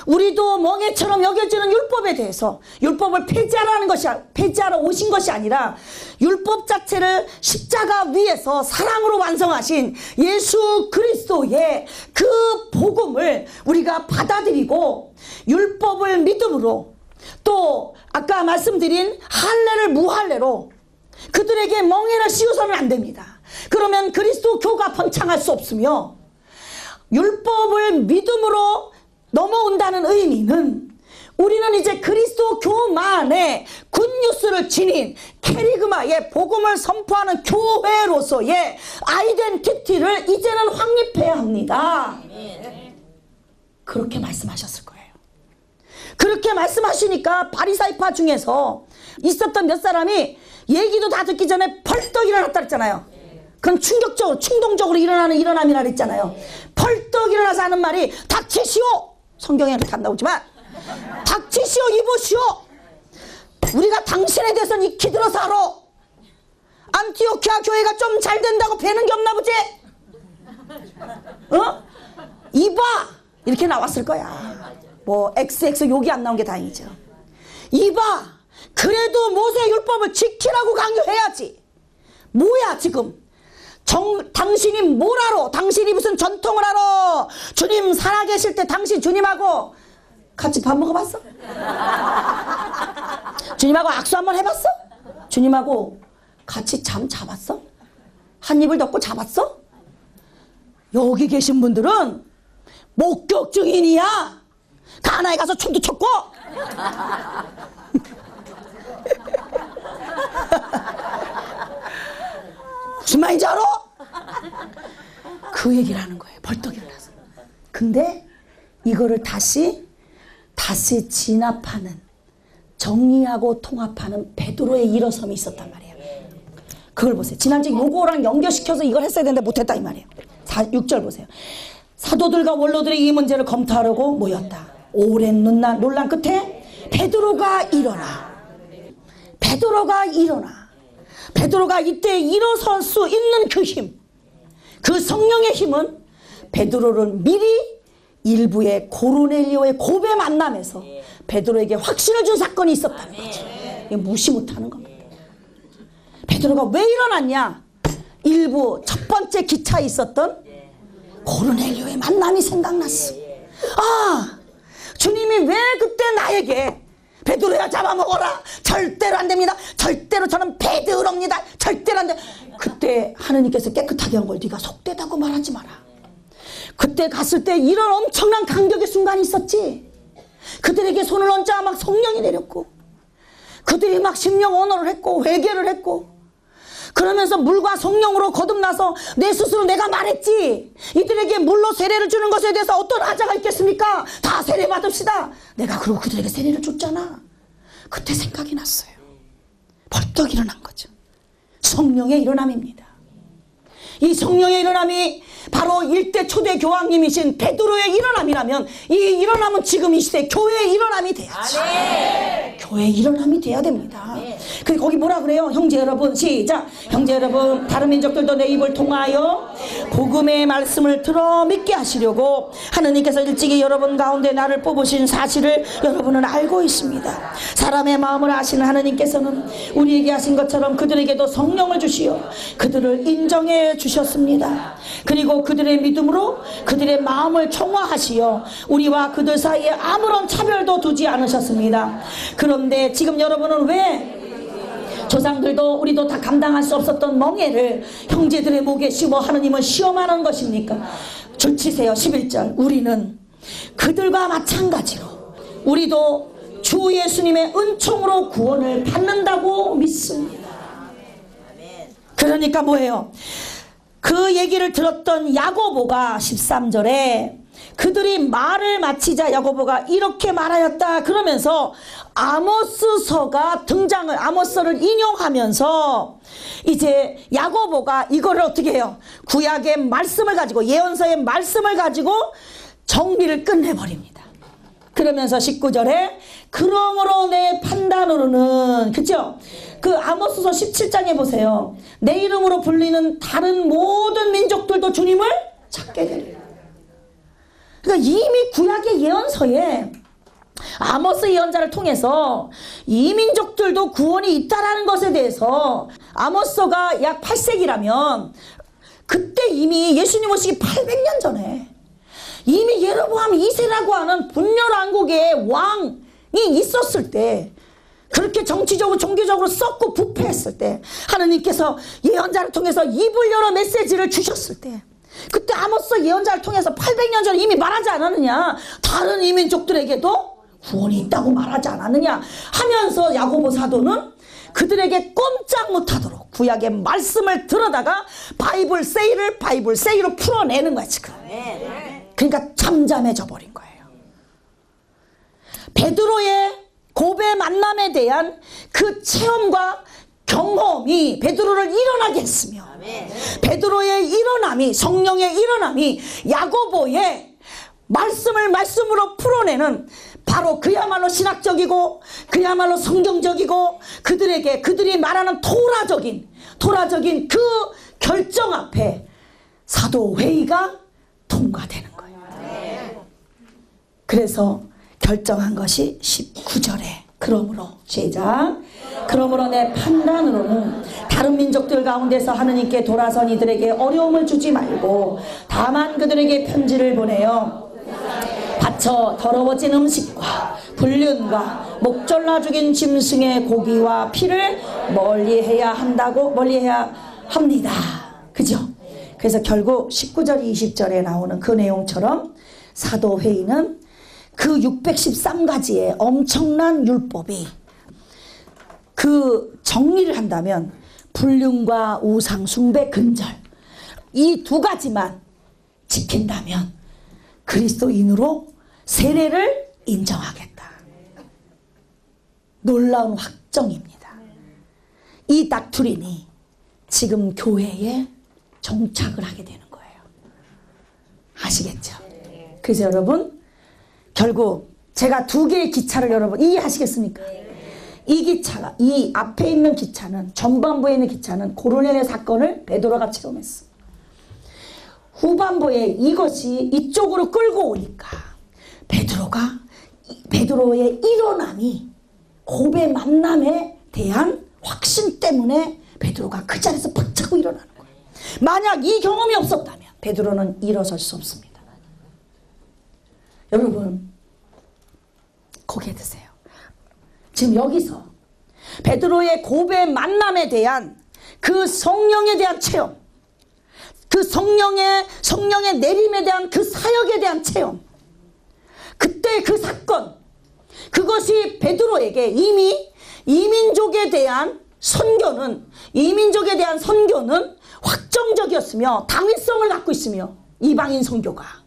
우리도 멍해처럼 여겨지는 율법에 대해서 율법을 폐지하라는 것이 폐지하러 오신 것이 아니라 율법 자체를 십자가 위에서 사랑으로 완성하신 예수 그리스도의 그 복음을 우리가 받아들이고 율법을 믿음으로 또 아까 말씀드린 할례를 무할례로 그들에게 멍해를 씌워서는 안 됩니다. 그러면 그리스도 교가 번창할 수 없으며 율법을 믿음으로 넘어온다는 의미는 우리는 이제 그리스도 교만의 굿뉴스를 지닌 캐리그마의 복음을 선포하는 교회로서의 아이덴티티를 이제는 확립해야 합니다. 그렇게 말씀하셨을 거예요. 그렇게 말씀하시니까 바리사이파 중에서 있었던 몇 사람이 얘기도 다 듣기 전에 펄떡 일어났다 그랬잖아요. 그럼 충격적으로 충동적으로 일어나는 일어남이라 그랬잖아요. 펄떡 일어나서 하는 말이 닥치시오. 성경에 이렇게 안 나오지만 닥치시오 이보시오. 우리가 당신에 대해서는 익히 들어서 알아. 안티오키아 교회가 좀 잘 된다고 배는 게 없나 보지? 어? 이봐 이렇게 나왔을 거야. 뭐 XX 욕이 안 나온 게 다행이죠. 이봐 그래도 모세 율법을 지키라고 강요해야지. 뭐야 지금? 정, 당신이 뭘 알아? 당신이 무슨 전통을 알아? 주님 살아계실 때 당신 주님하고 같이 밥 먹어봤어? 주님하고 악수 한번 해봤어? 주님하고 같이 잠 자봤어? 한 입을 덮고 자봤어? 여기 계신 분들은 목격 증인이야. 가나에 가서 춤도 췄고. 무슨 말인지 알아? 그 얘기를 하는 거예요. 벌떡 일어나서. 근데 이거를 다시 다시 진압하는 정리하고 통합하는 베드로의 일어섬이 있었단 말이에요. 그걸 보세요. 지난주 요거랑 연결시켜서 이걸 했어야 되는데 못했다 이 말이에요. 4, 6절 보세요. 사도들과 원로들이 이 문제를 검토하려고 모였다. 오랜 논란, 논란 끝에 베드로가 일어나. 베드로가 일어나. 베드로가 이때 일어설 수 있는 그 힘, 그 성령의 힘은 베드로를 미리 일부의 고르넬리오의 고배 만남에서 베드로에게 확신을 준 사건이 있었다는 거죠. 무시 못하는 겁니다. 베드로가 왜 일어났냐? 일부 첫 번째 기차에 있었던 고르넬리오의 만남이 생각났어. 아, 주님이 왜 그때 나에게 베드로야 잡아먹어라. 절대로 안 됩니다. 절대로 저는 베드로입니다. 절대로 안 돼. 그때 하느님께서 깨끗하게 한 걸 네가 속되다고 말하지 마라. 그때 갔을 때 이런 엄청난 감격의 순간이 있었지. 그들에게 손을 얹자 막 성령이 내렸고 그들이 막 심령 언어를 했고 회개를 했고 그러면서 물과 성령으로 거듭나서 내 스스로 내가 말했지. 이들에게 물로 세례를 주는 것에 대해서 어떤 하자가 있겠습니까? 다 세례 받읍시다. 내가 그러고 그들에게 세례를 줬잖아. 그때 생각이 났어요. 벌떡 일어난 거죠. 성령의 일어남입니다. 이 성령의 일어남이 바로 일대 초대 교황님이신 베드로의 일어남이라면 이 일어남은 지금 이 시대 교회의 일어남이 돼야지. 교회의 일어남이 돼야 됩니다. 그 거기 뭐라 그래요? 형제 여러분 시작. 형제 여러분 다른 민족들도 내 입을 통하여 복음의 말씀을 들어 믿게 하시려고 하느님께서 일찍이 여러분 가운데 나를 뽑으신 사실을 여러분은 알고 있습니다. 사람의 마음을 아시는 하느님께서는 우리에게 하신 것처럼 그들에게도 성령을 주시어 그들을 인정해 주셨습니다. 그리고 그들의 믿음으로 그들의 마음을 총화하시어 우리와 그들 사이에 아무런 차별도 두지 않으셨습니다. 그런데 지금 여러분은 왜 조상들도 우리도 다 감당할 수 없었던 멍해를 형제들의 목에 씌워 하느님은 시험하는 것입니까? 줄치세요 11절 우리는 그들과 마찬가지로 우리도 주 예수님의 은총으로 구원을 받는다고 믿습니다. 그러니까 뭐예요? 그 얘기를 들었던 야고보가 13절에 그들이 말을 마치자 야고보가 이렇게 말하였다 그러면서 아모스서가 등장을 아모스를 인용하면서 이제 야고보가 이거를 어떻게 해요? 구약의 말씀을 가지고 예언서의 말씀을 가지고 정리를 끝내버립니다. 그러면서 19절에 그러므로 내 판단으로는 그죠? 그 아모스서 17장에 보세요. 내 이름으로 불리는 다른 모든 민족들도 주님을 찾게 되리라. 그러니까 이미 구약의 예언서에 아모스 예언자를 통해서 이 민족들도 구원이 있다라는 것에 대해서 아모스가 약 8세기라면 그때 이미 예수님 오시기 800년 전에 이미 예로보암 2세라고 하는 분열 왕국의 왕이 있었을 때 그렇게 정치적으로 종교적으로 썩고 부패했을 때 하느님께서 예언자를 통해서 입을 열어 메시지를 주셨을 때 그때 아모스 예언자를 통해서 800년 전에 이미 말하지 않았느냐? 다른 이민족들에게도 구원이 있다고 말하지 않았느냐? 하면서 야고보 사도는 그들에게 꼼짝 못하도록 구약의 말씀을 들어다가 바이블 세일을 바이블 세일로 풀어내는 거야 지금. 그러니까 잠잠해져 버린 거예요. 베드로의 고배 만남에 대한 그 체험과 경험이 베드로를 일어나게 했으며 베드로의 일어남이 성령의 일어남이 야고보의 말씀을 말씀으로 풀어내는 바로 그야말로 신학적이고 그야말로 성경적이고 그들에게 그들이 말하는 토라적인 토라적인 그 결정 앞에 사도 회의가 통과되는 거예요. 그래서 결정한 것이 19절에 그러므로 시작 그러므로 내 판단으로는 다른 민족들 가운데서 하느님께 돌아선 이들에게 어려움을 주지 말고 다만 그들에게 편지를 보내요 바쳐 더러워진 음식과 불륜과 목졸라 죽인 짐승의 고기와 피를 멀리해야 한다고 멀리해야 합니다 그죠? 그래서 결국 19절 20절에 나오는 그 내용처럼 사도회의는 그 613가지의 엄청난 율법이 그 정리를 한다면 불륜과 우상 숭배 근절 이 두 가지만 지킨다면 그리스도인으로 세례를 인정하겠다. 놀라운 확정입니다. 이 닥트린이 지금 교회에 정착을 하게 되는 거예요. 아시겠죠? 그래서 여러분 결국 제가 두 개의 기차를 여러분 이해하시겠습니까? 이 기차가 이 앞에 있는 기차는 전반부에 있는 기차는 고르넬의 사건을 베드로가 체험했어. 후반부에 이것이 이쪽으로 끌고 오니까 베드로가 이- 베드로의 일어남이 고배 만남에 대한 확신 때문에 베드로가 그 자리에서 박차고 일어나는 거예요. 만약 이 경험이 없었다면 베드로는 일어설 수 없습니다. 여러분 고개 드세요. 지금 여기서 베드로의 고배 만남에 대한 그 성령에 대한 체험, 그 성령의 성령의 내림에 대한 그 사역에 대한 체험, 그때 그 사건, 그것이 베드로에게 이미 이민족에 대한 선교는 이민족에 대한 선교는 확정적이었으며 당위성을 갖고 있으며 이방인 선교가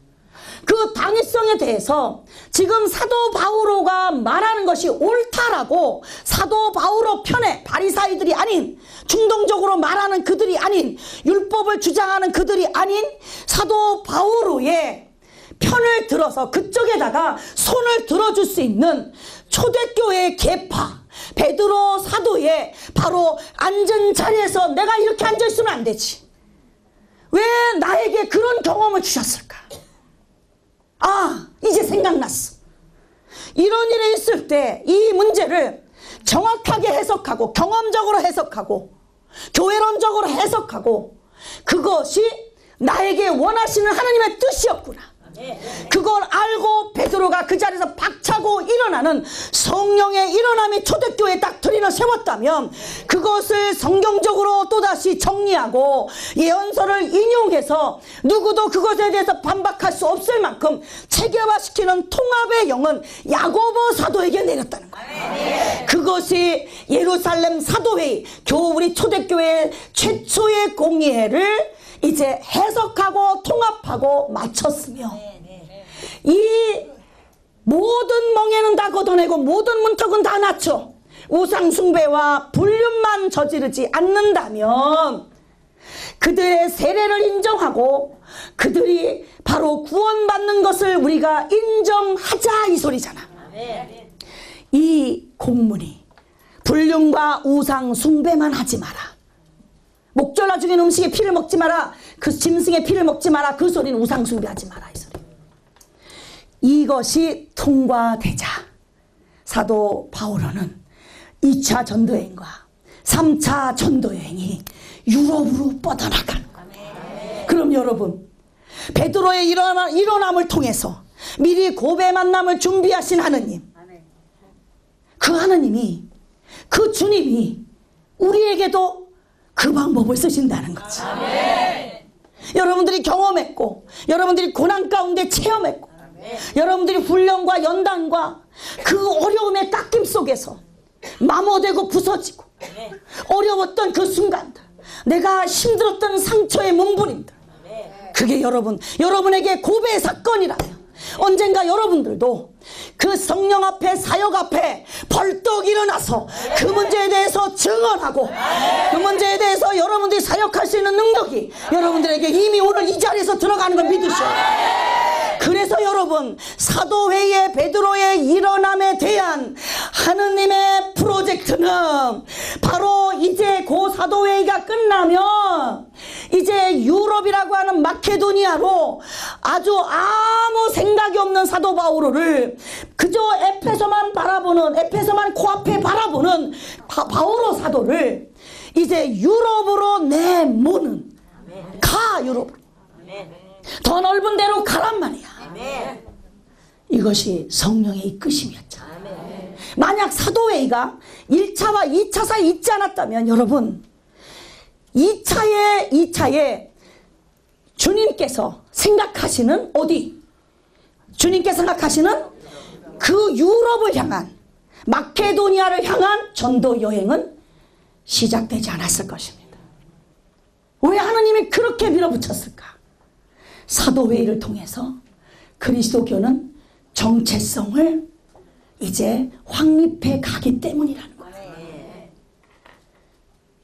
그 당위성에 대해서 지금 사도 바오로가 말하는 것이 옳다라고 사도 바오로 편에 바리사이들이 아닌 충동적으로 말하는 그들이 아닌 율법을 주장하는 그들이 아닌 사도 바오로의 편을 들어서 그쪽에다가 손을 들어줄 수 있는 초대교회의 계파 베드로 사도의 바로 앉은 자리에서 내가 이렇게 앉아 있으면 안 되지. 왜 나에게 그런 경험을 주셨을까? 아, 이제 생각났어. 이런 일이 있을 때 이 문제를 정확하게 해석하고 경험적으로 해석하고 교회론적으로 해석하고 그것이 나에게 원하시는 하나님의 뜻이었구나. 그걸 알고 베드로가 그 자리에서 박차고 일어나는 성령의 일어남이 초대교회에 딱 들이는 세웠다면 그것을 성경적으로 또다시 정리하고 예언서를 인용해서 누구도 그것에 대해서 반박할 수 없을 만큼 체계화시키는 통합의 영은 야고보 사도에게 내렸다는 거예요. 그것이 예루살렘 사도회의 교 우리 초대교회 최초의 공의회를 이제 해석하고 통합하고 마쳤으며 이 모든 멍에는 다 걷어내고 모든 문턱은 다 낮춰 우상 숭배와 불륜만 저지르지 않는다면 그들의 세례를 인정하고 그들이 바로 구원받는 것을 우리가 인정하자 이 소리잖아. 이 공문이 불륜과 우상 숭배만 하지 마라 목 졸라 죽인 음식에 피를 먹지 마라. 그 짐승의 피를 먹지 마라. 그 소리는 우상 숭배하지 마라. 이 소리. 이것이 통과되자 사도 바오로는 2차 전도 여행과 3차 전도 여행이 유럽으로 뻗어나간 거예요. 그럼 여러분 베드로의 일어나, 일어남을 통해서 미리 고배 만남을 준비하신 하느님 그 하느님이 그 주님이 우리에게도 그 방법을 쓰신다는 거지. 여러분들이 경험했고, 여러분들이 고난 가운데 체험했고, 여러분들이 훈련과 연단과 그 어려움의 깎임 속에서 마모되고 부서지고, 어려웠던 그 순간들, 내가 힘들었던 상처의 몸부림들, 그게 여러분, 여러분에게 고배의 사건이라면, 언젠가 여러분들도 그 성령 앞에 사역 앞에 벌떡 일어나서 그 문제에 대해서 증언하고 그 문제에 대해서 여러분들이 사역할 수 있는 능력이 여러분들에게 이미 오늘 이 자리에서 들어가는 걸 믿으셔야 돼요. 그래서 여러분 사도회의 베드로의 일어남에 대한 하느님의 프로젝트는 바로 이제 고 사도회의가 끝나면 이제 유럽이라고 하는 마케도니아로 아주 아무 생각이 없는 사도 바오로를 그저 에페소만 바라보는 에페소만 코앞에 바라보는 바, 바오로 사도를 이제 유럽으로 내모는 가 유럽. 더 넓은 데로 가란 말이야. 이것이 성령의 이끄심이었죠. 만약 사도회의가 1차와 2차 사이 있지 않았다면 여러분 2차에 2차에 주님께서 생각하시는 어디? 주님께서 생각하시는 그 유럽을 향한 마케도니아를 향한 전도 여행은 시작되지 않았을 것입니다. 왜 하나님이 그렇게 밀어붙였을까? 사도회의를 통해서 그리스도교는 정체성을 이제 확립해 가기 때문이라는 거예요.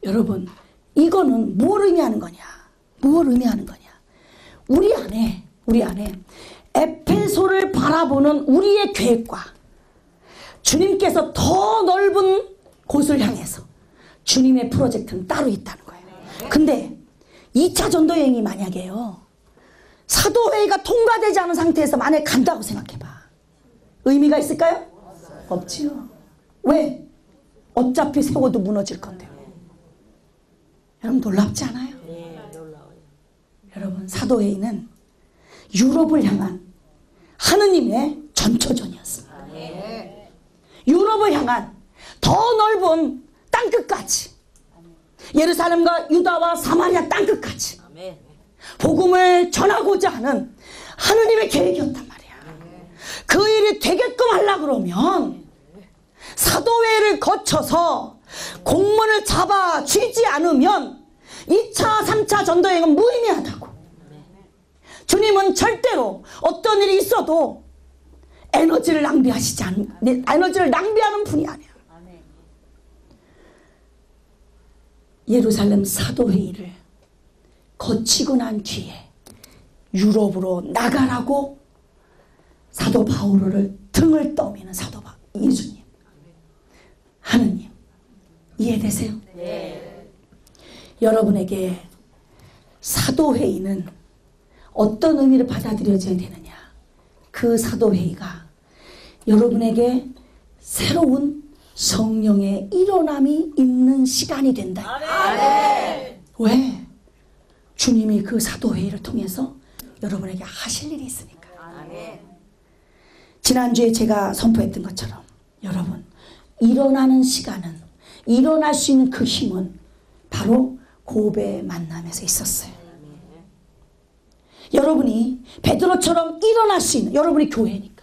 여러분, 이거는 뭘 의미하는 거냐? 뭘 의미하는 거냐? 우리 안에, 우리 안에 에페소를 바라보는 우리의 계획과 주님께서 더 넓은 곳을 향해서 주님의 프로젝트는 따로 있다는 거예요. 근데 2차 전도 여행이 만약에요. 사도회의가 통과되지 않은 상태에서 만약에 간다고 생각해봐. 의미가 있을까요? 없지요. 왜? 어차피 세워도 무너질 건데요. 여러분 놀랍지 않아요? 여러분 사도회의는 유럽을 향한 하느님의 전초전이었습니다. 유럽을 향한 더 넓은 땅끝까지 예루살렘과 유다와 사마리아 땅끝까지 복음을 전하고자 하는 하느님의 계획이었단 말이야. 그 일이 되게끔 하려 그러면 사도회를 거쳐서 공문을 잡아 쥐지 않으면 2차, 3차 전도여행은 무의미하다고. 주님은 절대로 어떤 일이 있어도 에너지를 낭비하시지 않, 네, 에너지를 낭비하는 분이 아니야. 예루살렘 사도회의를 거치고 난 뒤에 유럽으로 나가라고 사도 바오로를 등을 떠미는 사도 바 예수님 하느님 이해되세요? 여러분에게 사도회의는 어떤 의미를 받아들여져야 되느냐. 그 사도회의가 여러분에게 새로운 성령의 일어남이 있는 시간이 된다. 왜? 주님이 그 사도회의를 통해서 여러분에게 하실 일이 있으니까. 지난주에 제가 선포했던 것처럼 여러분 일어나는 시간은 일어날 수 있는 그 힘은 바로 고베 만남에서 있었어요. 여러분이 베드로처럼 있는 여러분이 교회니까.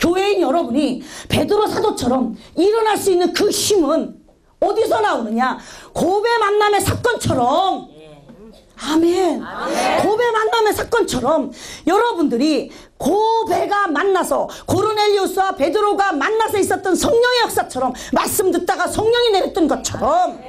교회인 여러분이 베드로 사도처럼 일어날 수 있는 그 힘은 어디서 나오느냐? 고베 만남의 사건처럼. 아멘. 고베 만남의 사건처럼 여러분들이 고베가 만나서 고르넬리우스와 베드로가 만나서 있었던 성령의 역사처럼 말씀 듣다가 성령이 내렸던 것처럼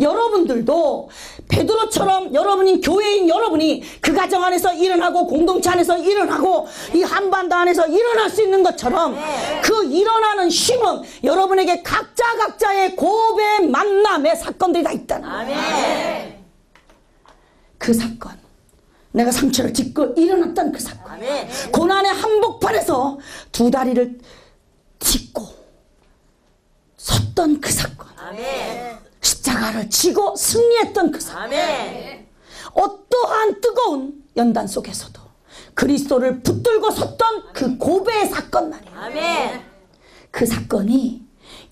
여러분들도 베드로처럼 여러분이 교회인 여러분이 그 가정 안에서 일어나고 공동체 안에서 일어나고 이 한반도 안에서 일어날 수 있는 것처럼 그 일어나는 힘은 여러분에게 각자 각자의 고베 만남의 사건들이 다 있다는 거예요. 그 사건. 내가 상처를 짚고 일어났던 그 사건. 고난의 한복판에서 두 다리를 짚고 섰던 그 사건. 십 자가를 지고 승리했던 그 사건. 어떠한 뜨거운 연단 속에서도 그리스도를 붙들고 섰던 그 고배의 사건 말이에요. 그 사건이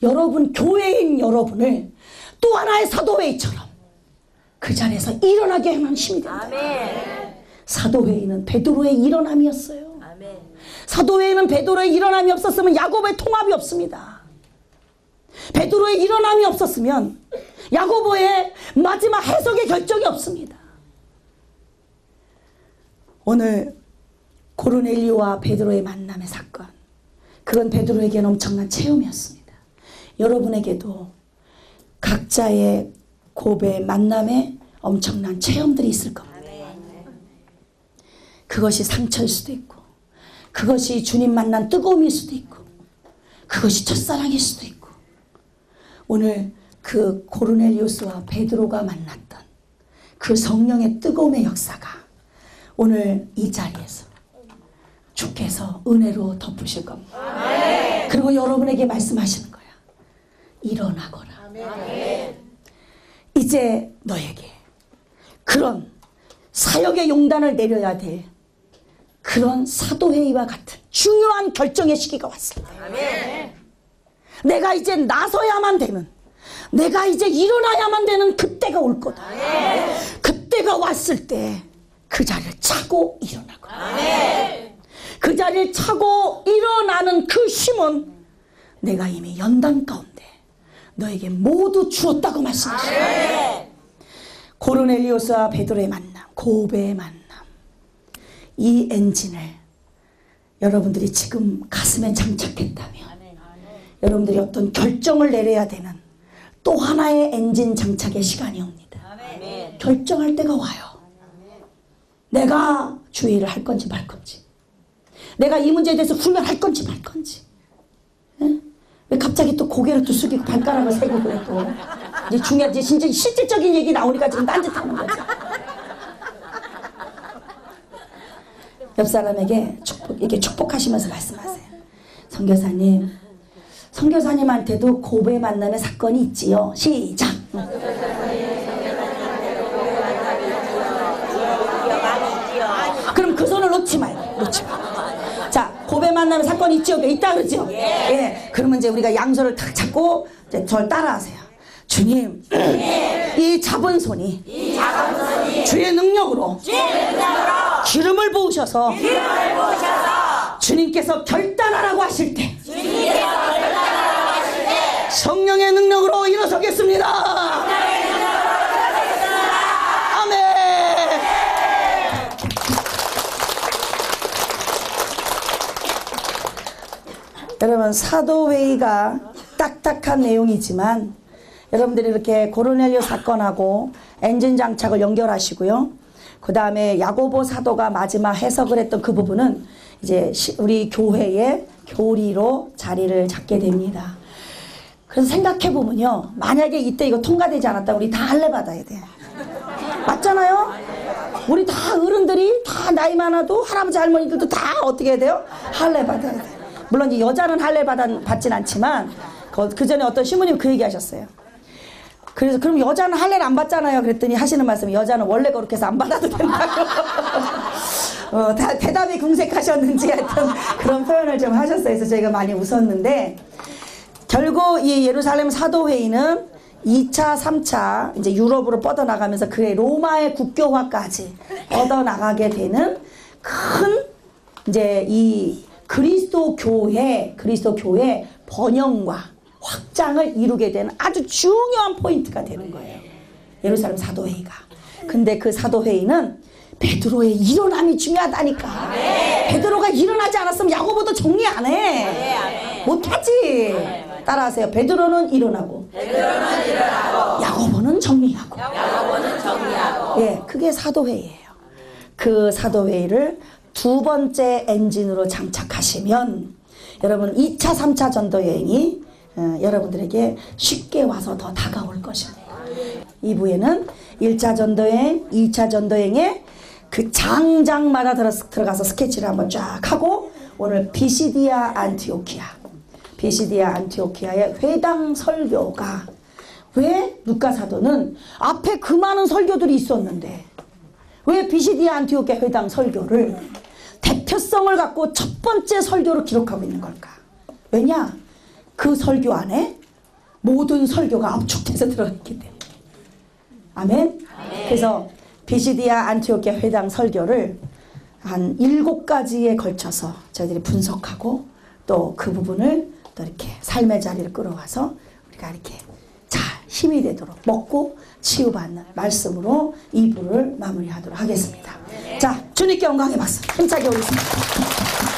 여러분 교회인 여러분을 또 하나의 사도회의처럼 그 자리에서 일어나게 하는 힘이 된다. 사도회의는 베드로의 일어남이었어요. 사도회의는 베드로의 일어남이 없었으면 야고보의 통합이 없습니다. 베드로의 일어남이 없었으면 야고보의 마지막 해석의 결정이 없습니다. 오늘 고르넬리오와 베드로의 만남의 사건 그건 베드로에게는 엄청난 체험이었습니다. 여러분에게도 각자의 고배 만남에 엄청난 체험들이 있을 겁니다. 그것이 상처일 수도 있고 그것이 주님 만난 뜨거움일 수도 있고 그것이 첫사랑일 수도 있고 오늘 그 고르넬리우스와 베드로가 만났던 그 성령의 뜨거움의 역사가 오늘 이 자리에서 주께서 은혜로 덮으실 겁니다. 그리고 여러분에게 말씀하시는 거야. 일어나거라. 이제 너에게 그런 사역의 용단을 내려야 될 그런 사도회의와 같은 중요한 결정의 시기가 왔습니다. 내가 이제 나서야만 되는 내가 이제 일어나야만 되는 그때가 올 거다. 그때가 왔을 때 그 자리를 차고 일어나고 그 자리를 차고 일어나는 그 힘은 내가 이미 연단 가운데 너에게 모두 주었다고 말씀하십니다. 고르넬리오스와 베드로의 만남, 고베의 만남. 이 엔진을 여러분들이 지금 가슴에 장착했다면 여러분들이 어떤 결정을 내려야 되는 또 하나의 엔진 장착의 시간이 옵니다. 결정할 때가 와요. 내가 주의를 할 건지 말 건지. 내가 이 문제에 대해서 훈련할 건지 말 건지. 예? 왜 갑자기 또 고개를 또 숙이고 발가락을 세고 그래 또. 이제 중요한, 이제 진짜 실질적인 얘기 나오니까 지금 딴짓 하는 거지. 옆 사람에게 축복, 이렇게 축복하시면서 말씀하세요. 선교사님, 선교사님한테도 고배 만남의 사건이 있지요. 시작. 그럼 그 손을 놓지 마요. 놓지 마. 자, 고배 만남의 사건이 있지요? 있다 그러죠? 예. 그러면 이제 우리가 양손을 탁 잡고 이제 저를 따라하세요. 주님, 이 잡은 손이, 주의 능력으로, 기름을 부으셔서, 주님께서 결단하라고 하실 때, 성령의 능력으로 일어서겠습니다. 아멘. 여러분 사도웨이가 딱딱한 내용이지만 여러분들이 이렇게 고르넬료 사건하고 엔진 장착을 연결하시고요. 그 다음에 야고보 사도가 마지막 해석을 했던 그 부분은 이제 우리 교회의 교리로 자리를 잡게 됩니다. 그래서 생각해 보면요. 만약에 이때 이거 통과되지 않았다 우리 다 할례 받아야 돼. 맞잖아요? 우리 다 어른들이 다 나이 많아도 할아버지 할머니들도 다 어떻게 해야 돼요? 할례 받아야 돼. 물론 이제 여자는 할례 받, 받진 않지만 그 전에 어떤 신부님 그 얘기 하셨어요. 그래서 그럼 여자는 할례를 안 받잖아요. 그랬더니 하시는 말씀이 여자는 원래 그렇게 해서 안 받아도 된다고. 어, 다, 대답이 궁색하셨는지 하여튼 그런 표현을 좀 하셨어요. 그래서 저희가 많이 웃었는데 결국 이 예루살렘 사도회의는 2차, 3차 이제 유럽으로 뻗어나가면서 그의 로마의 국교화까지 뻗어나가게 되는 큰 이제 이 그리스도 교회, 그리스도 교회 번영과 확장을 이루게 되는 아주 중요한 포인트가 되는 거예요. 예루살렘 사도회의가. 근데 그 사도회의는 베드로의 일어남이 중요하다니까. 베드로가 일어나지 않았으면 야고보도 정리 안 해. 못하지. 따라하세요. 베드로는 일어나고. 야고보는 정리하고. 예, 그게 사도회의예요. 그 사도회의를 두 번째 엔진으로 장착하시면 여러분 2차, 3차 전도 여행이 어, 여러분들에게 쉽게 와서 더 다가올 것입니다. 2부에는 1차 전도여행, 2차 전도여행에 그 장장마다 들어, 들어가서 스케치를 한번 쫙 하고 오늘 비시디아 안티오키아 비시디아 안티오키아의 회당 설교가 왜 루카 사도는 앞에 그 많은 설교들이 있었는데 왜 비시디아 안티오키아 회당 설교를 대표성을 갖고 첫 번째 설교로 기록하고 있는 걸까? 왜냐? 그 설교 안에 모든 설교가 압축돼서 들어있기 때문에. 아멘? 그래서 비시디아 안티오키아 회당 설교를 한 일곱 가지에 걸쳐서 저희들이 분석하고 또 그 부분을 또 이렇게 삶의 자리를 끌어와서 우리가 이렇게 잘 힘이 되도록 먹고 치유받는 말씀으로 2부를 마무리하도록 하겠습니다. 자, 주님께 영광의 박수 힘차게 올리겠습니다.